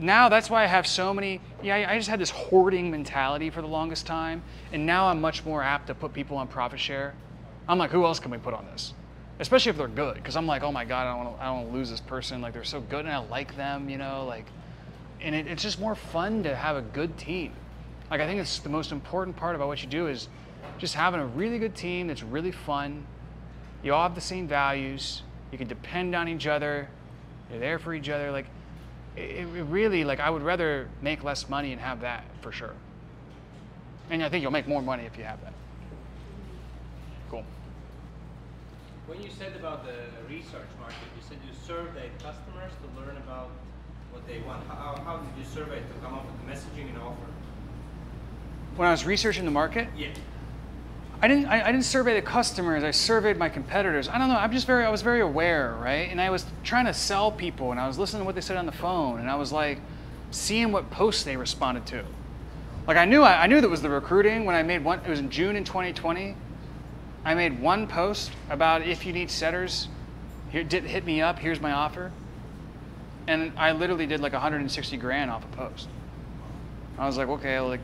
now that's why I have so many. Yeah, I just had this hoarding mentality for the longest time, and now I'm much more apt to put people on profit share. I'm like, who else can we put on this? Especially if they're good, because I'm like, oh my god, I don't, wanna, I don't want to lose this person. Like they're so good, and I like them, you know, like, and it, it's just more fun to have a good team. Like I think it's the most important part about what you do is just having a really good team that's really fun. You all have the same values. You can depend on each other. You're there for each other. Like it, it really like I would rather make less money and have that for sure. And I think you'll make more money if you have that. Cool. When you said about the research market, you said you surveyed customers to learn about what they want. How, how did you survey to come up with the messaging and offer? When I was researching the market, Yeah. I didn't I, I didn't survey the customers. I surveyed my competitors. I don't know. I'm just very I was very aware, right? And I was trying to sell people, and I was listening to what they said on the phone, and I was like seeing what posts they responded to. Like I knew I, I knew that was the recruiting when I made one. It was in June in 2020. I made one post about if you need setters, here did hit me up. Here's my offer. And I literally did like 160 grand off a post. I was like, okay, like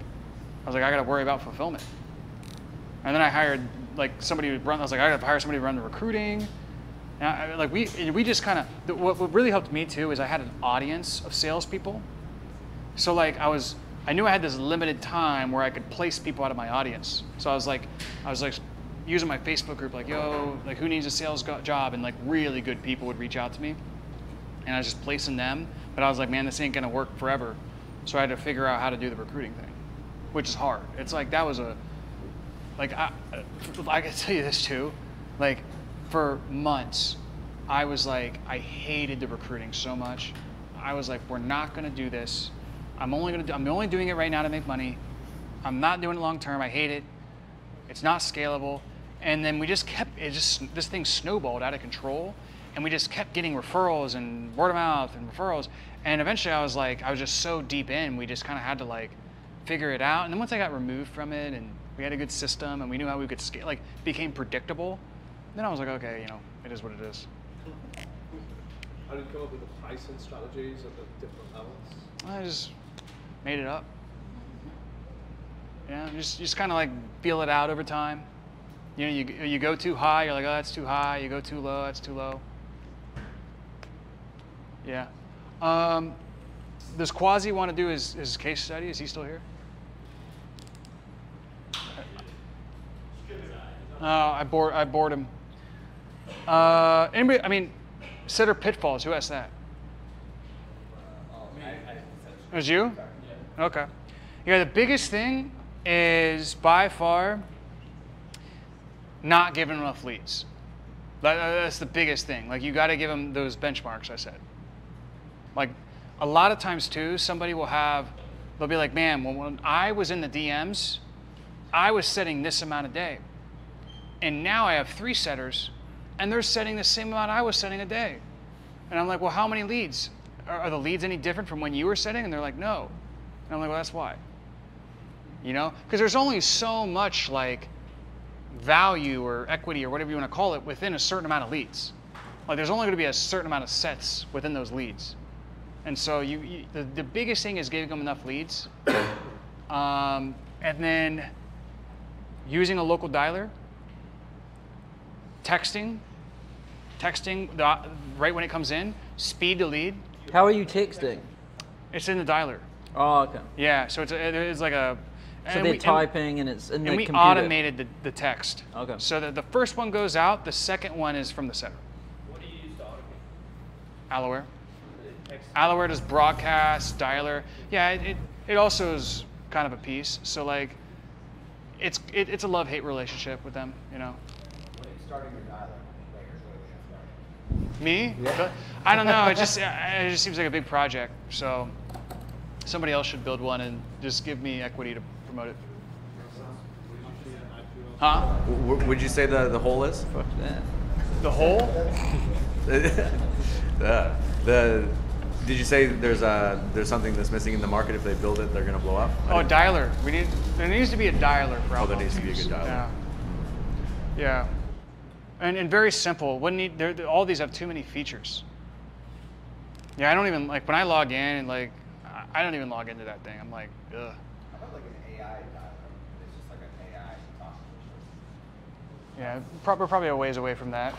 I was like I got to worry about fulfillment. And then I hired like somebody would run. I was like, I gotta hire somebody to run the recruiting. And I, like we we just kind of what, what really helped me too is I had an audience of salespeople. So like I was I knew I had this limited time where I could place people out of my audience. So I was like I was like using my Facebook group like yo like who needs a sales job and like really good people would reach out to me, and I was just placing them. But I was like man this ain't gonna work forever. So I had to figure out how to do the recruiting thing, which is hard. It's like that was a like I, I can tell you this too, like for months, I was like I hated the recruiting so much. I was like, we're not gonna do this. I'm only gonna do, I'm only doing it right now to make money. I'm not doing it long term. I hate it. It's not scalable. And then we just kept it just this thing snowballed out of control, and we just kept getting referrals and word of mouth and referrals. And eventually, I was like, I was just so deep in, we just kind of had to like figure it out. And then once I got removed from it and we had a good system and we knew how we could scale, like became predictable. Then I was like, okay, you know, it is what it is. How did you come up with the pricing strategies at the different levels? I just made it up. Yeah, just just kind of like feel it out over time. You know, you you go too high, you're like, oh, that's too high. You go too low, that's too low. Yeah. Um, does Quasi want to do his, his case study? Is he still here? Oh, I bored I bored him. Uh, anybody? I mean, setter pitfalls. Who asked that? It was you? Okay. Yeah, the biggest thing is by far not giving enough leads. That's the biggest thing. Like you got to give them those benchmarks I said. Like a lot of times too, somebody will have, they'll be like, man, when, when I was in the DMs, I was setting this amount a day. And now I have three setters and they're setting the same amount I was setting a day. And I'm like, well, how many leads? Are, are the leads any different from when you were setting? And they're like, no. And I'm like, well, that's why. You know? Because there's only so much like value or equity or whatever you want to call it within a certain amount of leads. Like there's only going to be a certain amount of sets within those leads. And so you, you the, the biggest thing is giving them enough leads. *coughs* um, and then using a local dialer, texting, texting the, right when it comes in, speed to lead. How are you texting? It's in the dialer. Oh, okay. Yeah, so it's, a, it's like a. So they're we- typing and it's in and the we computer. automated the, the text. Okay. So that the first one goes out, the second one is from the center. What do you use to automate? Aloware. Text. Aloware does broadcast, dialer. Yeah, it, it, it also is kind of a piece. So like, it's it, it's a love hate relationship with them. You know. Starting your dialer. like, here's where we have Me? Yeah. I don't know. It just *laughs* uh, it just seems like a big project. So somebody else should build one and just give me equity to promote it. Huh? W- w- would you say the the whole is? Fuck that. The whole? *laughs* the, the did you say there's a there's something that's missing in the market? If they build it, they're gonna blow up. I Oh, didn't- dialer. We need. There needs to be a dialer for Oh, there needs to be a good dialer. Yeah. Yeah. And, and very simple. Wouldn't need. All these have too many features. Yeah, I don't even like when I log in and like I- don't even log into that thing. I'm like, ugh. How about like an AI dialer? It's just like an AI talk. Yeah, we're probably a ways away from that.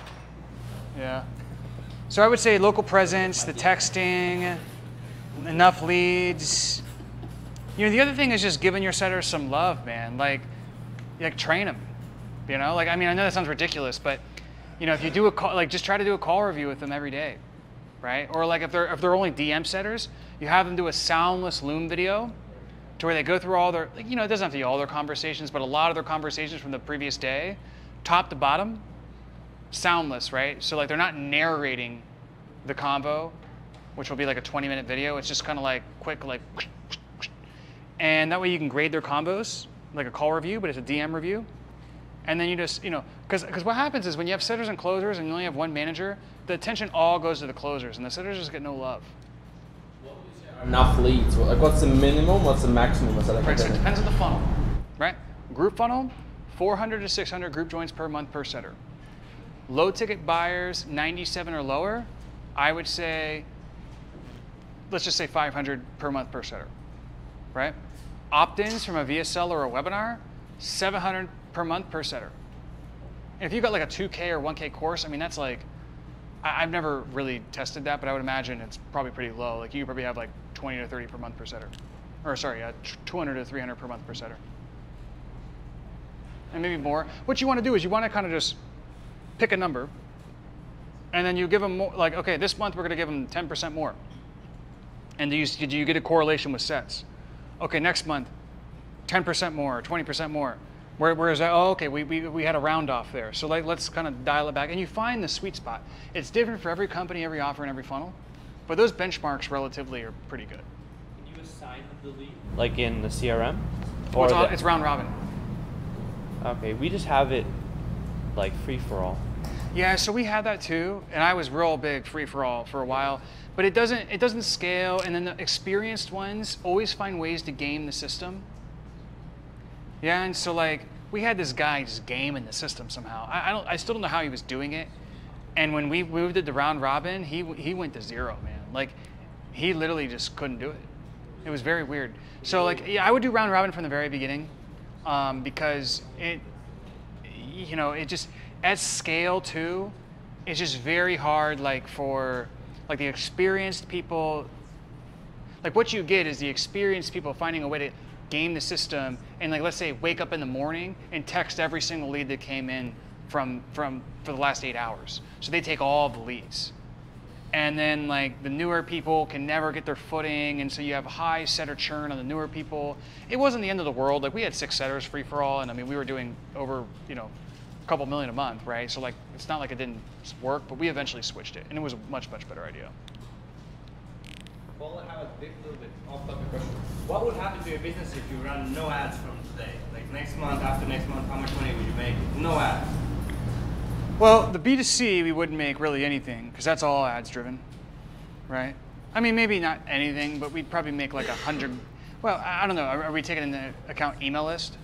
Yeah. So I would say local presence, the texting, enough leads. You know, the other thing is just giving your setters some love, man. Like, like train them. You know, like I mean, I know that sounds ridiculous, but you know, if you do a call, like just try to do a call review with them every day, right? Or like if they're if they're only DM setters, you have them do a soundless Loom video, to where they go through all their, like, you know, it doesn't have to be all their conversations, but a lot of their conversations from the previous day, top to bottom, soundless, right? So like they're not narrating the convo, which will be like a 20 minute video. It's just kind of like quick, like, and that way you can grade their combos, like a call review, but it's a DM review. And then you just, you know, because what happens is when you have setters and closers and you only have one manager, the attention all goes to the closers, and the setters just get no love. Enough leads. Like, what's the minimum? What's the maximum? What's that like? Right, so it depends on the funnel, right? Group funnel, 400 to 600 group joins per month per setter. Low ticket buyers, 97 or lower, I would say, let's just say 500 per month per setter, right? Opt-ins from a VSL or a webinar, 700 per month per setter. And If you've got like a 2K or 1K course, I mean that's like, I, I've never really tested that, but I would imagine it's probably pretty low. Like you probably have like 20 to 30 per month per setter, or sorry, uh, 200 to 300 per month per setter, and maybe more. What you want to do is you want to kind of just pick a number, and then you give them more. Like okay, this month we're going to give them 10% more, and do you do you get a correlation with sets? Okay, next month, 10% more, 20% more. Where, whereas, oh, okay, we, we, we had a round off there. So like, let's kind of dial it back. And you find the sweet spot. It's different for every company, every offer, and every funnel. But those benchmarks relatively are pretty good. Can you assign the lead? Like in the CRM? Well, oh, it's, all, the- it's round robin. Okay, we just have it like free for all. Yeah, so we had that too, and I was real big free for all for a while, but it doesn't it doesn't scale. And then the experienced ones always find ways to game the system. Yeah, and so like we had this guy just gaming the system somehow. I, I don't I still don't know how he was doing it. And when we moved it to round robin, he he went to zero, man. Like he literally just couldn't do it. It was very weird. So like yeah, I would do round robin from the very beginning, um, because it you know it just at scale too. It's just very hard like for like the experienced people like what you get is the experienced people finding a way to game the system and like let's say wake up in the morning and text every single lead that came in from from for the last eight hours. So they take all the leads. And then like the newer people can never get their footing and so you have a high setter churn on the newer people. It wasn't the end of the world. Like we had six setters free for all and i mean we were doing over you know a couple million a month right? So like it's not like it didn't work but we eventually switched it and it was a much much better idea Paul, I have a little bit off-topic question. What would happen to your business if you run no ads from today? Like next month, after next month, how much money would you make? No ads. Well, the B2C, we wouldn't make really anything because that's all ads driven, right? I mean, maybe not anything, but we'd probably make like a hundred. Well, I don't know. Are we taking into account email list?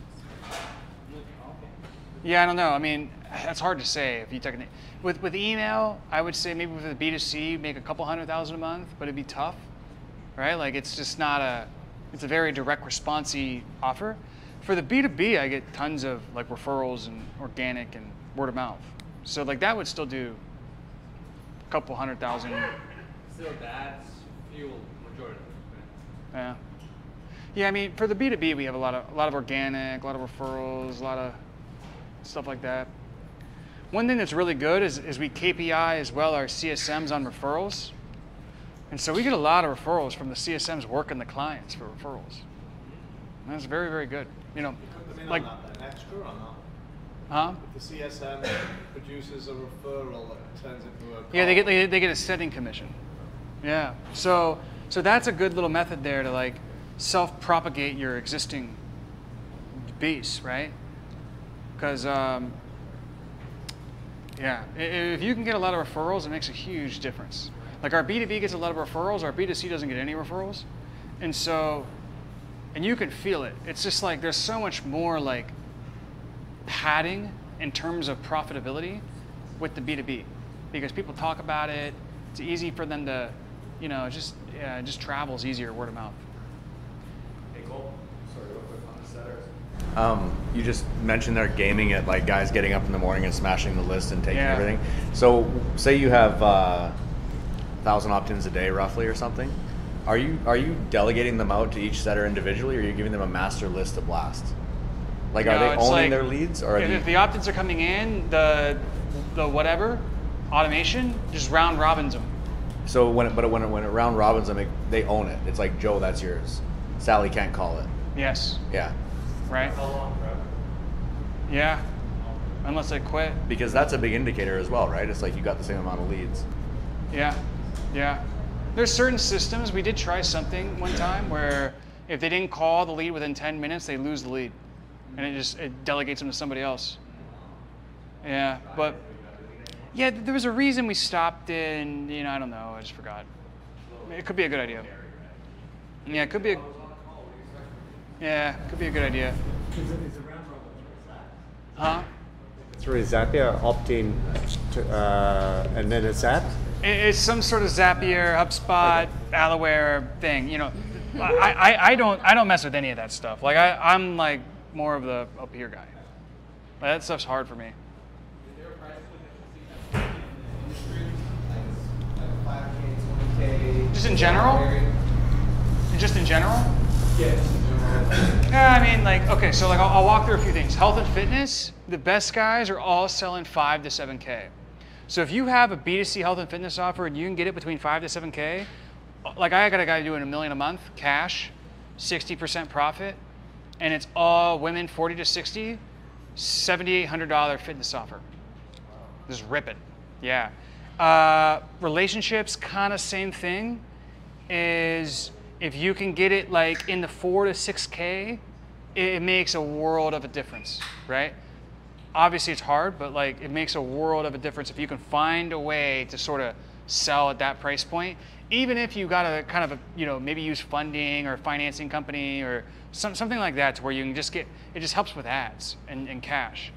Yeah, I don't know. I mean, that's hard to say if you take an with with email. I would say maybe with the B2C, make a couple hundred thousand a month, but it'd be tough, right? Like it's just not a. It's a very direct responsey offer. For the B2B, I get tons of like referrals and organic and word of mouth. So like that would still do a couple hundred thousand. Still, the ads fuel majority. Yeah. Yeah, I mean, for the B2B, we have a lot of a lot of organic, a lot of referrals, a lot of stuff like that. One thing that's really good is, is we KPI as well our CSMs on referrals. And so we get a lot of referrals from the CSMs working the clients for referrals. And that's very, very good. You know, Put them in like, on that, an extra or not? huh? If the CSM produces a referral that turns into a Yeah, they get they, they get a setting commission. Yeah. So so that's a good little method there to like self-propagate your existing base, right? Because um, yeah, if you can get a lot of referrals, it makes a huge difference. Like our B2B gets a lot of referrals, our B2C doesn't get any referrals, and so and you can feel it. It's just like there's so much more like padding in terms of profitability with the B2B because people talk about it. It's easy for them to, you know, just yeah, it just travels easier word of mouth. Hey, Cole. Sorry, real quick on the setters. Um, you just mentioned they're gaming it, like guys getting up in the morning and smashing the list and taking Yeah. everything. So, say you have uh, thousand opt-ins a day, roughly, or something. Are you are you delegating them out to each setter individually, or are you giving them a master list to blast? Like, are they it's owning like- their leads, or are if, they, if the opt-ins are coming in, the the whatever automation just round robins them. so when it, but when it, when it round robins them, it, they own it. It's like Joe, that's yours. Sally can't call it. Yes. Yeah. Right. Yeah. Unless they quit. Because that's a big indicator as well, right? It's like you got the same amount of leads. Yeah, yeah. There's certain systems. We did try something one time where if they didn't call the lead within 10 minutes, they lose the lead, and it just it delegates them to somebody else. Yeah, but yeah, there was a reason we stopped and you know, I don't know. I just forgot. It could be a good idea. Yeah, it could be a. Yeah, could be a good idea. Huh? Through Zapier, opt in, to, uh, and then it's that. It's some sort of Zapier, HubSpot, okay. Aloware thing. You know, I, I, I, don't I don't mess with any of that stuff. Like I, I'm like more of the up here guy. Like, that stuff's hard for me. Just in general? Just in general? Yes. Yeah, I mean, like, okay, so like I'll, I'll walk through a few things. Health and fitness, the best guys are all selling five to seven K. So if you have a B2C health and fitness offer and you can get it between five to seven k, like I got a guy doing a million a month, cash, 60% profit, and it's all women 40 to 60, $7,800 fitness offer. Just rip it. Yeah. Uh, relationships, kind of same thing. Is if you can get it like in the four to six k, it, it makes a world of a difference, right? Obviously, it's hard, but like it makes a world of a difference if you can find a way to sort of sell at that price point. Even if you got a kind of a you know maybe use funding or financing company or some, something like that to where you can just get it just helps with ads and, and cash.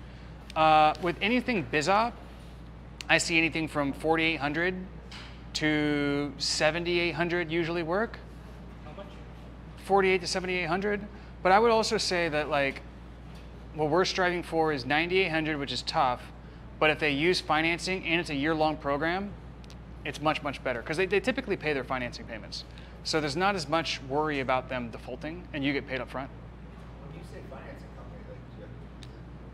Uh, with anything BizOp, I see anything from 4,800 to 7,800 usually work. How much? 48 to 7,800. But I would also say that like what we're striving for is 9,800, which is tough. But if they use financing and it's a year-long program, it's much, much better because they, they typically pay their financing payments. So there's not as much worry about them defaulting and you get paid up front. When you say financing company,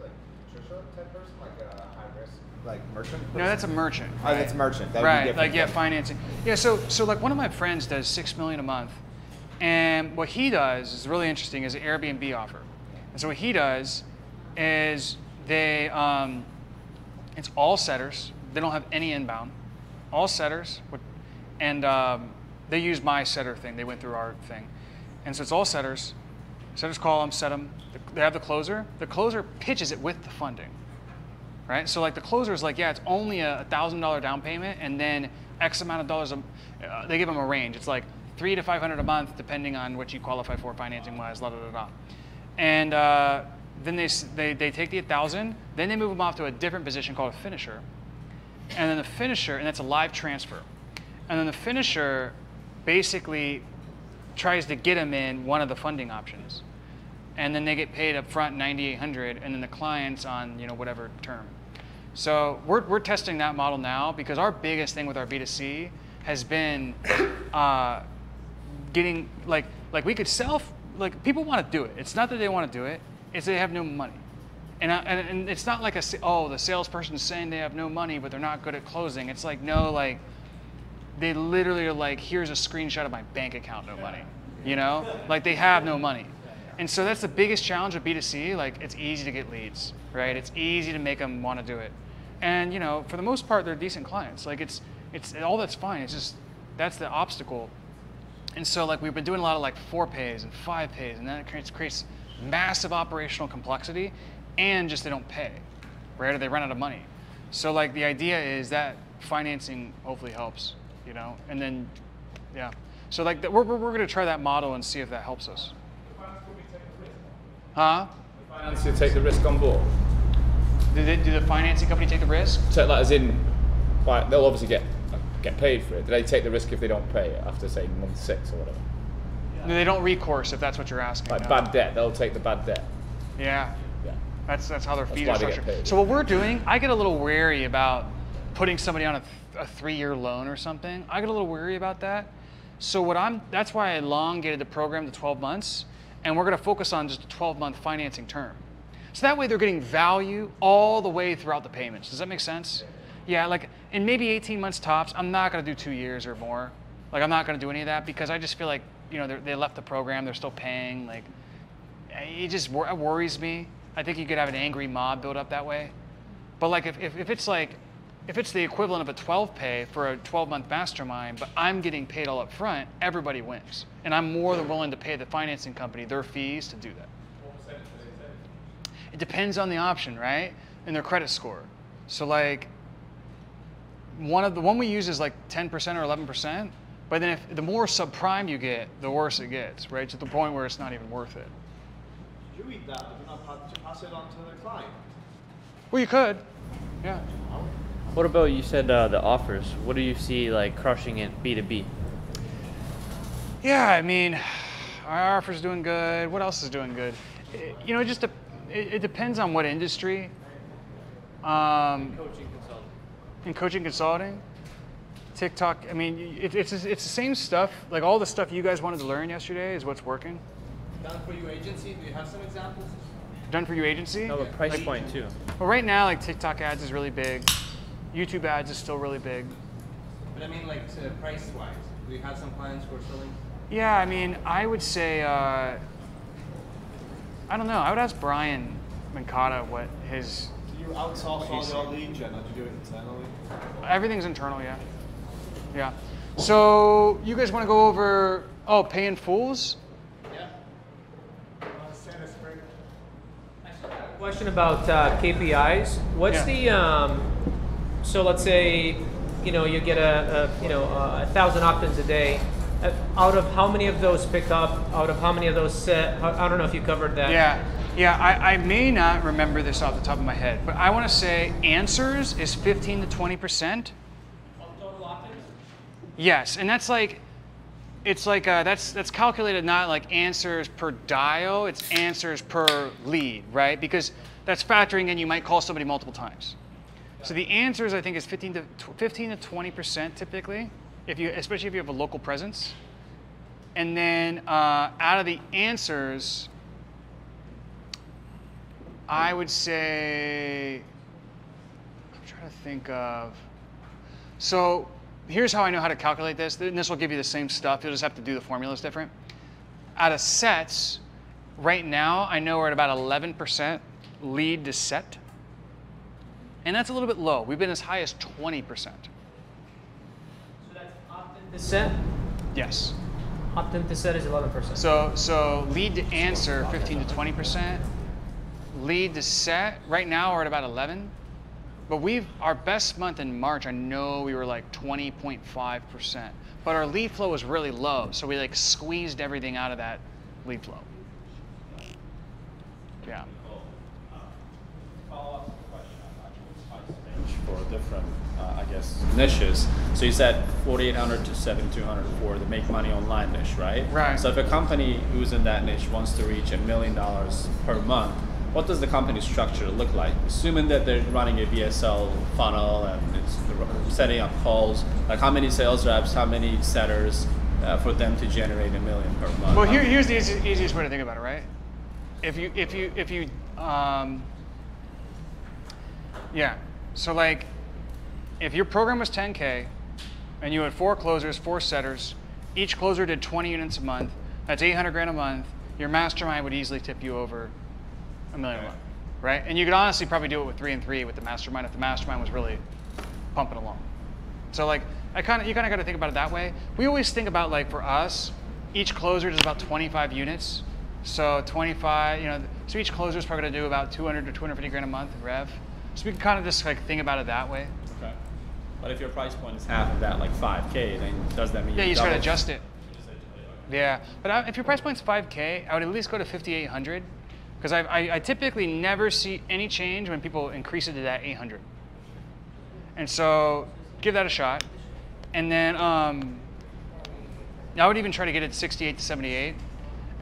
like, like Trisha type person, like a high risk, like merchant? No, that's a merchant. Oh, that's merchant. That would right, like yeah, financing. Yeah, so so like one of my friends does six million a month, and what he does is really interesting. Is an Airbnb offer, and so what he does is they um, it's all setters. They don't have any inbound, all setters, and um, they use my setter thing. They went through our thing, and so it's all setters. Setters call them, set them. They have the closer. The closer pitches it with the funding right? So like the closer is like, yeah, it's only a thousand dollar down payment, and then X amount of dollars. A, uh, they give them a range. It's like three to five hundred a month, depending on what you qualify for financing wise. La da da da. And uh, then they, they they take the thousand, then they move them off to a different position called a finisher, and then the finisher, and that's a live transfer, and then the finisher basically tries to get them in one of the funding options. And then they get paid up front 9800 and then the clients on you know whatever term. So we're, we're testing that model now because our biggest thing with our b2c has been uh, getting like like we could sell like people want to do it. It's not that they want to do it it's they have no money. And, I, and, and it's not like a oh the salesperson's saying they have no money but they're not good at closing. It's like no like they literally are like here's a screenshot of my bank account no money you know? Like they have no money. And so that's the biggest challenge with b2c like it's easy to get leads right? It's easy to make them want to do it. And you know for the most part they're decent clients. Like it's it's all that's fine. It's just that's the obstacle and so like we've been doing a lot of like four pays and five pays and that creates creates massive operational complexity and just they don't pay right? Or they run out of money. So like the idea is that financing hopefully helps you know? And then yeah. So like the, we're, we're, to try that model and see if that helps us. Huh? The to take the risk on board. did, it, did the financing company take the risk? So like as in, like they'll obviously get get paid for it. Do they take the risk if they don't pay after say month six or whatever? no, they don't recourse if that's what you're asking Like no. bad debt, they'll take the bad debt. Yeah. Yeah. That's that's how their fees are structured. So what we're doing, I get a little wary about putting somebody on a, th- a three-year loan or something. I get a little wary about that. So what I'm that's why I elongated the program to 12 months, and we're going to focus on just a 12-month financing term. So that way they're getting value all the way throughout the payments. Does that make sense? Yeah, like in maybe 18 months tops. I'm not going to do two years or more. Like I'm not going to do any of that because I just feel like you know they're- left the program, they're still paying. Like eh, it just it worries me. I think you could have an angry mob build up that way. But like if, if, if it's like if it's the equivalent of a 12 pay for a 12 month mastermind, but I'm getting paid all up front, everybody wins. And I'm more than willing to pay the financing company their fees to do that. It depends on the option, right? And their credit score. So like one of the one we use is like 10% or 11%. But then if the more subprime you get, the worse it gets, right? To the point where it's not even worth it. You read that, but do not pass, pass it on to the client. Well, you could. Yeah. What about you said uh, the offers? What do you see like crushing it B two B? Yeah, I mean, our offer's doing good. What else is doing good? It- you know, it just de- it, it depends on what industry. Um, Coaching consulting. In coaching consulting, TikTok. I mean, it, it's it's the same stuff. Like all the stuff you guys wanted to learn yesterday is what's working. Done for you agency, do you have some examples? Done for you agency. No, but price Like- point too. Well, right now, like TikTok ads is really big. YouTube ads is still really big. But I mean like uh, price wise, do you have some clients who are selling? Yeah, I mean, I would say, uh, I don't know. I would ask Brian Mancata what his. Do you outsource all your lead gen or do you do it internally? Everything's internal, yeah. Yeah. So you guys want to go over? Oh, paying fools. Yeah. Question about uh, KPIs. What's Yeah. the um, so let's say you know you get a, a you know a thousand opt-ins a day. Uh, Out of how many of those pick up? Out of how many of those set? I I don't know if you covered that. Yeah, yeah. I, I may not remember this off the top of my head, but I want to say answers is 15 to 20 percent. Yes, and that's like, it's like uh, that's that's calculated not like answers per dial. It's answers per lead, right? Because that's factoring in you might call somebody multiple times. So the answers I think is 15 to 15 to 20 percent typically, if you especially if you have a local presence. And then uh, out of the answers, I would say, I'm trying to think of. So here's how I know how to calculate this. And this will give you the same stuff. You'll just have to do the formulas different. Out of sets, right now, I know we're at about 11% lead to set. And that's a little bit low. We've been as high as 20%. So that's opt-in to set. Yes. Opt-in to set is 11%. So, so lead to answer 15 to 20 percent. Lead to set right now we're at about 11, but we've our best month in March. I know we were like 20.5 percent, but our lead flow was really low, so we like squeezed everything out of that lead flow. Yeah. for different, uh, I guess, niches. So you said 4,800 to 7,200 for the make money online niche, right? Right. So if a company who's in that niche wants to reach a million dollars per month, what does the company structure look like? Assuming that they're running a VSL funnel and it's setting up calls, like how many sales reps, how many setters uh, for them to generate a million per month? Well, here, here's the easy, easiest way to think about it, right? If you, if you, if you, um, yeah. So like, if your program was 10k, and you had four closers, four setters, each closer did 20 units a month. That's 800 grand a month. Your mastermind would easily tip you over a million a month, right? And you could honestly probably do it with three and three with the mastermind if the mastermind was really pumping along. So like, I kind of you kind of got to think about it that way. We always think about like for us, each closer does about 25 units. So 25, you know, so each closer is probably going to do about 200 to 250 grand a month of rev. So we can kind of just like think about it that way. Okay. But if your price point is half of that, like 5K, then does that mean Yeah, you just got to adjust it. Yeah, but uh, if your price point's 5K, I would at least go to 5,800 because I, I, I typically never see any change when people increase it to that 800. And so give that a shot. And then um, I would even try to get it 68 to 78.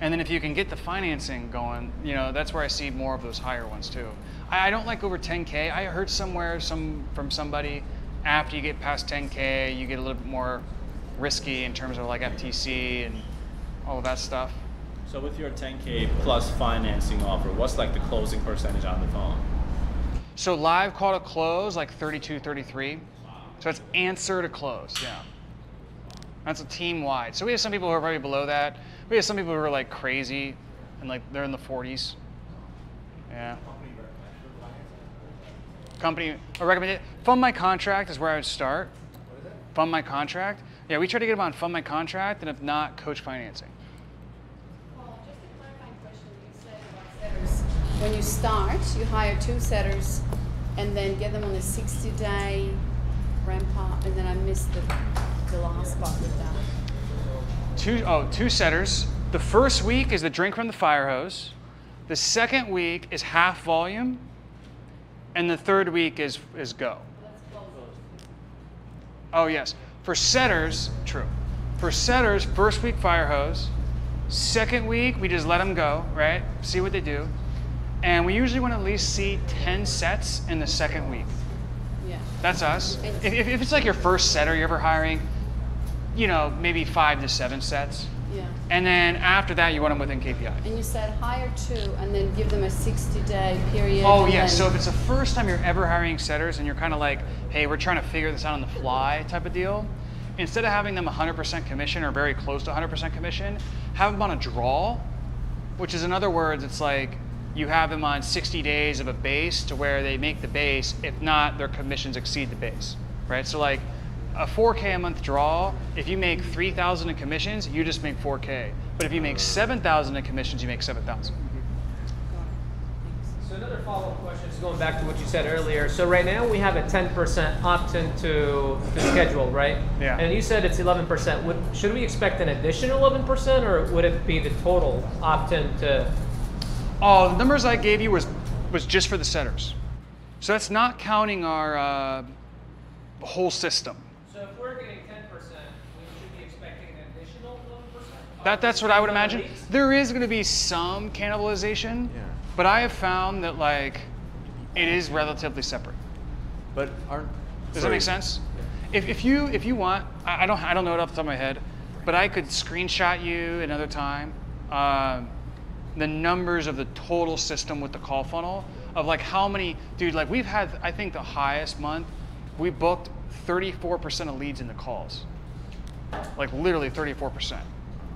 And then if you can get the financing going, you know, that's where I see more of those higher ones too. I, I don't like over 10K. I heard somewhere some from somebody after you get past 10K, you get a little bit more risky in terms of like FTC and all of that stuff. So with your 10K plus financing offer, what's like the closing percentage on the phone? So live call to close, like 32, 33. So it's answer to close, yeah. That's a team wide. So we have some people who are probably below that. We have some people who are like crazy and like they're in the 40s. Yeah. Company, I recommend it. Fund My Contract is where I would start. What is it? Fund My Contract. Yeah, we try to get them on Fund My Contract, and if not, Coach Financing. When you start, you hire two setters and then get them on a 60 day ramp up. And then I missed the, the last part with that. Two, oh, two setters. The first week is the drink from the fire hose. The second week is half volume. And the third week is, is go. Oh, yes. For setters, true. For setters, first week fire hose. Second week, we just let them go, right? See what they do. And we usually want to at least see 10 sets in the second week. Yeah. That's us. If, if, if it's like your first setter you're ever hiring, you know, maybe five to seven sets. Yeah. And then after that, you want them within KPI. And you said hire two and then give them a 60 day period. Oh yeah. So if it's the first time you're ever hiring setters and you're kind of like, hey, we're trying to figure this out on the fly type of deal, instead of having them 100% commission or very close to 100% commission, have them on a draw, which is in other words, it's like you have them on 60 days of a base to where they make the base. If not, their commissions exceed the base, right? So like a 4K a month draw, if you make 3,000 in commissions, you just make 4K. But if you make 7,000 in commissions, you make 7,000. So another follow-up question is going back to what you said earlier. So right now we have a 10% opt-in to the schedule, right? Yeah. And you said it's 11%. Would, should we expect an additional 11% or would it be the total opt-in to? Oh, the numbers I gave you was was just for the centers. So that's not counting our uh, whole system. So if we're getting 10%, we should be expecting an additional 11%? That, that's what I would imagine. There is going to be some cannibalization, but I have found that like it is relatively separate. But aren't does sorry. that make sense? If, if you if you want, I, I, don't I don't know it off the top of my head, but I could screenshot you another time um, the numbers of the total system with the call funnel of like how many dude like we've had I think the highest month we booked 34% of leads in the calls, like literally 34%,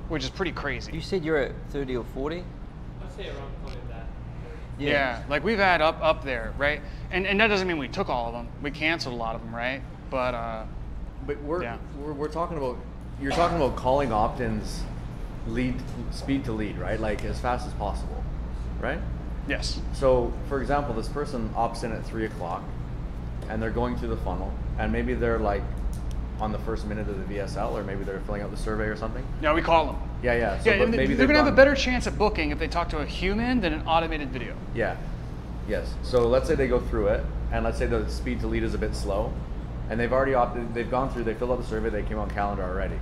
which is pretty crazy. You said you're at 30 or 40. I'd say around 40. Yeah. yeah. like we've had up up there, right? And and that doesn't mean we took all of them. We canceled a lot of them, right? But uh, but we're, yeah. we're we're talking about you're talking about calling opt-ins lead speed to lead, right? Like as fast as possible, right? Yes. So for example, this person opts in at three o'clock, and they're going through the funnel, and maybe they're like on the first minute of the VSL, or maybe they're filling out the survey or something. Yeah, we call them. Yeah, yeah. So, yeah, maybe they're gonna have a better chance at booking if they talk to a human than an automated video. Yeah. Yes. So let's say they go through it, and let's say the speed to lead is a bit slow, and they've already opted. They've gone through. They filled out the survey. They came on calendar already.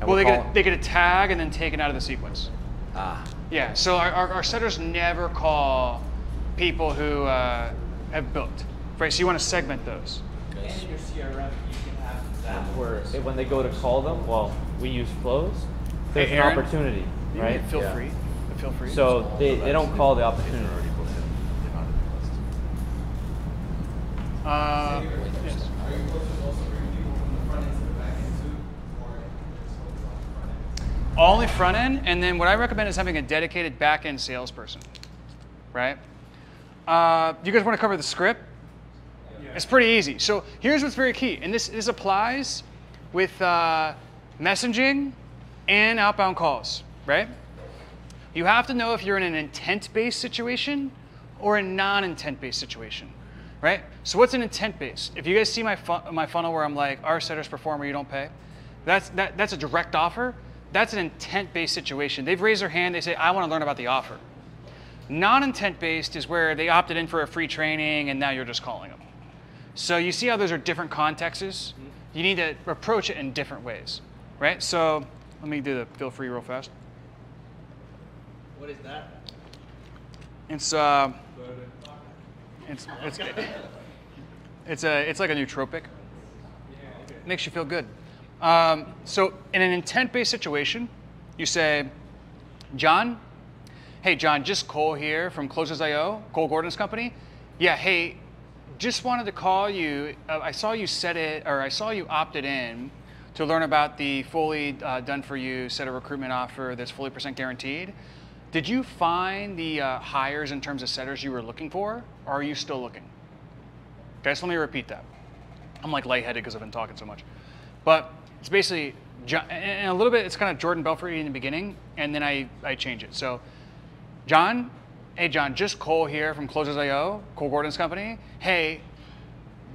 And well, we're they call- get they get a tag and then taken out of the sequence. Ah. Yeah. So our, our, our setters never call people who uh, have booked. Right. So you want to segment those. And your CRM, you can have that where it- when they go to call them, well, we use flows. There's Hey, an Aaron, opportunity, right? Feel free. Feel free. So they, they don't call the opportunity. Uh, yes. Only front end, and then what I recommend is having a dedicated back end salesperson, right? Uh, you guys want to cover the script? It's pretty easy. So here's what's very key, and this this applies with uh, messaging and outbound calls, right? You have to know if you're in an intent-based situation or a non-intent-based situation, right? So what's an intent-based? If you guys see my fun- my funnel where I'm like, our setters perform or you don't pay, that's that, that's a direct offer. That's an intent-based situation. They've raised their hand. They say, I want to learn about the offer. Non-intent-based is where they opted in for a free training and now you're just calling them. So you see how those are different contexts? You need to approach it in different ways, right? So let me do the feel free real fast. What is that? It's uh, it's it's it's a it's like a nootropic. Makes you feel good. Um, so in an intent-based situation, you say, John, hey John, just Cole here from Closers.io, Cole Gordon's company. Yeah, hey, just wanted to call you. Uh, I saw you set it, or I saw you opted in to learn about the fully uh, done for you set a recruitment offer that's fully percent guaranteed. Did you find the uh, hires in terms of setters you were looking for, or are you still looking? Okay, so let me repeat that. I'm like lightheaded because I've been talking so much. But it's basically, and a little bit, it's kind of Jordan Belfort in the beginning, and then I, I change it. So, John, hey John, just Cole here from Closers.io, Cole Gordon's company. Hey,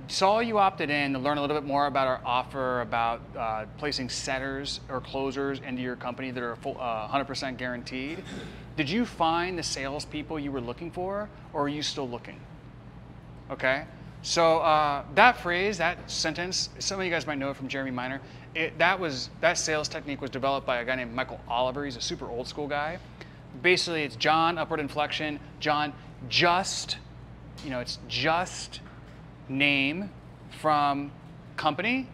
saw you opted in to learn a little bit more about our offer about uh, placing setters or closers into your company that are full, uh, 100% guaranteed. Did you find the salespeople you were looking for, or are you still looking? Okay, so uh, that phrase, that sentence, some of you guys might know it from Jeremy Miner. It, that was that sales technique was developed by a guy named Michael Oliver. He's a super old school guy. Basically, it's John upward inflection. John just, you know, it's just name from company.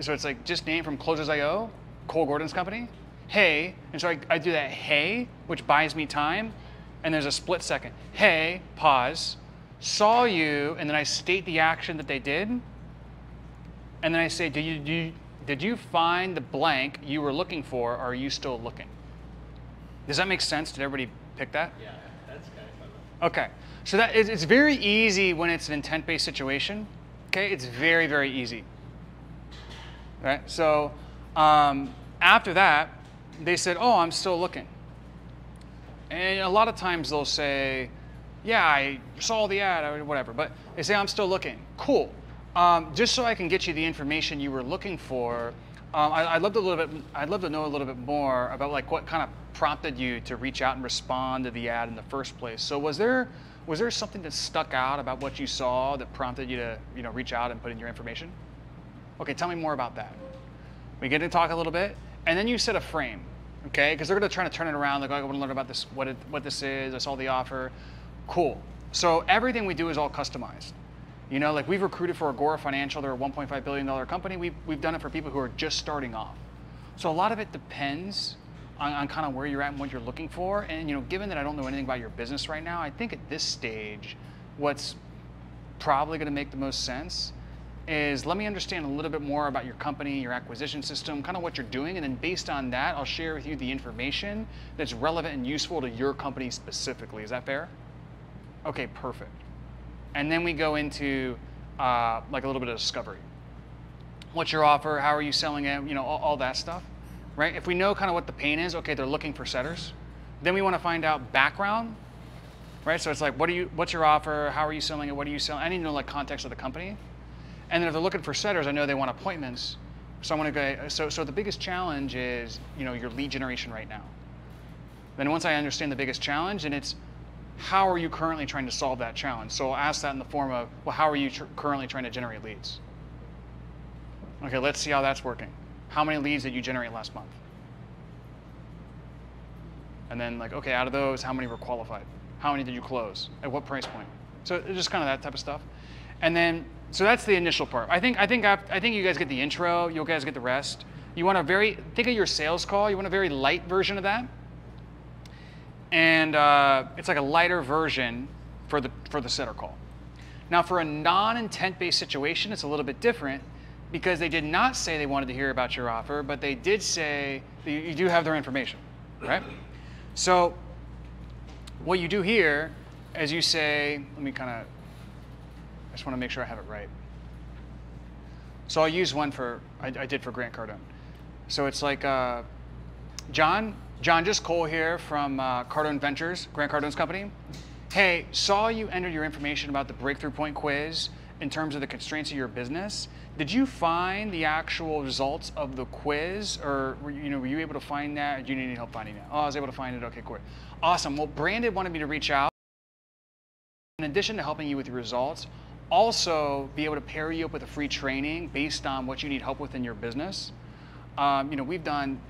So it's like just name from Closers.io, Cole Gordon's company. Hey, and so I, I do that hey, which buys me time, and there's a split second. Hey, pause, saw you, and then I state the action that they did, and then I say, did you, did you, did you find the blank you were looking for, or are you still looking? Does that make sense? Did everybody pick that? Yeah, that's kind of fun. Okay, so that is, it's very easy when it's an intent-based situation. Okay, it's very very easy. Right. So um, after that, they said, "Oh, I'm still looking." And a lot of times they'll say, "Yeah, I saw the ad or whatever," but they say, "I'm still looking." Cool. Um, just so I can get you the information you were looking for, um, I, would love to a little bit. I'd love to know a little bit more about like what kind of prompted you to reach out and respond to the ad in the first place. So was there was there something that stuck out about what you saw that prompted you to you know reach out and put in your information? Okay, tell me more about that. We get to talk a little bit, and then you set a frame, okay? Because they're going to try to turn it around. They're going to want to learn about this, what it, what this is. I saw the offer. Cool. So everything we do is all customized. You know, like we've recruited for Agora Financial. They're a 1.5 billion dollar company. We've we've done it for people who are just starting off. So a lot of it depends on, on kind of where you're at and what you're looking for. And you know, given that I don't know anything about your business right now, I think at this stage, what's probably going to make the most sense is let me understand a little bit more about your company, your acquisition system, kind of what you're doing, and then based on that, I'll share with you the information that's relevant and useful to your company specifically. Is that fair? Okay, perfect. And then we go into uh, like a little bit of discovery. What's your offer? How are you selling it? You know, all, all that stuff, right? If we know kind of what the pain is, okay, they're looking for setters. Then we want to find out background, right? So it's like, what do you? What's your offer? How are you selling it? What are you selling? I need to know like context of the company. And then if they're looking for setters, I know they want appointments. So I want to go. So so the biggest challenge is you know your lead generation right now. Then once I understand the biggest challenge, and it's how are you currently trying to solve that challenge? So I'll ask that in the form of, well, how are you tr- currently trying to generate leads? Okay, let's see how that's working. How many leads did you generate last month? And then like, okay, out of those, how many were qualified? How many did you close? At what price point? So just kind of that type of stuff. And then, so that's the initial part. I think, I think, I, I think you guys get the intro. You guys get the rest. You want a very, think of your sales call. You want a very light version of that and uh, it's like a lighter version for the for the setter call. Now, for a non-intent-based situation, it's a little bit different because they did not say they wanted to hear about your offer, but they did say you, you do have their information, right? So, what you do here is you say, let me kind of, I just want to make sure I have it right. So I'll use one for I, I did for Grant Cardone. So it's like, uh, John, John, just Cole here from uh, Cardone Ventures, Grant Cardone's company. Hey, saw you enter your information about the breakthrough point quiz in terms of the constraints of your business. Did you find the actual results of the quiz, or were you, know were you able to find that? Or do you need any help finding that? Oh, I was able to find it. Okay, cool. Awesome. Well, Brandon wanted me to reach out. In addition to helping you with your results, also be able to pair you up with a free training based on what you need help with in your business. Um, you know, we've done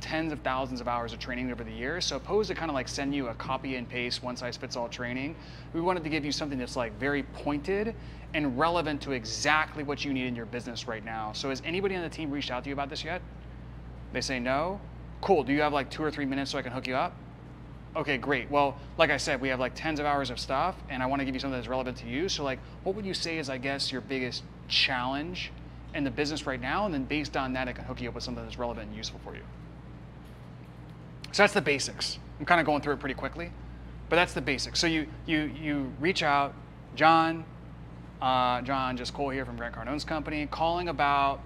tens of thousands of hours of training over the years. So opposed to kind of like send you a copy and paste, one size fits all training, we wanted to give you something that's like very pointed and relevant to exactly what you need in your business right now. So has anybody on the team reached out to you about this yet? They say no? Cool, do you have like two or three minutes so I can hook you up? Okay, great. Well, like I said, we have like tens of hours of stuff and I want to give you something that's relevant to you. So like, what would you say is, I guess, your biggest challenge in the business right now? And then based on that, I can hook you up with something that's relevant and useful for you. So that's the basics. I'm kind of going through it pretty quickly, but that's the basics. So you you you reach out, John, uh, John, just Cole here from Grant Cardone's company, calling about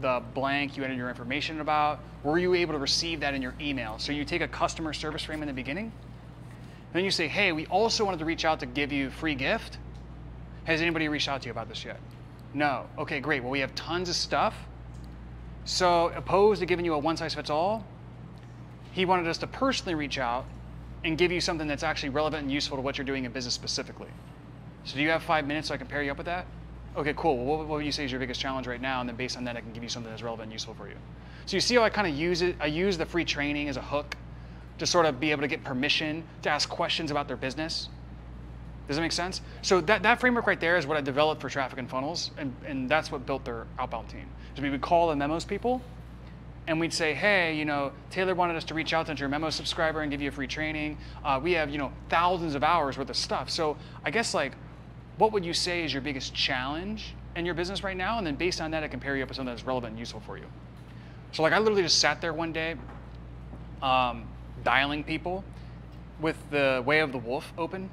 the blank you entered your information about. Were you able to receive that in your email? So you take a customer service frame in the beginning. Then you say, hey, we also wanted to reach out to give you free gift. Has anybody reached out to you about this yet? No. Okay, great. Well, we have tons of stuff. So opposed to giving you a one size fits all, he wanted us to personally reach out and give you something that's actually relevant and useful to what you're doing in business specifically. So do you have five minutes so I can pair you up with that? Okay, cool. Well, what, would you say is your biggest challenge right now? And then based on that, I can give you something that's relevant and useful for you. So you see how I kind of use it? I use the free training as a hook to sort of be able to get permission to ask questions about their business. Does that make sense? So that, that framework right there is what I developed for traffic and funnels, and, and that's what built their outbound team. So we would call the memos people, and we'd say, hey, you know, Taylor wanted us to reach out to your memo subscriber and give you a free training. Uh, we have, you know, thousands of hours worth of stuff. So I guess like, what would you say is your biggest challenge in your business right now? And then based on that, I can pair you up with something that's relevant and useful for you. So like, I literally just sat there one day, um, dialing people with the Way of the Wolf open,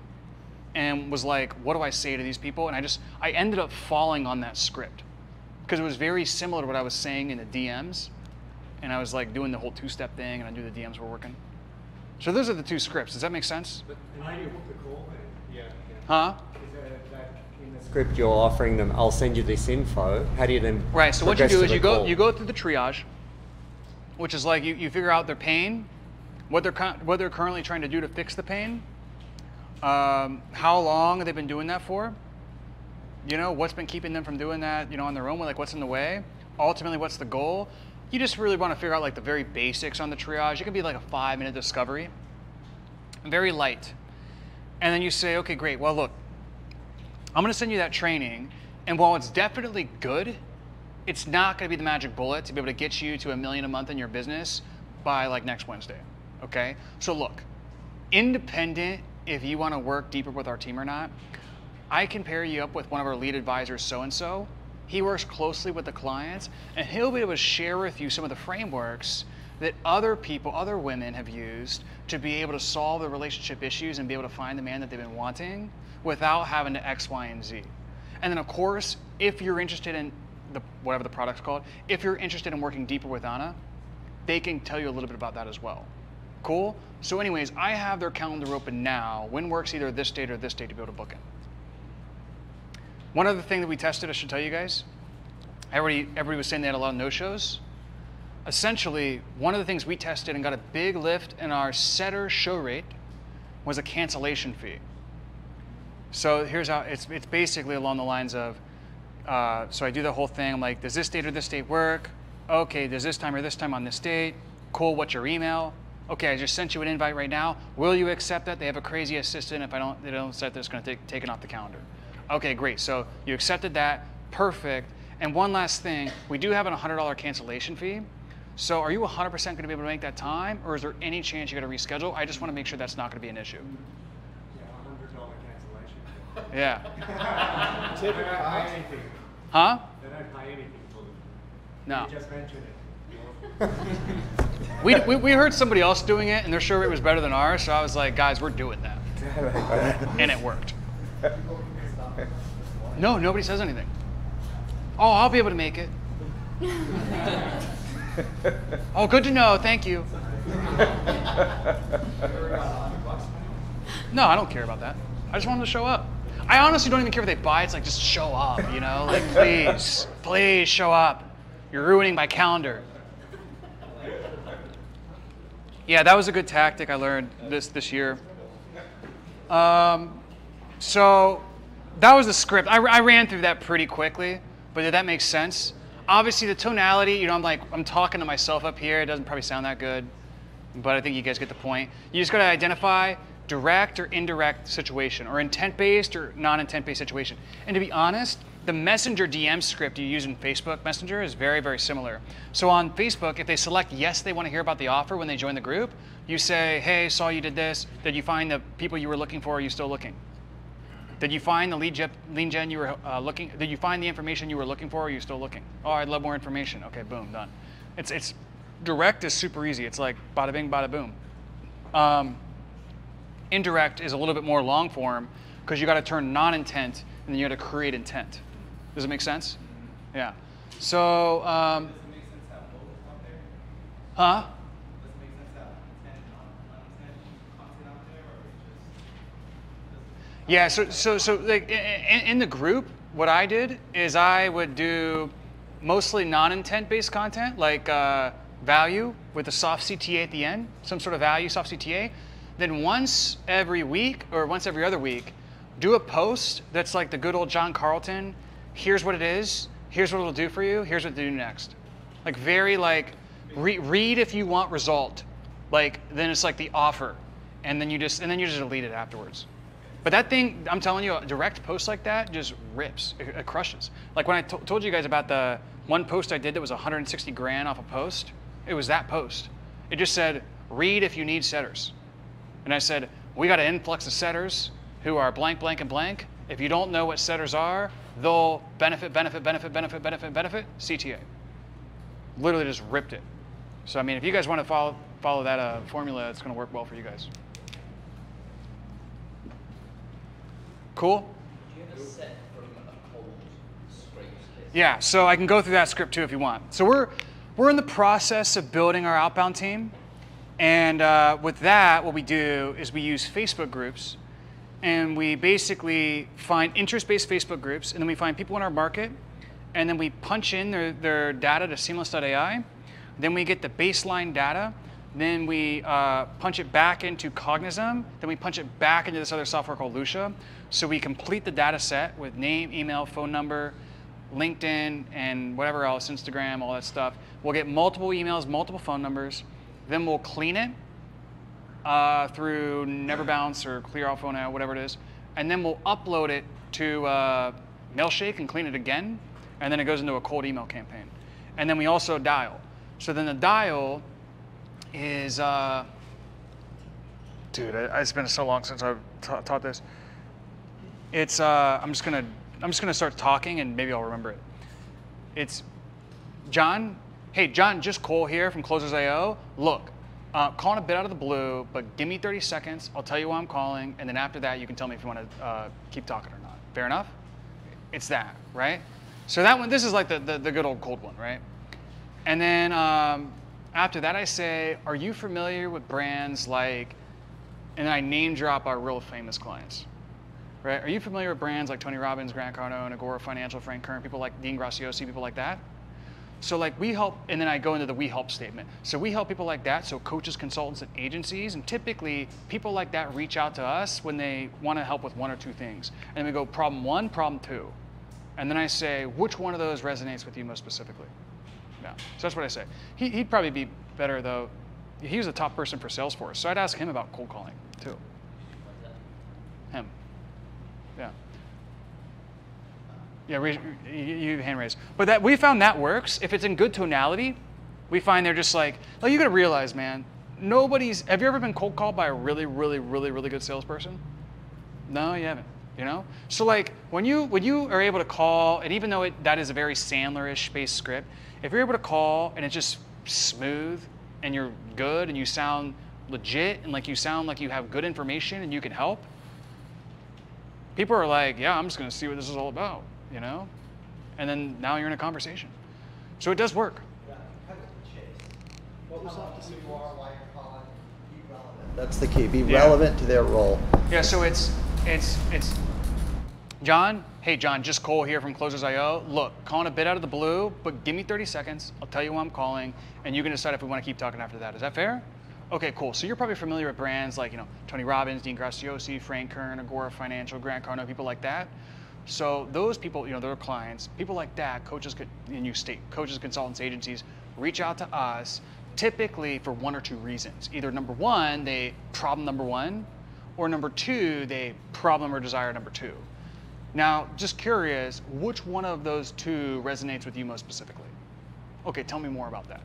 and was like, what do I say to these people? And I just, I ended up falling on that script because it was very similar to what I was saying in the DMs and I was like doing the whole two-step thing, and I knew the DMs were working. So those are the two scripts. Does that make sense? But how do book the call then? Yeah. Huh? Is that, that in the script you're offering them, I'll send you this info. How do you then Right. So what you do is you go call? you go through the triage, which is like you, you figure out their pain, what they're what they're currently trying to do to fix the pain, um, how long have they been doing that for, you know what's been keeping them from doing that you know on their own, like what's in the way, ultimately what's the goal. You just really want to figure out like the very basics on the triage. It could be like a five minute discovery, very light, and then you say, okay, great. Well, look, I'm going to send you that training, and while it's definitely good, it's not going to be the magic bullet to be able to get you to a million a month in your business by like next Wednesday. Okay? So look, independent if you want to work deeper with our team or not, I can pair you up with one of our lead advisors, so and so. He works closely with the clients, and he'll be able to share with you some of the frameworks that other people, other women have used to be able to solve the relationship issues and be able to find the man that they've been wanting without having to X, Y, and Z. And then, of course, if you're interested in the whatever the product's called, if you're interested in working deeper with Anna, they can tell you a little bit about that as well. Cool? So, anyways, I have their calendar open now. When works either this date or this date to be able to book it. One other thing that we tested, I should tell you guys. Everybody, everybody was saying they had a lot of no-shows. Essentially, one of the things we tested and got a big lift in our setter show rate was a cancellation fee. So here's how it's, it's basically along the lines of uh, so I do the whole thing. I'm like, does this date or this date work? Okay, does this time or this time on this date? Cool, what's your email? Okay, I just sent you an invite right now. Will you accept that? They have a crazy assistant. If I don't, they don't accept this, going to take take it off the calendar. Okay, great. So you accepted that. Perfect. And one last thing, we do have a $100 cancellation fee. So are you 100% going to be able to make that time, or is there any chance you got to reschedule? I just want to make sure that's not going to be an issue. Yeah. They don't pay anything. Huh? They don't pay anything for them. No. You just mentioned it. *laughs* We, we, we heard somebody else doing it, and their show rate was better than ours. So I was like, guys, we're doing that, *laughs* and it worked. *laughs* No, nobody says anything. Oh, I'll be able to make it. *laughs* oh, good to know. Thank you. No, I don't care about that. I just want them to show up. I honestly don't even care if they buy. It. It's like just show up, you know? Like *laughs* please, please show up. You're ruining my calendar. Yeah, that was a good tactic I learned this this year. Um, so that was the script. I, I ran through that pretty quickly, but did that make sense? Obviously, the tonality. You know, I'm like I'm talking to myself up here. It doesn't probably sound that good, but I think you guys get the point. You just got to identify direct or indirect situation, or intent-based or non-intent-based situation. And to be honest, the Messenger DM script you use in Facebook Messenger is very, very similar. So on Facebook, if they select yes, they want to hear about the offer when they join the group, you say, hey, saw you did this. Did you find the people you were looking for? Are you still looking? Did you find the lead gen, gen you were uh, looking? Did you find the information you were looking for? Or are you still looking? Oh, I'd love more information. Okay, boom, done. It's it's direct is super easy. It's like bada bing, bada boom. Um, indirect is a little bit more long form because you got to turn non-intent and then you got to create intent. Does it make sense? Yeah. So, um, huh? Yeah, so so so like in, in the group, what I did is I would do mostly non-intent based content, like uh, value with a soft CTA at the end, some sort of value soft CTA. Then once every week or once every other week, do a post that's like the good old John Carlton. Here's what it is. Here's what it'll do for you. Here's what to do next. Like very like re- read if you want result. Like then it's like the offer, and then you just and then you just delete it afterwards. But that thing, I'm telling you, a direct post like that just rips. It, crushes. Like when I told you guys about the one post I did that was 160 grand off a post, it was that post. It just said, read if you need setters. And I said, we got an influx of setters who are blank, blank, and blank. If you don't know what setters are, they'll benefit, benefit, benefit, benefit, benefit, benefit, CTA. Literally just ripped it. So I mean, if you guys want to follow follow that uh, formula, it's going to work well for you guys. Cool. Do you have a set from a cold scrapes list? Yeah, so I can go through that script too if you want. So we're we're in the process of building our outbound team, and uh, with that, what we do is we use Facebook groups, and we basically find interest-based Facebook groups, and then we find people in our market, and then we punch in their, their data to Seamless.ai. Then we get the baseline data. Then we uh, punch it back into Cognism. Then we punch it back into this other software called Lusha. So we complete the data set with name, email, phone number, LinkedIn, and whatever else, Instagram, all that stuff. We'll get multiple emails, multiple phone numbers. Then we'll clean it uh, through Neverbounce or ClearOut whatever it is. And then we'll upload it to uh, Mailshake and clean it again. And then it goes into a cold email campaign. And then we also dial. So then the dial is, uh, dude, it's been so long since I've ta- taught this. It's, uh, I'm just gonna, I'm just gonna start talking and maybe I'll remember it. It's John. Hey, John, just Cole here from Closers.io. Look, uh, calling a bit out of the blue, but give me 30 seconds. I'll tell you why I'm calling, and then after that, you can tell me if you want to uh, keep talking or not. Fair enough? It's that, right? So that one, this is like the, the, the good old cold one, right? And then um, after that, I say, are you familiar with brands like, and I name drop our real famous clients, right? Are you familiar with brands like Tony Robbins, Grant Cardone, Agora Financial, Frank Kern, people like Dean Graciosi, people like that? So like we help, and then I go into the we help statement. So we help people like that, so coaches, consultants, and agencies, and typically people like that reach out to us when they want to help with one or two things. And we go problem one, problem two. And then I say, which one of those resonates with you most specifically? Yeah, so that's what I say. He, he'd probably be better though. He was the top person for Salesforce, so I'd ask him about cold calling too. Him. Yeah. Yeah, raise, you, hand raise. But that we found that works. If it's in good tonality, we find they're just like, oh, you got to realize, man, nobody's. Have you ever been cold called by a really, really, really, really good salesperson? No, you haven't. You know. So like when you when you are able to call, and even though it, that is a very Sandler-ish based script, if you're able to call and it's just smooth and you're good and you sound legit and like you sound like you have good information and you can help, people are like, yeah, I'm just to see what this is all about, you know? And then now you're in a conversation. So it does work. What was that? You are, why you're calling, be relevant. That's the key. Be Yeah. relevant to their role. Yeah, so it's it's it's John. Hey, John, just Cole here from Closers.io. Look, calling a bit out of the blue, but give me 30 seconds. I'll tell you why I'm calling, and you can decide if we want to keep talking after that. Is that fair? Okay, cool. So you're probably familiar with brands like you know Tony Robbins, Dean Graciosi, Frank Kern, Agora Financial, Grant Cardone, people like that. So those people, you know, they're clients. People like that, coaches, and you state coaches, consultants, agencies, reach out to us typically for one or two reasons. Either number one, they problem number one, or number two, they problem or desire number two. Now, just curious, which one of those two resonates with you most specifically? Okay, tell me more about that.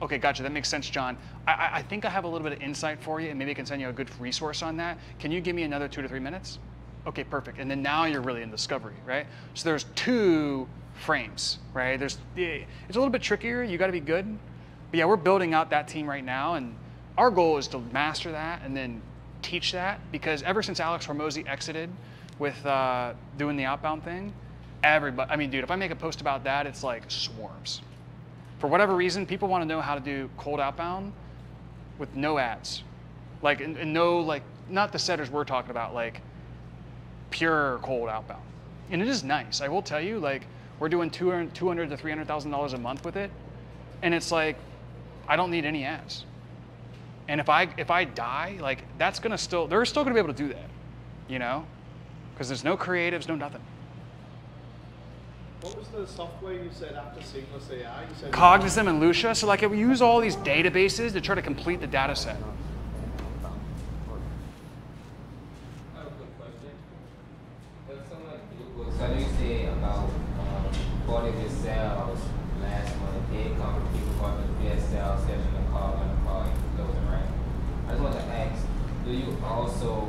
Okay, gotcha. That makes sense, John. I, I think I have a little bit of insight for you, and maybe I can send you a good resource on that. Can you give me another two to three minutes? Okay, perfect. And then now you're really in discovery, right? So there's two frames, right? There's eh, it's a little bit trickier. You got to be good. But yeah, we're building out that team right now, and our goal is to master that and then teach that because ever since Alex Hormozi exited with uh, doing the outbound thing, everybody. I mean, dude, if I make a post about that, it's like swarms. For whatever reason, people want to know how to do cold outbound with no ads, like and, and no like not the setters we're talking about, like pure cold outbound. And it is nice. I will tell you, like we're doing 200, 200 to 300 thousand dollars a month with it, and it's like I don't need any ads. And if I if I die, like that's gonna still they're still gonna be able to do that, you know, because there's no creatives, no nothing. What was the software you said after Seamless AI? You said Cognism and Lusha. So like we use all these databases to try to complete the data set. I have a quick So you say about um, of sales last month, did come from people going to the BSL, scheduling the call, and call, and closing, right? I just want to ask, do you also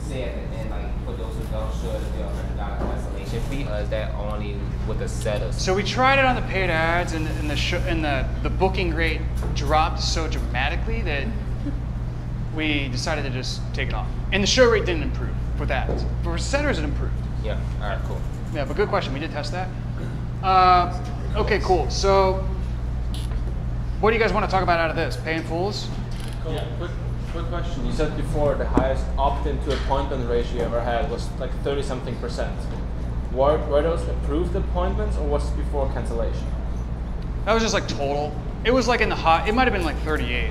say at the end, like, for those who don't show be a hundred dollar cancellation fee, or is that only with the setters? So we tried it on the paid ads, and, and the sh- and the the booking rate dropped so dramatically that we decided to just take it off. And the show rate didn't improve with ads. For setters, it improved. Yeah. All right. Cool. Yeah, but good question. We did test that. Uh, okay, cool. So, what do you guys want to talk about out of this? Paying fools? Yeah, quick, quick question. You said before the highest opt-in to appointment ratio you ever had was like 30 something percent. Were, were those approved appointments or was it before cancellation? That was just like total. It was like in the hot. It might have been like 38.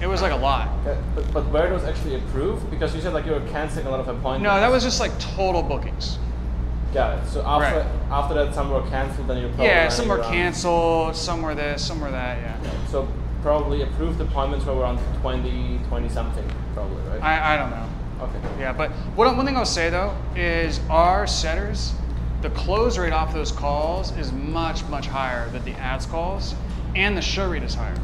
It was like a lot. Okay, but, but it was actually approved? Because you said like you were canceling a lot of appointments. No, that was just like total bookings. Got it. So after Right. after that, some were canceled, then you're probably Yeah, some were around- canceled, some were this, some were that. Yeah. So probably approved appointments were around 20, 20 something, probably, right? I, I don't know. Okay. Yeah, but what, one thing I'll say though is our setters, the close rate off those calls is much, much higher than the ads calls, and the show rate is higher.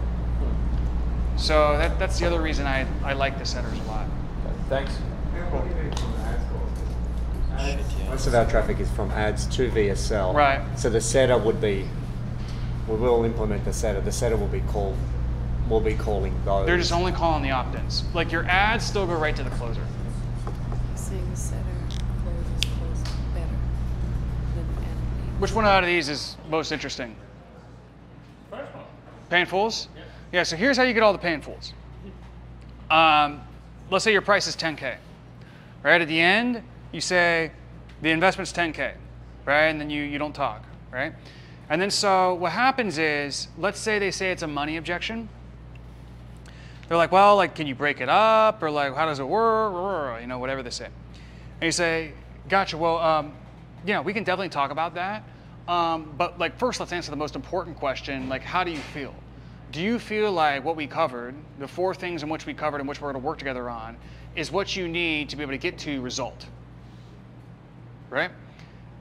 So that, that's the other reason I, I like the setters a lot. Thanks. Most of our traffic is from ads to VSL. Right. So the setter would be, we will implement the setter. The setter will be called, will be calling those. They're just only calling the opt-ins. Like your ads still go right to the closer. Saying the setter closes close better than enemy. Which one out of these is most interesting? First one. Paying fools? Yeah, so here's how you get all the paying fools. Um, let's say your price is 10K. Right at the end, you say the investment's 10K, right? And then you, you don't talk, right? And then so what happens is, let's say they say it's a money objection. They're like, well, like, can you break it up? Or like, how does it work? You know, whatever they say. And you say, gotcha, well, um, yeah, we can definitely talk about that. Um, but like, first, let's answer the most important question, like, how do you feel? Do you feel like what we covered, the four things in which we covered and which we're going to work together on, is what you need to be able to get to result? Right?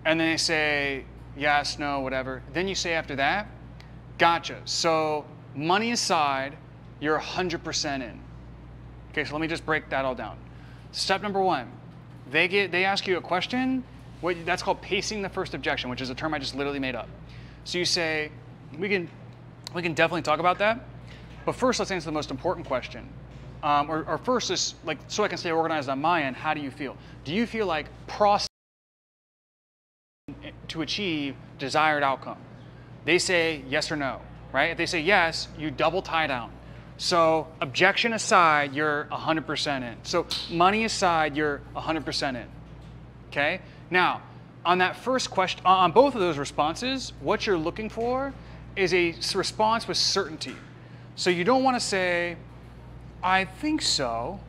And then they say, yes, no, whatever. Then you say after that, gotcha. So, money aside, you're 100% in. Okay, so let me just break that all down. Step number one, they get they ask you a question. What, that's called pacing the first objection, which is a term I just literally made up. So you say, we can we can definitely talk about that, but first let's answer the most important question. Um, or, or first, is like so I can stay organized on my end. How do you feel? Do you feel like process to achieve desired outcome? They say yes or no, right? If they say yes, you double tie down. So objection aside, you're 100% in. So money aside, you're 100% in. Okay? Now, on that first question, on both of those responses, what you're looking for is a response with certainty. So you don't want to say, I think so,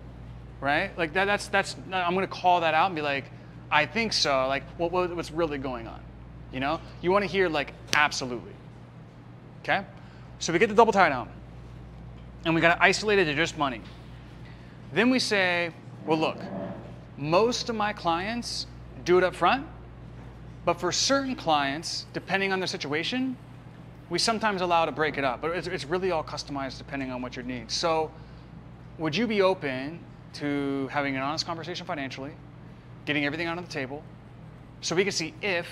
right? Like that, that's, that's, I'm going to call that out and be like, I think so. Like, what, what, what's really going on? You know? You want to hear like, absolutely. Okay? So we get the double tie down and we got to isolate it to just money. Then we say, well, look, most of my clients do it up front, but for certain clients, depending on their situation, we sometimes allow to break it up. But it's, it's really all customized depending on what your needs. So, would you be open to having an honest conversation financially, getting everything out on the table, so we can see if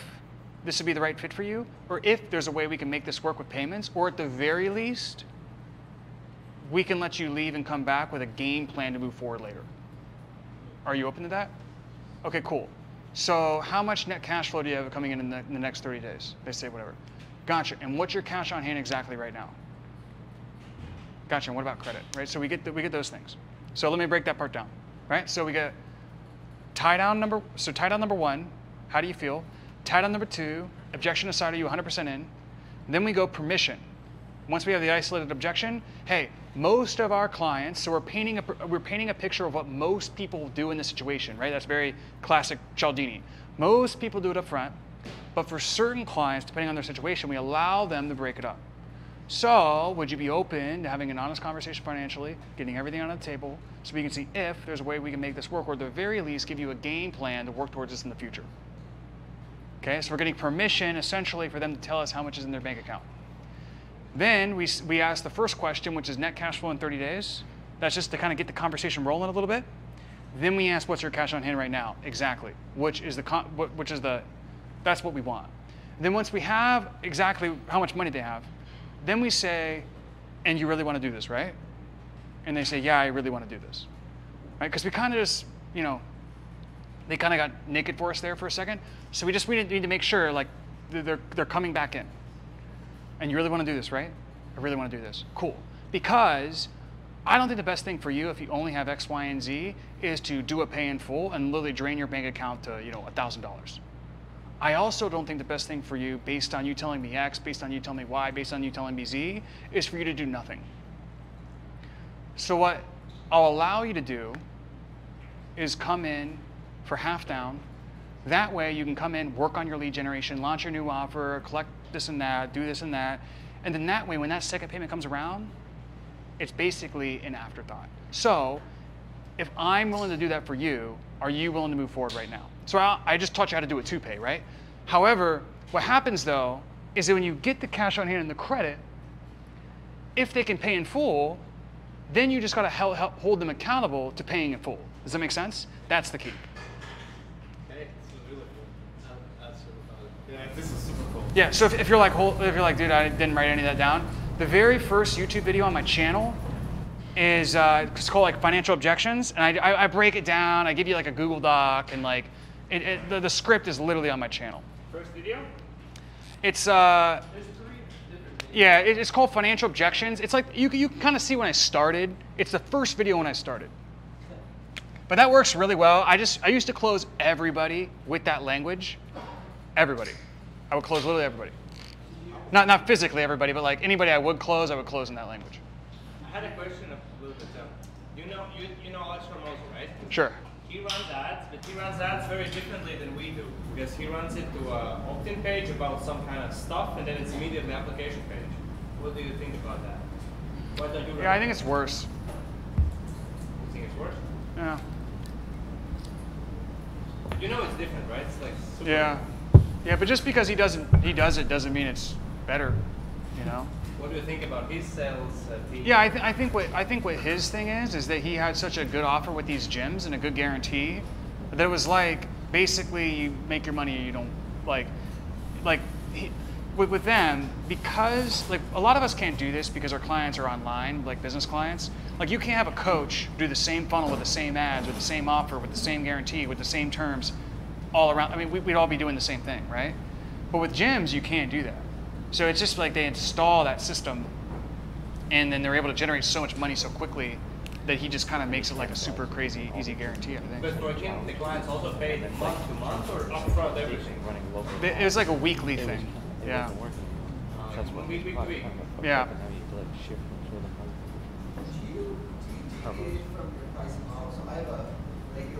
this would be the right fit for you, or if there's a way we can make this work with payments, or at the very least, we can let you leave and come back with a game plan to move forward later. Are you open to that? Okay, cool. So how much net cash flow do you have coming in in the, in the next 30 days? They say whatever. Gotcha. And what's your cash on hand exactly right now? Gotcha. And what about credit? Right. So we get the, we get those things. So let me break that part down. Right. So we get tie down number. So tie down number one. How do you feel? Tie down number two. Objection aside, are you 100% in? Then we go permission. Once we have the isolated objection, hey, most of our clients, so we're painting a, we're painting a picture of what most people do in this situation, right? That's very classic Cialdini. Most people do it up front, but for certain clients, depending on their situation, we allow them to break it up. So, would you be open to having an honest conversation financially, getting everything on the table, so we can see if there's a way we can make this work, or at the very least, give you a game plan to work towards this in the future? Okay, so we're getting permission essentially for them to tell us how much is in their bank account. Then we, we ask the first question, which is net cash flow in 30 days. That's just to kind of get the conversation rolling a little bit. Then we ask, what's your cash on hand right now? Exactly. Which is the, which is the, that's what we want. Then once we have exactly how much money they have, then we say, and you really want to do this, right? And they say, yeah, I really want to do this. Right? Because we kind of just, you know, they kind of got naked for us there for a second. So we just we need to make sure like they're, they're coming back in. And you really want to do this, right? I really want to do this. Cool. Because I don't think the best thing for you if you only have X, Y, and Z is to do a pay in full and literally drain your bank account to, you know, $1,000. I also don't think the best thing for you, based on you telling me X, based on you telling me Y, based on you telling me Z, is for you to do nothing. So what I'll allow you to do is come in for half down. That way you can come in, work on your lead generation, launch your new offer, collect this and that, do this and that. And then that way, when that second payment comes around, it's basically an afterthought. So if I'm willing to do that for you, are you willing to move forward right now? So I, just taught you how to do a two pay, right? However, what happens though is that when you get the cash on hand and the credit, if they can pay in full, then you just got to hel- hel- hold them accountable to paying in full. Does that make sense? That's the key. Okay, this really cool. That's super fun. Yeah, this is super cool. Yeah. So if, if you're like, hold, if you're like, dude, I didn't write any of that down. The very first YouTube video on my channel is uh, it's called like financial objections, and I, I, I break it down. I give you like a Google Doc, and like, it, it, the, the script is literally on my channel. First video? It's uh, yeah, it, it's called financial objections. It's like you can- you can kind of see when I started. It's the first video when I started. But that works really well. I just I used to close everybody with that language. Everybody. I would close literally everybody. Not not physically everybody, but like anybody I would close, I would close in that language. I had a question a little bit. Um, you know, you, you know Alex Hormozi, right? Sure. He runs ads, but he runs ads very differently than we do because he runs it to a opt-in page about some kind of stuff, and then it's immediately an application page. What do you think about that? What you? Yeah, I think it's worse. You think it's worse? Yeah. You know it's different, right? It's like super Yeah. Yeah, but just because he doesn't he does it doesn't mean it's better, you know. What do you think about his sales uh, team? Yeah, I, th- I think what I think what his thing is is that he had such a good offer with these gyms and a good guarantee that it was like basically you make your money or you don't like like he, with, with them because like a lot of us can't do this because our clients are online like business clients. Like you can't have a coach do the same funnel with the same ads with the same offer with the same guarantee with the same terms all around. I mean we, we'd all be doing the same thing right? But with gyms you can't do that so it's just like they install that system and then they're able to generate so much money so quickly that he just kind of makes it like a super crazy easy guarantee. I think. But for him, the clients also pay month to month or upfront everything. It it was like a weekly thing. Yeah. Week, week, week. Yeah. from your pricing model, so I have a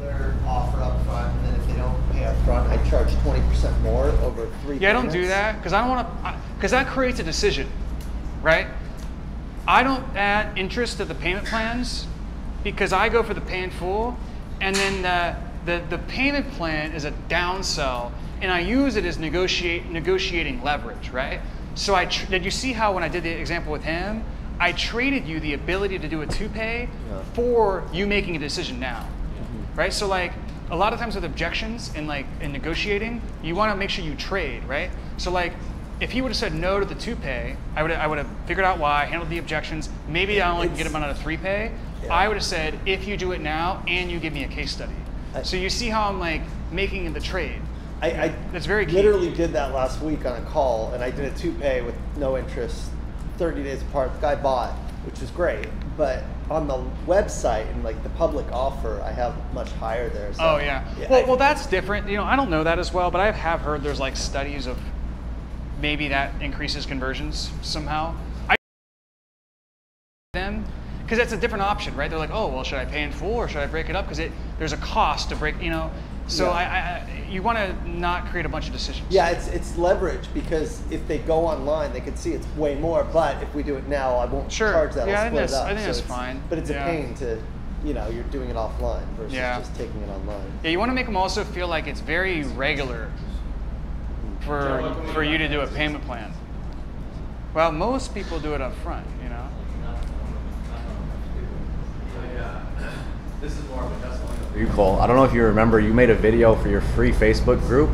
regular offer up front, and then if they don't pay up front, I charge twenty percent more over three Yeah, I don't do that because I don't want to, because that creates a decision, right? I don't add interest to the payment plans because I go for the pay in full, and then the, the, the payment plan is a downsell, and I use it as negotiate, negotiating leverage, right? So I tr- did you see how when I did the example with him, I traded you the ability to do a two pay for you making a decision now, right? So like a lot of times with objections and like in negotiating, you want to make sure you trade, right? So like if he would have said no to the two pay, I would I would have figured out why, handled the objections. Maybe I only can get him on a three pay. I would have said if you do it now and you give me a case study. so you see how I'm like making the trade. I, I That's very key. literally did that last week on a call, and I did a two pay with no interest, 30 days apart. The guy bought, which was great, but on the website and like the public offer, I have much higher there. So, oh yeah. well, well, that's different. You know, I don't know that as well, but I have heard there's like studies of maybe that increases conversions somehow. I them because that's a different option, right? They're like, oh, well, should I pay in full or should I break it up? Because it there's a cost to break, you know. So Yeah. I, I, I you want to not create a bunch of decisions. Yeah, it's it's leverage because if they go online, they can see it's way more. But if we do it now, I won't charge that. Yeah, I I'll think split that's- it up. I think So that's it's- fine. But it's Yeah. a pain to, you know, you're doing it offline versus Yeah. just taking it online. Yeah, you want to make them also feel like it's very regular. for for you to do a payment plan? Well, most people do it up front, you know. This is more of a testimonial you, Cole. I don't know if you remember, you made a video for your free Facebook group.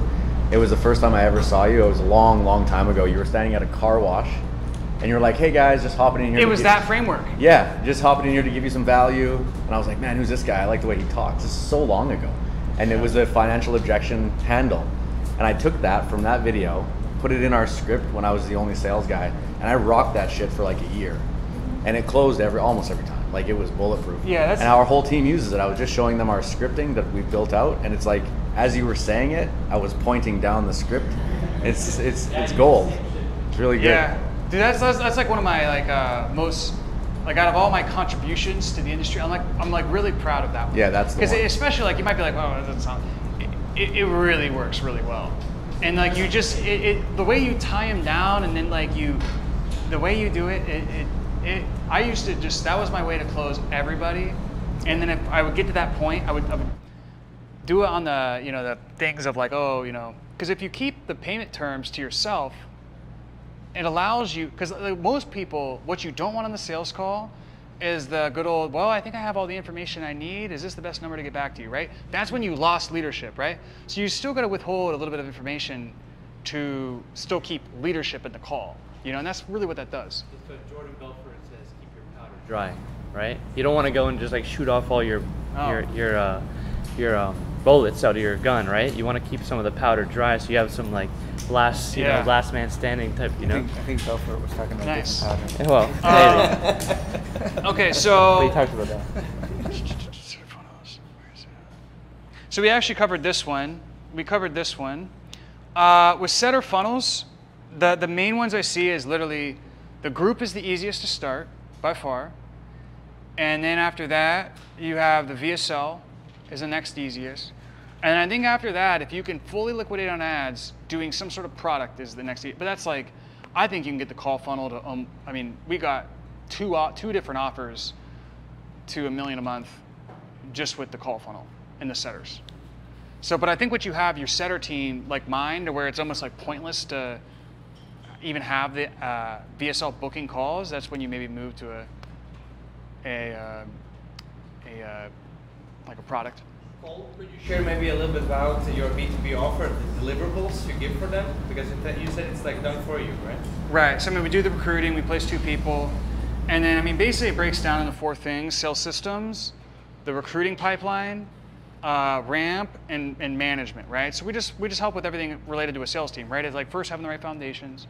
It was the first time I ever saw you. It was a long, long time ago. You were standing at a car wash, and you were like, "Hey guys, just hopping in here." It was that framework. Yeah, just hopping in here to give you some value. And I was like, "Man, who's this guy? I like the way he talks." This is so long ago, and it was a financial objection handle. And I took that from that video, put it in our script when I was the only sales guy, and I rocked that shit for like a year, and it closed every almost every time. Like it was bulletproof. Yeah, that's- and our whole team uses it. I was just showing them our scripting that we built out, and it's like as you were saying it, I was pointing down the script. It's it's it's gold. It's really good. Yeah, dude, that's, that's that's like one of my like uh, most like out of all my contributions to the industry, I'm like I'm like really proud of that one. Yeah, that's because especially like you might be like, oh, that doesn't sound. It, it, really works really well, and like you just it, it the way you tie them down, and then like you, the way you do it, it, it it I used to just that was my way to close everybody, and then if I would get to that point, I would, I would do it on the you know the things of like oh you know because if you keep the payment terms to yourself it allows you because most people what you don't want on the sales call is the good old well i think i have all the information i need. Is this the best number to get back to you right? That's when you lost leadership right? So you still got to withhold a little bit of information to still keep leadership in the call you know and that's really what that does. So uh, Jordan Belfort says, keep your powder dry, right? You don't want to go and just like shoot off all your Oh. your your uh, your um, bullets out of your gun, right? You want to keep some of the powder dry so you have some like last you Yeah. know last man standing type, you I know. think, I think Belfort was talking about Nice. different powder. Well, Um, okay, so- *laughs* we talked about that. *laughs* So we actually covered this one. We covered this one. Uh, with setter funnels, the, the main ones I see is literally the group is the easiest to start by far. And then after that, you have the VSL is the next easiest. And I think after that, if you can fully liquidate on ads, doing some sort of product is the next. But that's like, I think you can get the call funnel to. Um, I mean, we got two two different offers to a million a month just with the call funnel and the setters. So, but I think what you have your setter team like mine, to where it's almost like pointless to even have the uh, VSL booking calls. That's when you maybe move to a a uh, a uh, like a product. Cole, could you share maybe a little bit about your B2B offer, the deliverables you give for them? Because you said it's like done for you, right? Right. So I mean, we do the recruiting. We place two people, and then I mean, basically, it breaks down into four things: sales systems, the recruiting pipeline, uh, ramp, and, and management. Right. So we just we just help with everything related to a sales team. Right. It's like first having the right foundations,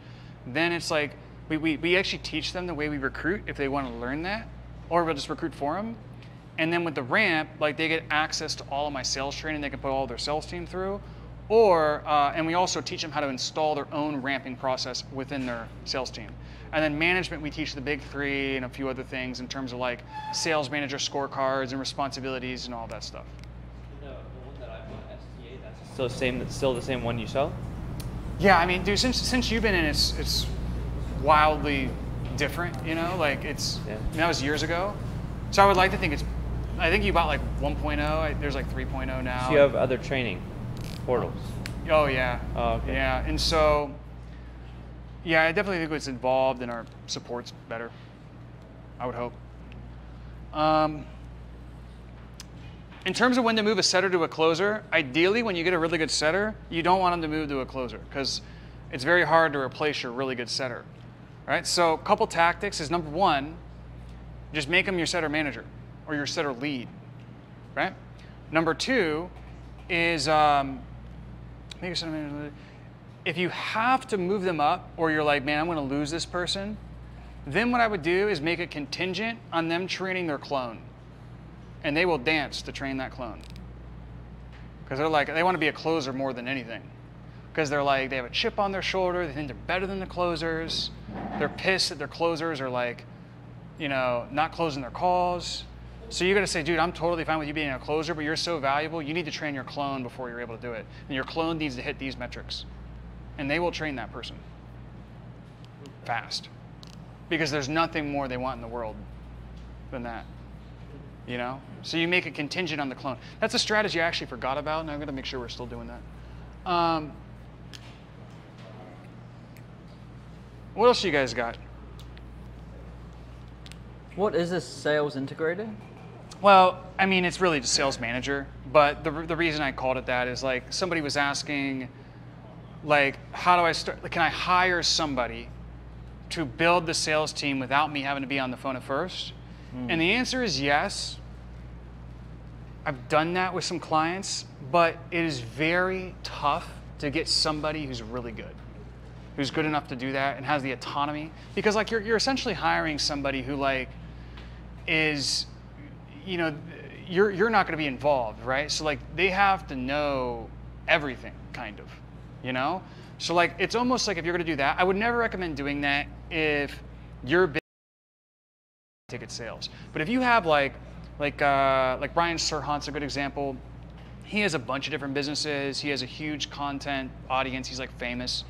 then it's like we, we, we actually teach them the way we recruit if they want to learn that, or we'll just recruit for them. And then with the ramp, like they get access to all of my sales training they can put all their sales team through. Or, uh, and we also teach them how to install their own ramping process within their sales team. And then management, we teach the big three and a few other things in terms of like sales manager scorecards and responsibilities and all that stuff. The, the that STA, that's still the same. Still the same one you sell. Yeah, I mean, dude, since since you've been in, it's it's wildly different. You know, like it's I mean, that was years ago. So I would like to think it's. I think you bought like 1.0. There's like 3.0 now. So you have other training portals. Oh yeah. Oh, okay. Yeah, and so yeah, I definitely think it's involved in our support's better. I would hope. Um, in terms of when to move a setter to a closer, ideally when you get a really good setter, you don't want them to move to a closer because it's very hard to replace your really good setter. All right, so a couple tactics is number one, just make them your setter manager or your setter lead, right? Number two is um, make setter manager. If you have to move them up or you're like, man, I'm going to lose this person, then what I would do is make it contingent on them training their clone. And they will dance to train that clone. Because they're like, they want to be a closer more than anything. Because they're like, they have a chip on their shoulder, they think they're better than the closers. They're pissed that their closers are like, you know, not closing their calls. So you got to say, dude, I'm totally fine with you being a closer, but you're so valuable, you need to train your clone before you're able to do it. And your clone needs to hit these metrics. And they will train that person fast. Because there's nothing more they want in the world than that. You know? So you make a contingent on the clone. That's a strategy I actually forgot about, and I'm going to make sure we're still doing that. Um, what else you guys got? What is a sales integrator? Well, I mean, it's really just sales manager, but the, the reason I called it that is like somebody was asking, like, how do I start? Like, can I hire somebody to build the sales team without me having to be on the phone at first? And the answer is yes. I've done that with some clients, but it is very tough to get somebody who's really good, who's good enough to do that and has the autonomy. Because like you're, you're essentially hiring somebody who like is, you know, you're, you're not going to be involved, right? So like they have to know everything, kind of, you know? So like it's almost like if you're going to do that, I would never recommend doing that if you're big ticket sales. But if you have like like uh, like Ryan Serhant's a good example. He has a bunch of different businesses. He has a huge content audience. He's like famous.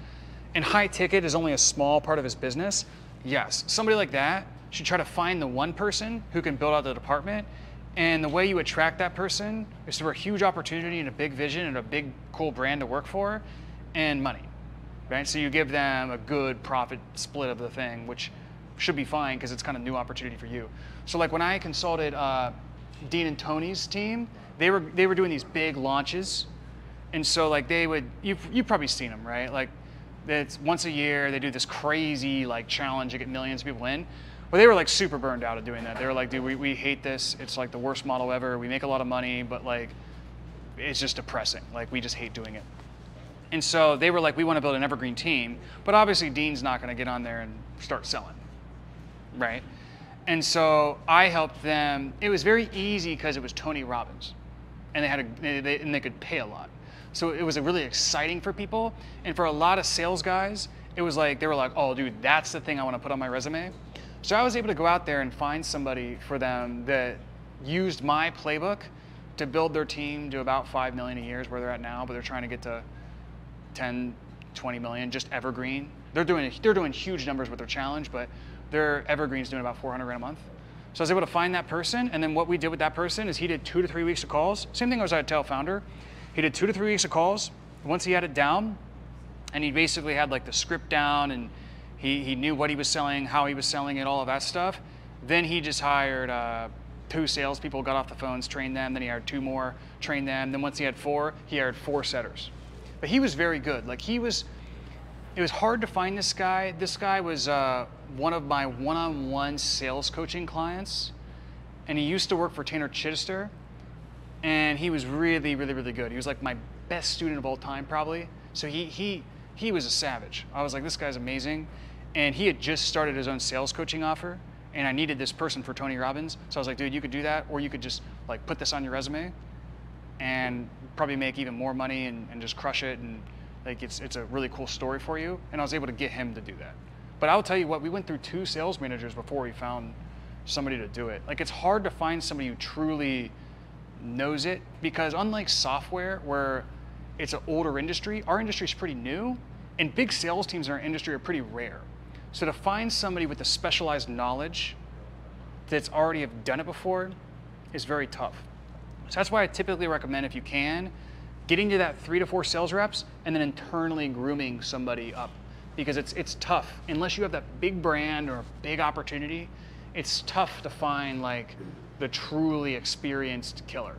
And high ticket is only a small part of his business. Yes, somebody like that should try to find the one person who can build out the department. And the way you attract that person is through a huge opportunity and a big vision and a big cool brand to work for and money. Right? So you give them a good profit split of the thing, which should be fine because it's kind of new opportunity for you. So like when I consulted uh, Dean and Tony's team, they were they were doing these big launches, and so like they would you've you've probably seen them right like it's once a year they do this crazy like challenge to get millions of people in. Well, they were like super burned out of doing that. They were like, dude, we, we hate this. It's like the worst model ever. We make a lot of money, but like it's just depressing. Like we just hate doing it. And so they were like, we want to build an evergreen team, but obviously Dean's not going to get on there and start selling, right? And so I helped them. It was very easy because it was Tony Robbins, and they had a, they, they, and they could pay a lot. So it was really exciting for people, and for a lot of sales guys, it was like they were like, oh, dude, that's the thing I want to put on my resume. So I was able to go out there and find somebody for them that used my playbook to build their team to about five million a year is where they're at now, but they're trying to get to 10, 20 million, just evergreen. They're doing they're doing huge numbers with their challenge, but their evergreen's doing about 400 grand a month. So I was able to find that person, and then what we did with that person is he did two to three weeks of calls. Same thing as I tell founder. He did two to three weeks of calls. Once he had it down, and he basically had like the script down, and he, he knew what he was selling, how he was selling it, all of that stuff. Then he just hired uh, two salespeople, got off the phones, trained them. Then he hired two more, trained them. Then once he had four, he hired four setters. But he was very good. Like he was, it was hard to find this guy. This guy was uh, one of my one-on-one sales coaching clients, and he used to work for Tanner Chidester, and he was really, really, really good. He was like my best student of all time, probably. So he he he was a savage. I was like, this guy's amazing, and he had just started his own sales coaching offer, and I needed this person for Tony Robbins. So I was like, dude, you could do that, or you could just like put this on your resume, and probably make even more money and, and just crush it and like it's it's a really cool story for you and i was able to get him to do that but i'll tell you what we went through two sales managers before we found somebody to do it like it's hard to find somebody who truly knows it because unlike software where it's an older industry our industry is pretty new and big sales teams in our industry are pretty rare so to find somebody with the specialized knowledge that's already have done it before is very tough so that's why I typically recommend, if you can, getting to that three to four sales reps and then internally grooming somebody up because it's it's tough unless you have that big brand or big opportunity. It's tough to find like the truly experienced killer,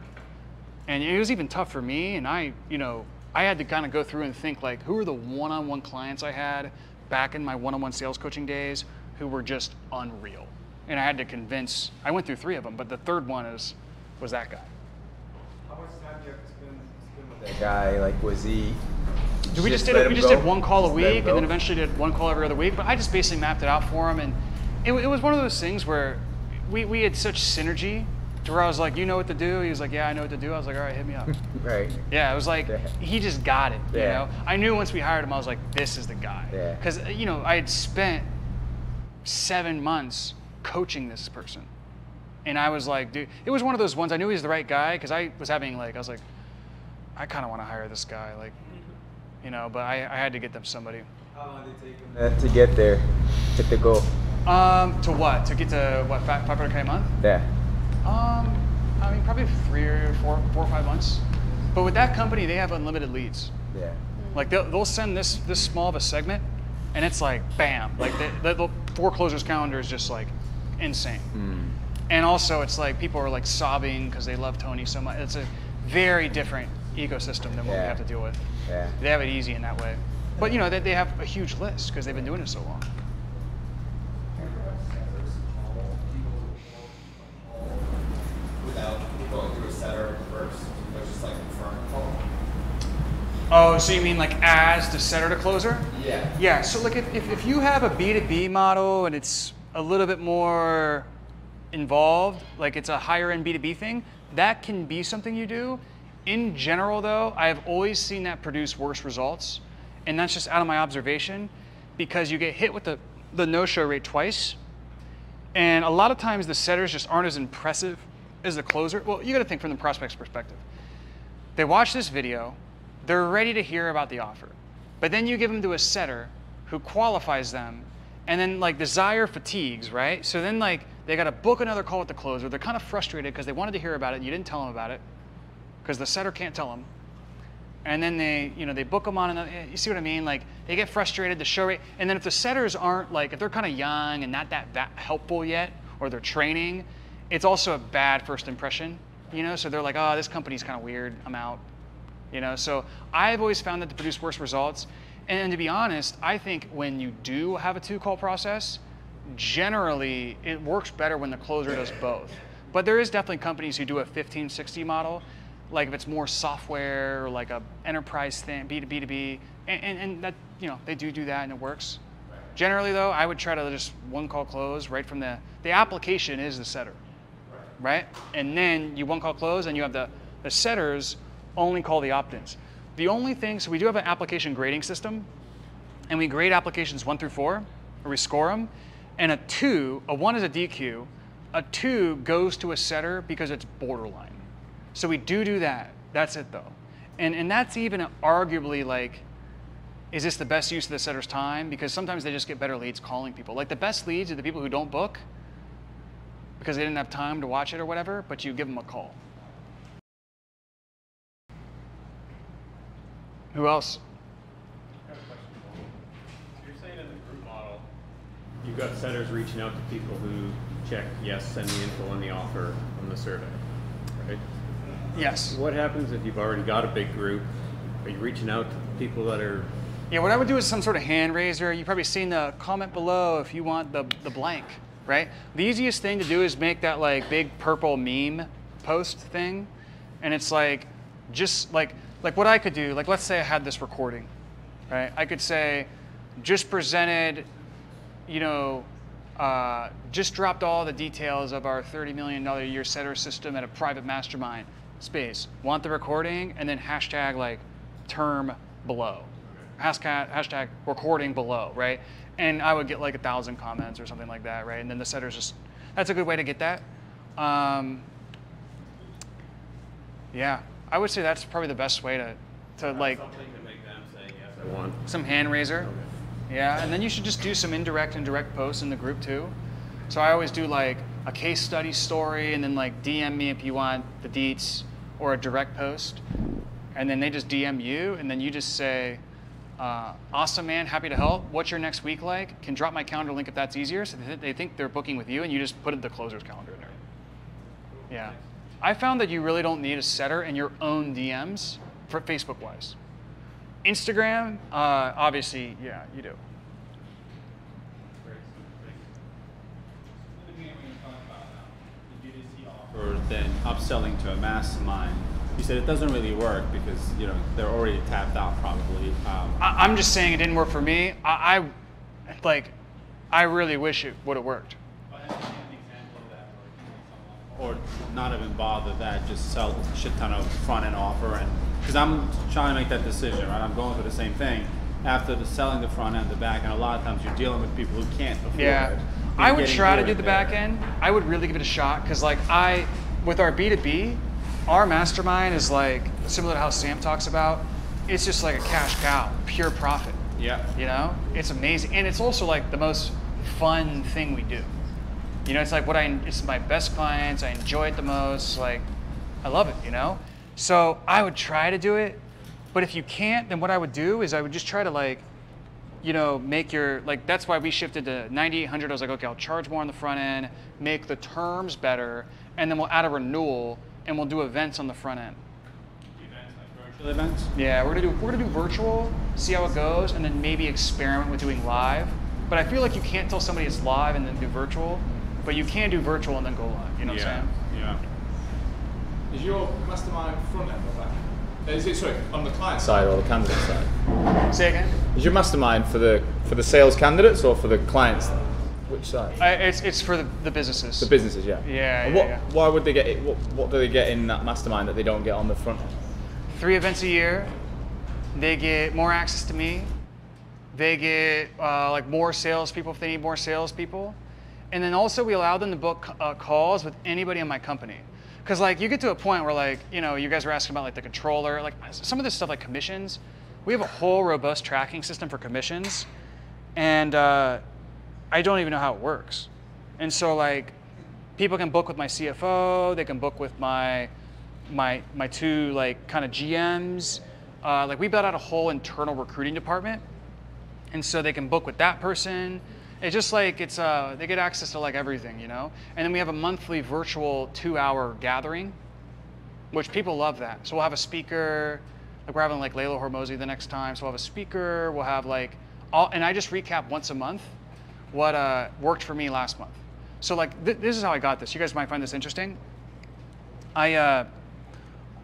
and it was even tough for me. And I, you know, I had to kind of go through and think like, who are the one-on-one clients I had back in my one-on-one sales coaching days who were just unreal, and I had to convince. I went through three of them, but the third one is was that guy. How much time do you have to spend, spend with that guy? Like, was he? we just let did it, we just go? did one call a Just him week, and then eventually did one call every other week. But I just basically mapped it out for him, and it, it was one of those things where we, we had such synergy to where I was like, you know what to do. He was like, yeah, I know what to do. I was like, all right, hit me up. *laughs* right. Yeah, it was like he just got it. You Yeah. know, I knew once we hired him, I was like, this is the guy. Yeah. Because uh, you know, I had spent seven months coaching this person, and I was like, dude, it was one of those ones. I knew he was the right guy because I was having like, I was like, I kind of want to hire this guy, like, you know, but I, I had to get them somebody. How long did it take him to get there, to the goal? Um, to what? To get to what? Five hundred k a month? Yeah. Um, I mean, probably three or four, four or five months. But with that company, they have unlimited leads. Yeah. Like they'll, they'll send this this small of a segment, and it's like bam, like the, the, the foreclosures calendar is just like insane. And also, it's like people are like sobbing because they love Tony so much. It's a very different ecosystem than what we have to deal with. Yeah. They have it easy in that way. But you know, they, they have a huge list because they've been doing it so long. Without going through a setter first, or just like confirm call. Oh, so you mean like as the setter to closer? Yeah. Yeah. So like if, if, if you have a B2B model and it's a little bit more involved, like it's a higher end B2B thing, that can be something you do. In general though, I have always seen that produce worse results. And that's just out of my observation because you get hit with the, the no-show rate twice. And a lot of times the setters just aren't as impressive as the closer. Well, you got to think from the prospect's perspective. They watch this video, they're ready to hear about the offer. But then you give them to a setter who qualifies them, and then like desire fatigues, right? So then like they got to book another call with the closer. They're kind of frustrated because they wanted to hear about it and you didn't tell them about it because the setter can't tell them. And then they, you know, they book them on another. Eh, you see what I mean? Like they get frustrated. The show rate, and then if the setters aren't like, if they're kind of young and not that, that helpful yet, or they're training, it's also a bad first impression. You know, so they're like, oh, this company's kind of weird. I'm out. You know, so I've always found that to produce worse results. And to be honest, I think when you do have a two-call process, generally it works better when the closer does both. But there is definitely companies who do a 1560 model, like if it's more software or like a enterprise thing, B2B to B, and, and, and that, you know, they do do that and it works. Generally though, I would try to just one call close right from the, the application is the setter, right? And then you one call close and you have the, the setters only call the opt-ins. The only thing, so we do have an application grading system and we grade applications one through four, or we score them, and a two, a one is a DQ, a two goes to a setter because it's borderline. So we do do that. That's it though. And, and that's even arguably like, is this the best use of the setter's time? Because sometimes they just get better leads calling people. Like the best leads are the people who don't book because they didn't have time to watch it or whatever, but you give them a call. Who else? You're saying in the group model, you've got setters reaching out to people who check yes, send me info on the offer on the survey, right? Yes. What happens if you've already got a big group? Are you reaching out to people that are Yeah, what I would do is some sort of hand raiser. You've probably seen the comment below if you want the, the blank, right? The easiest thing to do is make that like big purple meme post thing. And it's like, just like, like what I could do, like let's say I had this recording, right? I could say, just presented, you know, uh, just dropped all the details of our $30 million a year setter system at a private mastermind space. Want the recording? And then hashtag like term below. Hashtag, recording below, right? And I would get like a thousand comments or something like that, right? And then the setters just, that's a good way to get that. Um, yeah, I would say that's probably the best way to, to like something to make them say yes, some hand raiser. Yeah, and then you should just do some indirect and direct posts in the group too. So I always do like a case study story and then like DM me if you want the deets or a direct post. And then they just DM you and then you just say, uh, awesome man, happy to help. What's your next week like? Can drop my calendar link if that's easier. So they, they think they're booking with you and you just put the closer's calendar in there. Yeah. I found that you really don't need a setter in your own DMs for Facebook wise. Instagram, uh, obviously, yeah, you do. Or then upselling to a mastermind. You said it doesn't really work because you know they're already tapped out probably. Um, I, I'm just saying it didn't work for me. I, I like, I really wish it would have worked. Or not even bother that, just sell a shit ton of front end offer and because I'm trying to make that decision, right? I'm going through the same thing. After the selling the front end, the back end, a lot of times you're dealing with people who can't afford Yeah. it. I You're would try to do the there. back end. I would really give it a shot because, like, I, with our B2B, our mastermind is like similar to how Sam talks about. It's just like a cash cow, pure profit. Yeah. You know, it's amazing, and it's also like the most fun thing we do. You know, it's like what I, it's my best clients. I enjoy it the most. Like, I love it. You know, so I would try to do it, but if you can't, then what I would do is I would just try to like you know, make your like that's why we shifted to 9800. I was like, okay, I'll charge more on the front end, make the terms better, and then we'll add a renewal and we'll do events on the front end. Events? Virtual events? Yeah, we're gonna do we're gonna do virtual, see how it goes, and then maybe experiment with doing live. But I feel like you can't tell somebody it's live and then do virtual, but you can do virtual and then go live. You know what I'm saying? Yeah. Is your mastermind front end or back end? Uh, Is it sorry on the client side or the candidate side? Say again. Is your mastermind for the for the sales candidates or for the clients? Which side? Uh, it's it's for the, the businesses. The businesses, yeah. Yeah, And yeah, what, yeah. Why would they get it? What, what do they get in that mastermind that they don't get on the front end? Three events a year. They get more access to me. They get uh, like more salespeople if they need more salespeople. And then also we allow them to book uh, calls with anybody in my company. Because like you get to a point where like, you know, you guys were asking about like the controller, like some of this stuff like commissions. We have a whole robust tracking system for commissions. And uh, I don't even know how it works. And so like people can book with my CFO, they can book with my my my two like kind of GMs. Uh, like we built out a whole internal recruiting department, and so they can book with that person. It's just like it's uh they get access to like everything, you know. And then we have a monthly virtual two-hour gathering, which people love that. So we'll have a speaker. Like we're having like Leila Hormozi the next time, so we'll have a speaker. We'll have like all, and I just recap once a month what uh, worked for me last month. So like th- this is how I got this. You guys might find this interesting. I uh,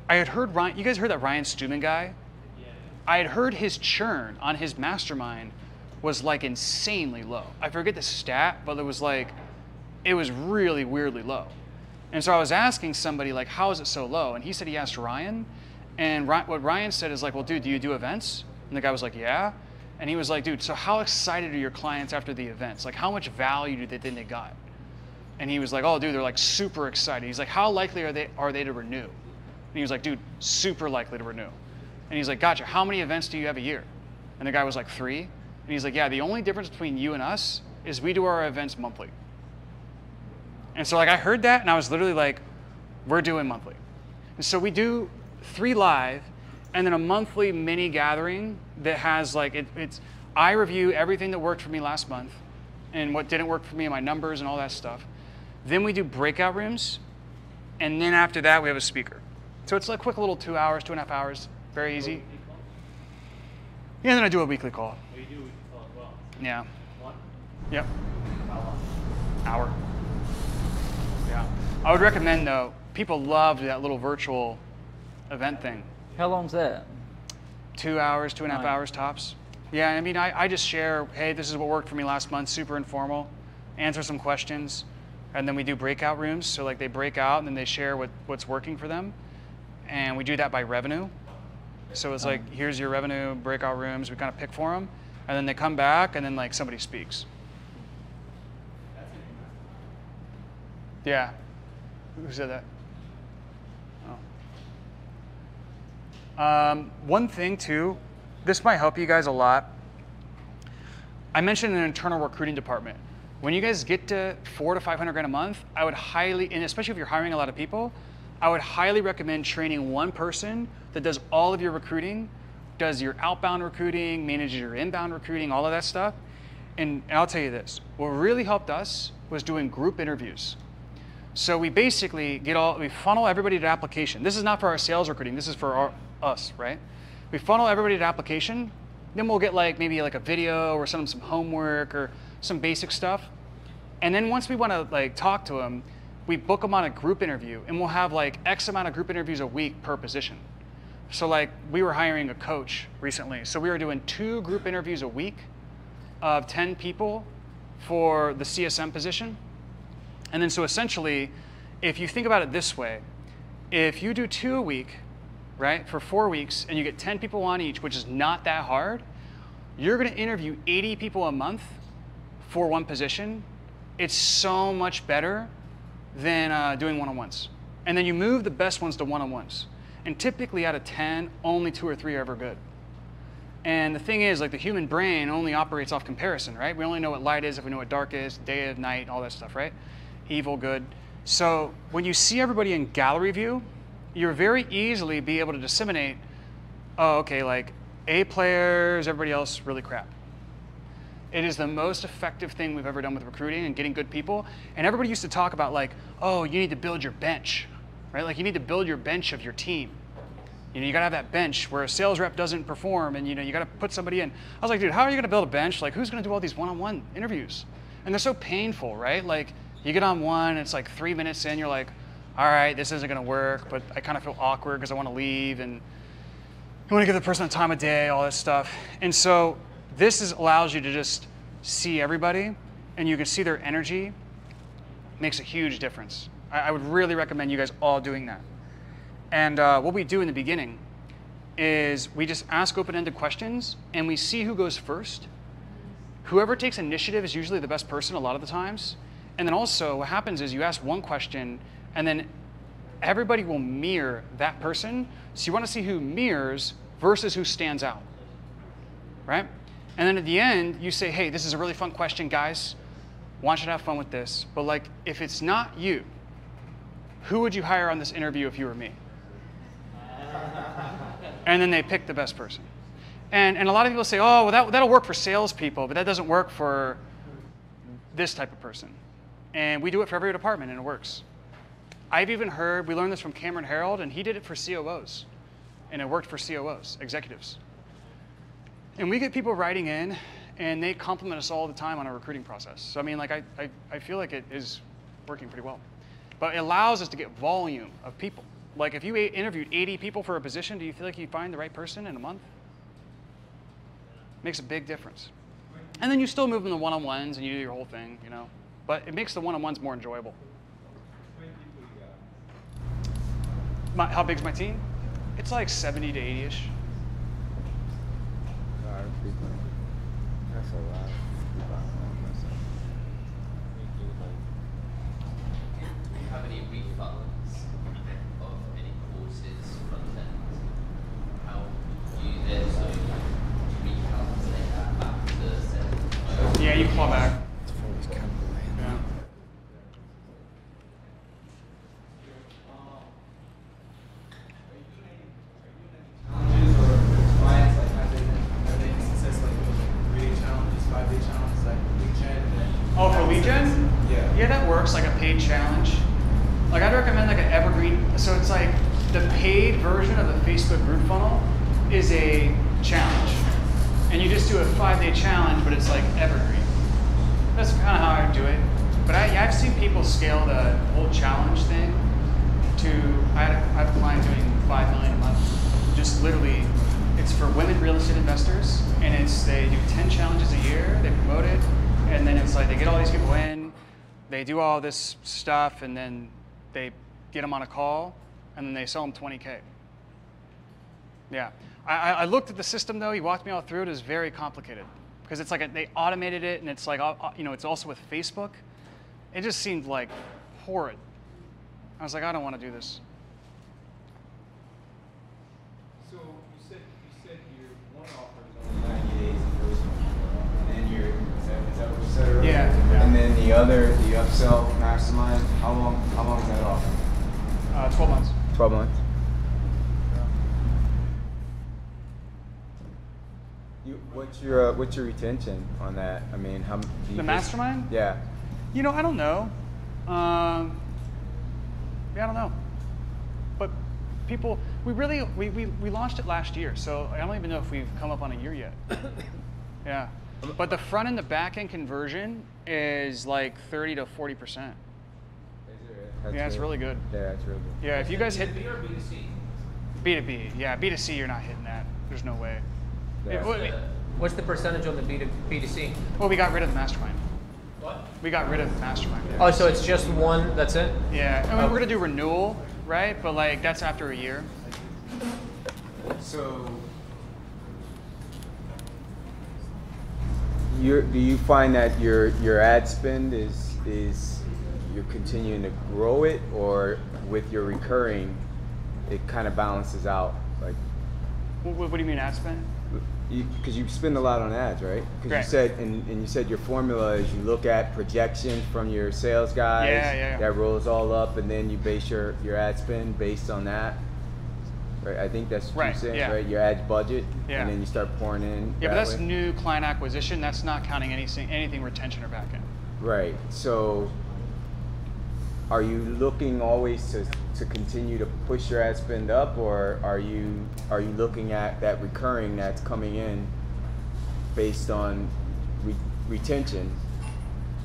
I had heard Ryan. You guys heard that Ryan Stewman guy? I had heard his churn on his mastermind was like insanely low. I forget the stat, but it was like it was really weirdly low. And so I was asking somebody like, how is it so low? And he said he asked Ryan, and Ry- what Ryan said is like, well, dude, do you do events? And the guy was like, yeah. And he was like, dude, so how excited are your clients after the events? Like, how much value do they think they got? And he was like, oh, dude, they're like super excited. He's like, how likely are they are they to renew? And he was like, dude, super likely to renew. And he's like, gotcha. How many events do you have a year? And the guy was like, three. And he's like, yeah, the only difference between you and us is we do our events monthly. And so like I heard that and I was literally like, we're doing monthly. And so we do three live and then a monthly mini gathering that has like it, it's I review everything that worked for me last month and what didn't work for me and my numbers and all that stuff. Then we do breakout rooms, and then after that we have a speaker. So it's like a quick little two hours, two and a half hours, very easy. Yeah, and then I do a weekly call. Oh, you do weekly call as well. Yeah. One? Yep. How long? Hour. Yeah. I would recommend though, people loved that little virtual event thing. How long's that? Two hours, two and a half hours tops. Yeah, I mean, I, I just share, hey, this is what worked for me last month, super informal, answer some questions, and then we do breakout rooms. So, like, they break out and then they share what, what's working for them. And we do that by revenue. So, it's oh. like, here's your revenue, breakout rooms, we kind of pick for them, and then they come back and then, like, somebody speaks. Yeah. Who said that? Oh. Um, one thing too, this might help you guys a lot. I mentioned an internal recruiting department. When you guys get to four to five hundred grand a month, I would highly, and especially if you're hiring a lot of people, I would highly recommend training one person that does all of your recruiting, does your outbound recruiting, manages your inbound recruiting, all of that stuff. And, and I'll tell you this: what really helped us was doing group interviews. So we basically get all we funnel everybody to application. This is not for our sales recruiting. This is for our, us, right? We funnel everybody to application. Then we'll get like maybe like a video or send them some homework or some basic stuff. And then once we want to like talk to them, we book them on a group interview, and we'll have like X amount of group interviews a week per position. So like we were hiring a coach recently, so we were doing two group interviews a week of 10 people for the CSM position. And then so essentially, if you think about it this way, if you do two a week, right, for four weeks, and you get 10 people on each, which is not that hard, you're gonna interview 80 people a month for one position. It's so much better than uh, doing one-on-ones. And then you move the best ones to one-on-ones. And typically out of 10, only two or three are ever good. And the thing is, like the human brain only operates off comparison, right? We only know what light is if we know what dark is, day and night, all that stuff, right? Evil, good. So when you see everybody in gallery view, you're very easily be able to disseminate, oh, okay, like A players, everybody else really crap. It is the most effective thing we've ever done with recruiting and getting good people. And everybody used to talk about like, oh, you need to build your bench, right? Like you need to build your bench of your team. You know, you gotta have that bench where a sales rep doesn't perform and you know, you gotta put somebody in. I was like, dude, how are you gonna build a bench? Like who's gonna do all these one-on-one interviews? And they're so painful, right? Like you get on one, it's like three minutes in, you're like, all right, this isn't gonna work, but I kind of feel awkward because I wanna leave and you wanna give the person the time of day, all this stuff. And so this is, allows you to just see everybody and you can see their energy. Makes a huge difference. I, I would really recommend you guys all doing that. And uh, what we do in the beginning is we just ask open-ended questions and we see who goes first. Whoever takes initiative is usually the best person a lot of the times. And then also what happens is you ask one question and then everybody will mirror that person. So you want to see who mirrors versus who stands out, right? And then at the end, you say, hey, this is a really fun question, guys. Want you to have fun with this. But like, if it's not you, who would you hire on this interview if you were me? and then they pick the best person. And, and a lot of people say, oh, well, that, that'll work for salespeople, but that doesn't work for this type of person. And we do it for every department, and it works. I've even heard, we learned this from Cameron Herold, and he did it for COOs. And it worked for COOs, executives. And we get people writing in, and they compliment us all the time on our recruiting process. So, I mean, like, I, I, I feel like it is working pretty well. But it allows us to get volume of people. Like, if you interviewed 80 people for a position, do you feel like you find the right person in a month? Makes a big difference. And then you still move them to one-on-ones and you do your whole thing, you know. But it makes the one-on-ones more enjoyable. My, how big's my team? It's like 70 to 80-ish. That's a lot. Do you have any refunds of any courses? How do you then so recalculate that back to the? Yeah, you claw back. Do all this stuff, and then they get them on a call, and then they sell them 20k. Yeah, I, I looked at the system though. He walked me all through it. It was very complicated because it's like a, they automated it, and it's like uh, uh, you know it's also with Facebook. It just seemed like horrid. I was like, I don't want to do this. So you said you said your one offer is only ninety days the first and then your is that, is that what you said earlier? Yeah, yeah. And then the other, the upsell mastermind, how long how long is that offer? Uh, 12 months. Twelve months. You, what's your uh, what's your retention on that? I mean, how do you The just- mastermind? Yeah. You know, I don't know. Um, yeah, I don't know. But people, we really, we, we, we launched it last year, so I don't even know if we've come up on a year yet. *coughs* yeah. But the front and the back end conversion is like 30 to 40%. That's yeah, it's really good. Yeah, it's really good. Yeah, if you guys hit B2B or B2C? B2B, yeah, B2C, you're not hitting that. There's no way. Yeah. It- well, What's the percentage on the B to B2C? well, we got rid of the mastermind. What? We got rid of the mastermind. Oh, so it's just one, that's it? Yeah, I mean, we're gonna oh. do renewal, right? But like, that's after a year. So, you do you find that your your ad spend is is you're continuing to grow it, or with your recurring, it kind of balances out, like What, what do you mean ad spend? because you, spend a lot on ads, right? Because you said and, and you said your formula is you look at projections from your sales guys Yeah, yeah, yeah. that rolls all up, and then you base your your ad spend based on that, right? I think that's what Right, you're saying, yeah. right? Your ads budget, Yeah. and then you start pouring in. Yeah, but that's way. new client acquisition. That's not counting anything, anything retention or backend. Right. So, are you looking always to, to continue to push your ad spend up, or are you are you looking at that recurring that's coming in based on re- retention?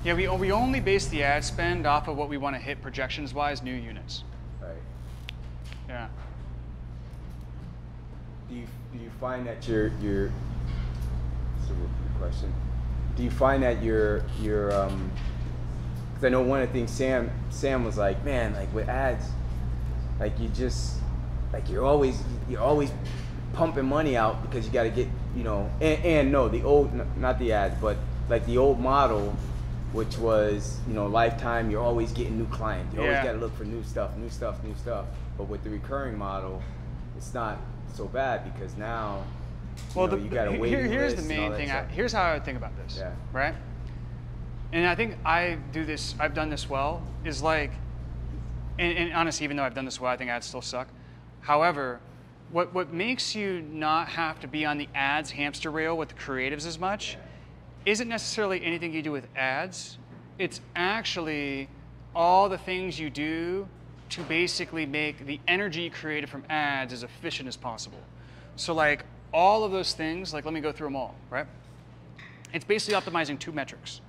Yeah, we, we only base the ad spend off of what we want to hit projections wise, new units. Right. Yeah. Do you do you find that you're you're it's a repeat question. Do you find that you're you're um because I know one of the things Sam Sam was like, man, like with ads, like you just like you're always you're always pumping money out because you got to get you know and, and no the old n- not the ads but like the old model which was you know lifetime you're always getting new clients you Yeah. always got to look for new stuff new stuff new stuff but with the recurring model it's not so bad because now you Well, know, the, you got to here- wait here's the main thing. I, here's how I would think about this. Yeah. Right. And I think I do this. I've done this well. Is like, and, and honestly, even though I've done this well, I think ads still suck. However, what what makes you not have to be on the ads hamster wheel with the creatives as much isn't necessarily anything you do with ads. It's actually all the things you do to basically make the energy created from ads as efficient as possible. So like all of those things, like let me go through them all, right? It's basically optimizing two metrics.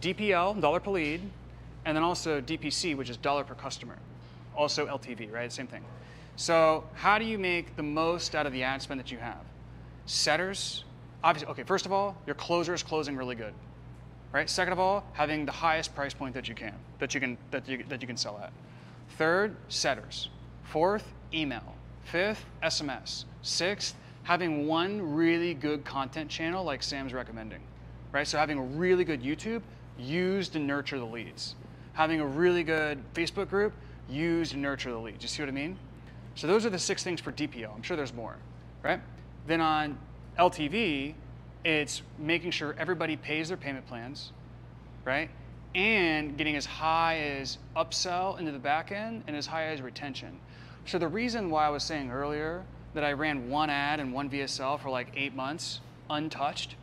DPL, dollar per lead, and then also DPC, which is dollar per customer. Also LTV, right? Same thing. So how do you make the most out of the ad spend that you have? Setters, obviously, okay, first of all, your closer is closing really good. Right? Second of all, having the highest price point that you can, that you can that you, that you can sell at. Third, setters. Fourth, email. Fifth, SMS. Sixth, having one really good content channel like Sam's recommending. Right? So having a really good YouTube used to nurture the leads. Having a really good Facebook group used to nurture the leads. You see what I mean? So those are the six things for DPO. I'm sure there's more, right? Then on LTV, it's making sure everybody pays their payment plans, right? And getting as high as upsell into the back end and as high as retention. So the reason why I was saying earlier that I ran one ad and one VSL for like eight months untouched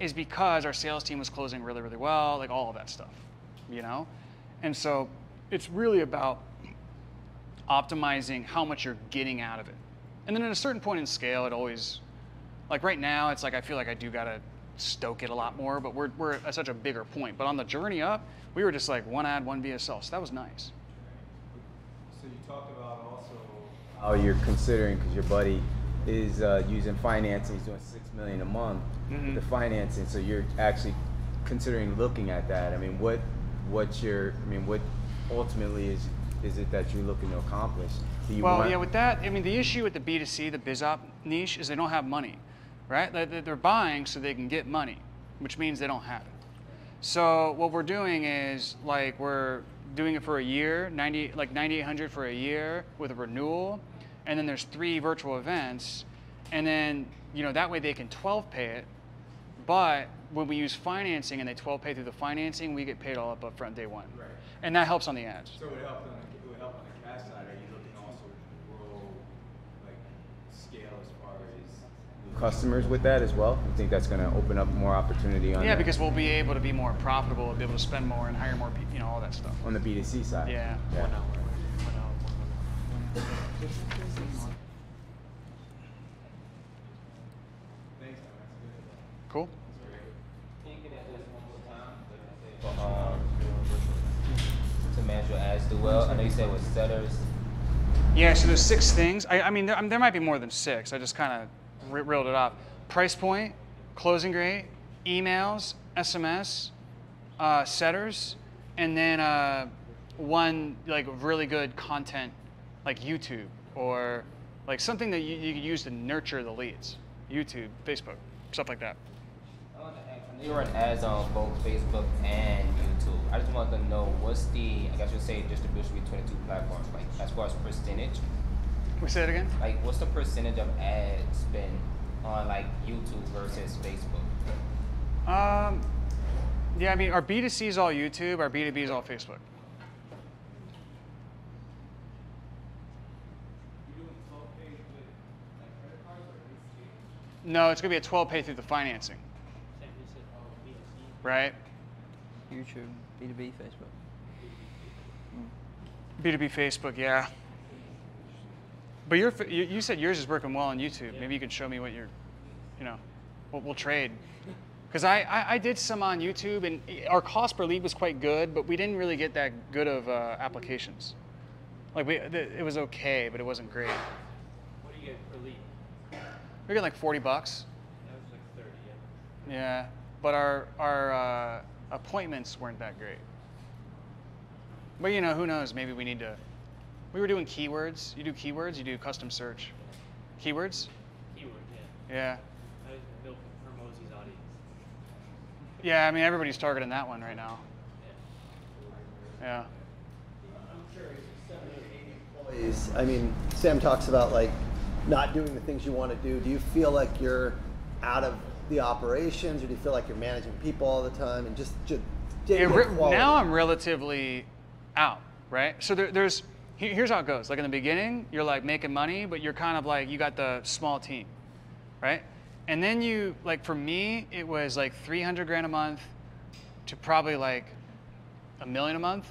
is because our sales team was closing really, really well, like all of that stuff, you know? And so it's really about optimizing how much you're getting out of it. And then at a certain point in scale, it always, like right now, it's like I feel like I do gotta stoke it a lot more, but we're, we're at such a bigger point. But on the journey up, we were just like one ad, one VSL, so that was nice. So you talked about also how you're considering because your buddy is uh, using financing. He's doing six million a month Mhm. with the financing. So you're actually considering looking at that. I mean, what what's your? I mean, what ultimately is is it that you're looking to accomplish? Do you well, want, yeah, with that, I mean, the issue with the B2C, the biz op niche, is they don't have money, right? They- they- They're buying so they can get money, which means they don't have it. So what we're doing is like we're doing it for a year, 90 like 9800 for a year with a renewal, and then there's three virtual events, and then you know that way they can 12 pay it, but when we use financing and they 12 pay through the financing, we get paid all up upfront day one, Right. and that helps on the ads. So it would on the, it would help on the cash side. Are you looking also to grow like scale as far as new customers with that as well? You think that's going to open up more opportunity on Yeah, the, because we'll be able to be more profitable, be able to spend more and hire more people, you know, all that stuff. on the B2C side? Yeah. Yeah. Cool. Um, to manage your ads do well. I know you said with setters. Yeah, so there's six things. I, I mean, there, I mean, there might be more than six. I just kind of re- reeled it off. Price point, closing rate, emails, SMS, uh, setters, and then uh, one like really good content like YouTube or like something that you, you could use to nurture the leads. YouTube, Facebook, stuff like that. I wanted to you run ads on both Facebook and YouTube. I just wanted to know what's the, I guess you'd say, distribution between the two platforms, like as far as percentage. We say it again. Like, what's the percentage of ad spend on like YouTube versus Facebook? Um, yeah, I mean, our B2C is all YouTube, our B2B is all Facebook. No, it's gonna be a 12 pay through the financing, right? YouTube, B2B, Facebook. B2B Facebook, yeah. But your, you, you said yours is working well on YouTube. Maybe you could show me what you're, you know, we'll, we'll trade. Because I, I, I did some on YouTube and our cost per lead was quite good, but we didn't really get that good of uh, applications. Like we, it was okay, but it wasn't great. What do you get per lead? We got like 40 bucks. That was like 30, yeah. Yeah, but our our uh, appointments weren't that great. But you know, who knows? Maybe we need to. We were doing keywords. You do keywords. You do custom search. Keywords. Keyword, yeah. Yeah. I built for Mosey's audience. Yeah. I mean, everybody's targeting that one right now. Yeah. employees. I mean, Sam talks about like not doing the things you want to do. Do you feel like you're out of the operations, or do you feel like you're managing people all the time and just just Yeah, getting re- quality? now I'm relatively out, right? So there, there's here- here's how it goes. Like in the beginning, you're like making money, but you're kind of like you got the small team, right? And then you like for me, it was like 300 grand a month to probably like a million a month,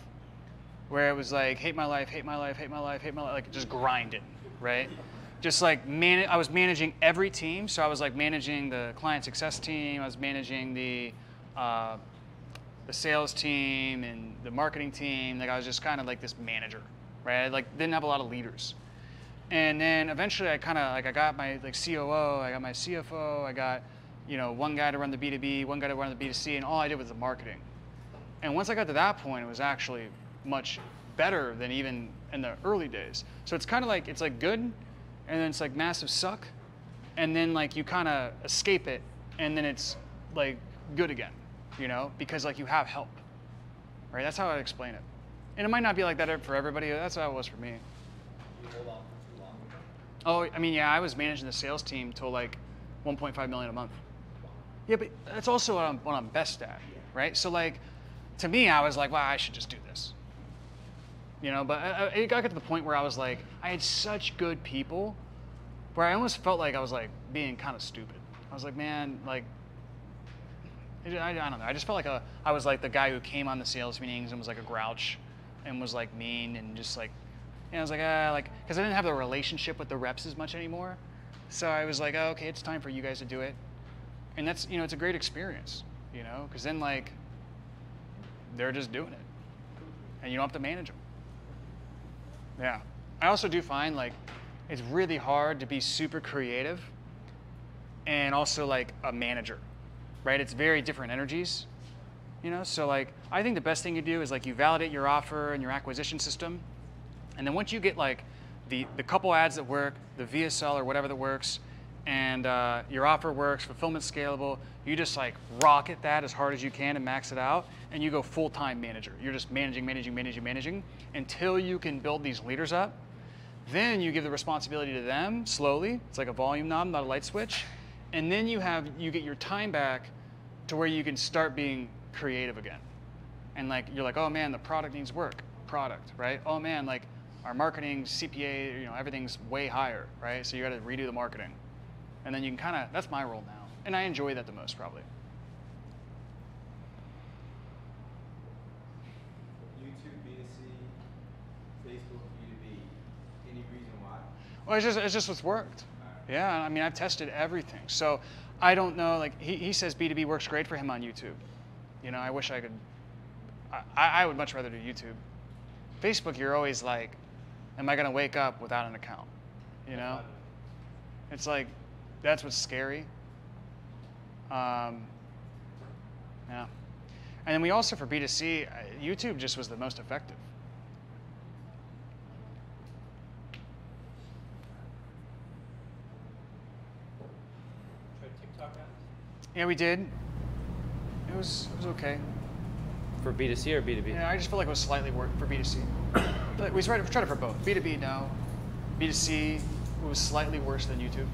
where it was like hate my life, hate my life, hate my life, hate my life, like just grinding, right? Just like man, I was managing every team. So I was like managing the client success team. I was managing the uh, the sales team and the marketing team. Like I was just kind of like this manager, right? I, like didn't have a lot of leaders. And then eventually I kind of like I got my like COO, I got my CFO, I got you know one guy to run the B2B, one guy to run the B2C, and all I did was the marketing. And once I got to that point, it was actually much better than even in the early days. So it's kind of like it's like good, and then it's like massive suck, and then like you kind of escape it, and then it's like good again, you know, because like you have help, right? That's how I explain it. And it might not be like that for everybody. That's how it was for me. Oh, I mean, yeah, I was managing the sales team till like 1.5 million a month. Yeah, but that's also what I'm, what I'm best at, right? So like, to me, I was like, wow, I should just do this. You know, but I, I- it got to the point where I was like, I had such good people, where I almost felt like I was like being kind of stupid. I was like, man, like, I, I don't know. I just felt like a, I was like the guy who came on the sales meetings and was like a grouch, and was like mean and just like, and I was like, ah, like, because I didn't have the relationship with the reps as much anymore. So I was like, oh, okay, it's time for you guys to do it, and that's you know, it's a great experience, you know, because then like, they're just doing it, and you don't have to manage them. Yeah. I also do find like it's really hard to be super creative and also like a manager, right? It's very different energies, you know? So like I think the best thing you do is like you validate your offer and your acquisition system. And then once you get like the, the couple ads that work, the VSL or whatever that works, and uh, your offer works, fulfillment scalable, you just like rocket that as hard as you can and max it out, and you go full-time manager. You're just managing, managing, managing, managing until you can build these leaders up. Then you give the responsibility to them slowly. It's like a volume knob, not a light switch. And then you have you get your time back to where you can start being creative again. And like you're like, oh man, the product needs work. Product, right? Oh man, like our marketing CPA, you know, everything's way higher, right? So you got to redo the marketing. And then you can kind of that's my role now. And I enjoy that the most probably. YouTube B2C, Facebook B2B. Any reason why? Well, it's just it's just what's worked. Yeah, I mean I've tested everything. So I don't know. Like he, he says B2B works great for him on YouTube. You know, I wish I could. I, I would much rather do YouTube. Facebook, you're always like, am I gonna wake up without an account? You know, it's like that's what's scary. Um, yeah, and then we also for B2C, uh, YouTube just was the most effective. Try TikTok ads? Yeah, we did. It was it was okay. For B2C or B2B? Yeah, I just feel like it was slightly worse for B2C. But we tried, we tried it for both. B2B, now, B2C it was slightly worse than YouTube.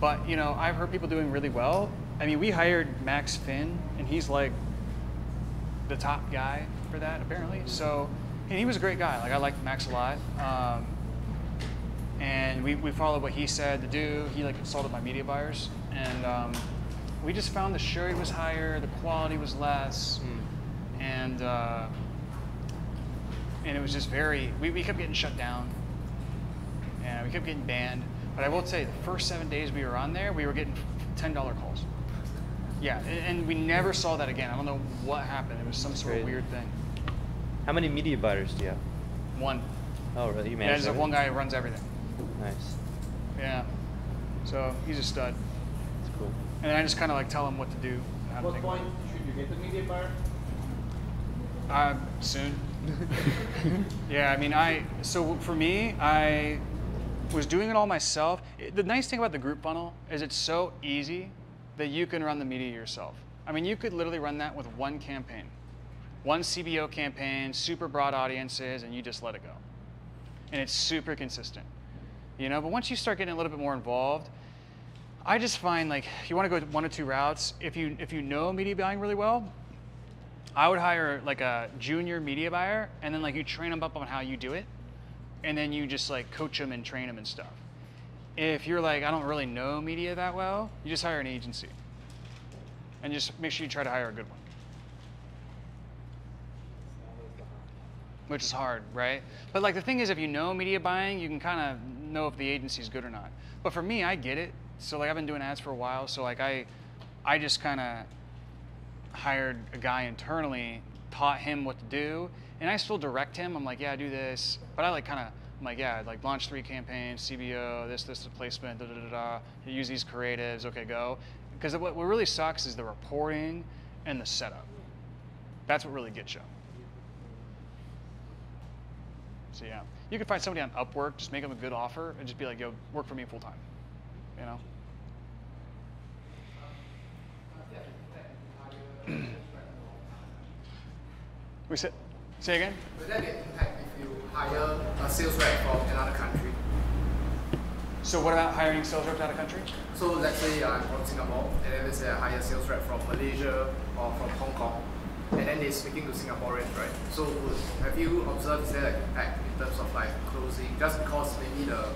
But you know, I've heard people doing really well. I mean, we hired Max Finn, and he's like the top guy for that apparently. So, and he was a great guy. Like I liked Max a lot. Um, and we, we followed what he said to do. He like consulted my media buyers, and um, we just found the rate was higher, the quality was less, and uh, and it was just very. We, we kept getting shut down, and we kept getting banned. But I will say, the first seven days we were on there, we were getting ten dollar calls. *laughs* Yeah, and, and we never saw that again. I don't know what happened. It was some sort of weird thing. How many media buyers do you have? One. Oh, really? You Yeah, manage there's one guy who runs everything. Nice. Yeah. So he's a stud. That's cool. And then I just kind of like tell them what to do. and how At to what point about should you get the media buyer? Uh, soon. *laughs* yeah, I mean, I so for me, I was doing it all myself. It- The nice thing about the group funnel is it's so easy that you can run the media yourself. I mean, you could literally run that with one campaign, one CBO campaign, super broad audiences, and you just let it go. And it's super consistent, you know. But once you start getting a little bit more involved, I just find like you want to go one or two routes. If you if you know media buying really well, I would hire like a junior media buyer, and then like you train them up on how you do it, and then you just like coach them and train them and stuff. If you're like I don't really know media that well, you just hire an agency, and just make sure you try to hire a good one. Which is hard, right? But like the thing is, if you know media buying, you can kind of know if the agency is good or not. But for me, I get it. So like I've been doing ads for a while, so like I, I just kind of hired a guy internally, taught him what to do, and I still direct him. I'm like, yeah, do this, but I like kind of, I'm like, yeah, like launch three campaigns, CBO, this, this, placement, da da da da. Use these creatives, okay, go. Because what, what really sucks is the reporting and the setup. That's what really gets you. So yeah, you can find somebody on Upwork, just make them a good offer, and just be like, yo, work for me full time. You know. *clears throat* we say, say again. Will that get impact if you hire a sales rep from another country? So what about hiring sales reps out of country? So let's say I'm from Singapore, and then let's say I hire a sales rep from Malaysia or from Hong Kong, and then they're speaking to Singaporeans, right? So would, have you observed is there like impact in terms of like closing, just because maybe the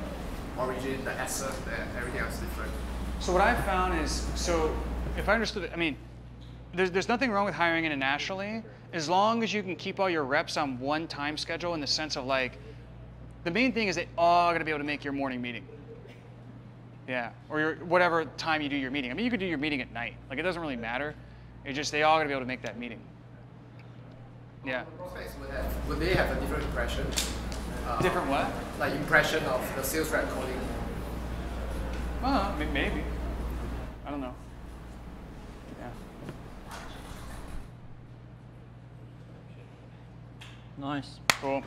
origin, the asset, and everything else is different? So what I've found is, so if I understood it, I mean, there's, there's nothing wrong with hiring internationally as long as you can keep all your reps on one time schedule in the sense of like, the main thing is they all got to be able to make your morning meeting. Yeah, or your, whatever time you do your meeting. I mean, you could do your meeting at night. Like it doesn't really matter. It's just they all got to be able to make that meeting. Yeah. Would have, would they have a different impression? Uh, Different what? Like impression of the sales rep calling. May- maybe. I don't know. Yeah. Nice. Cool.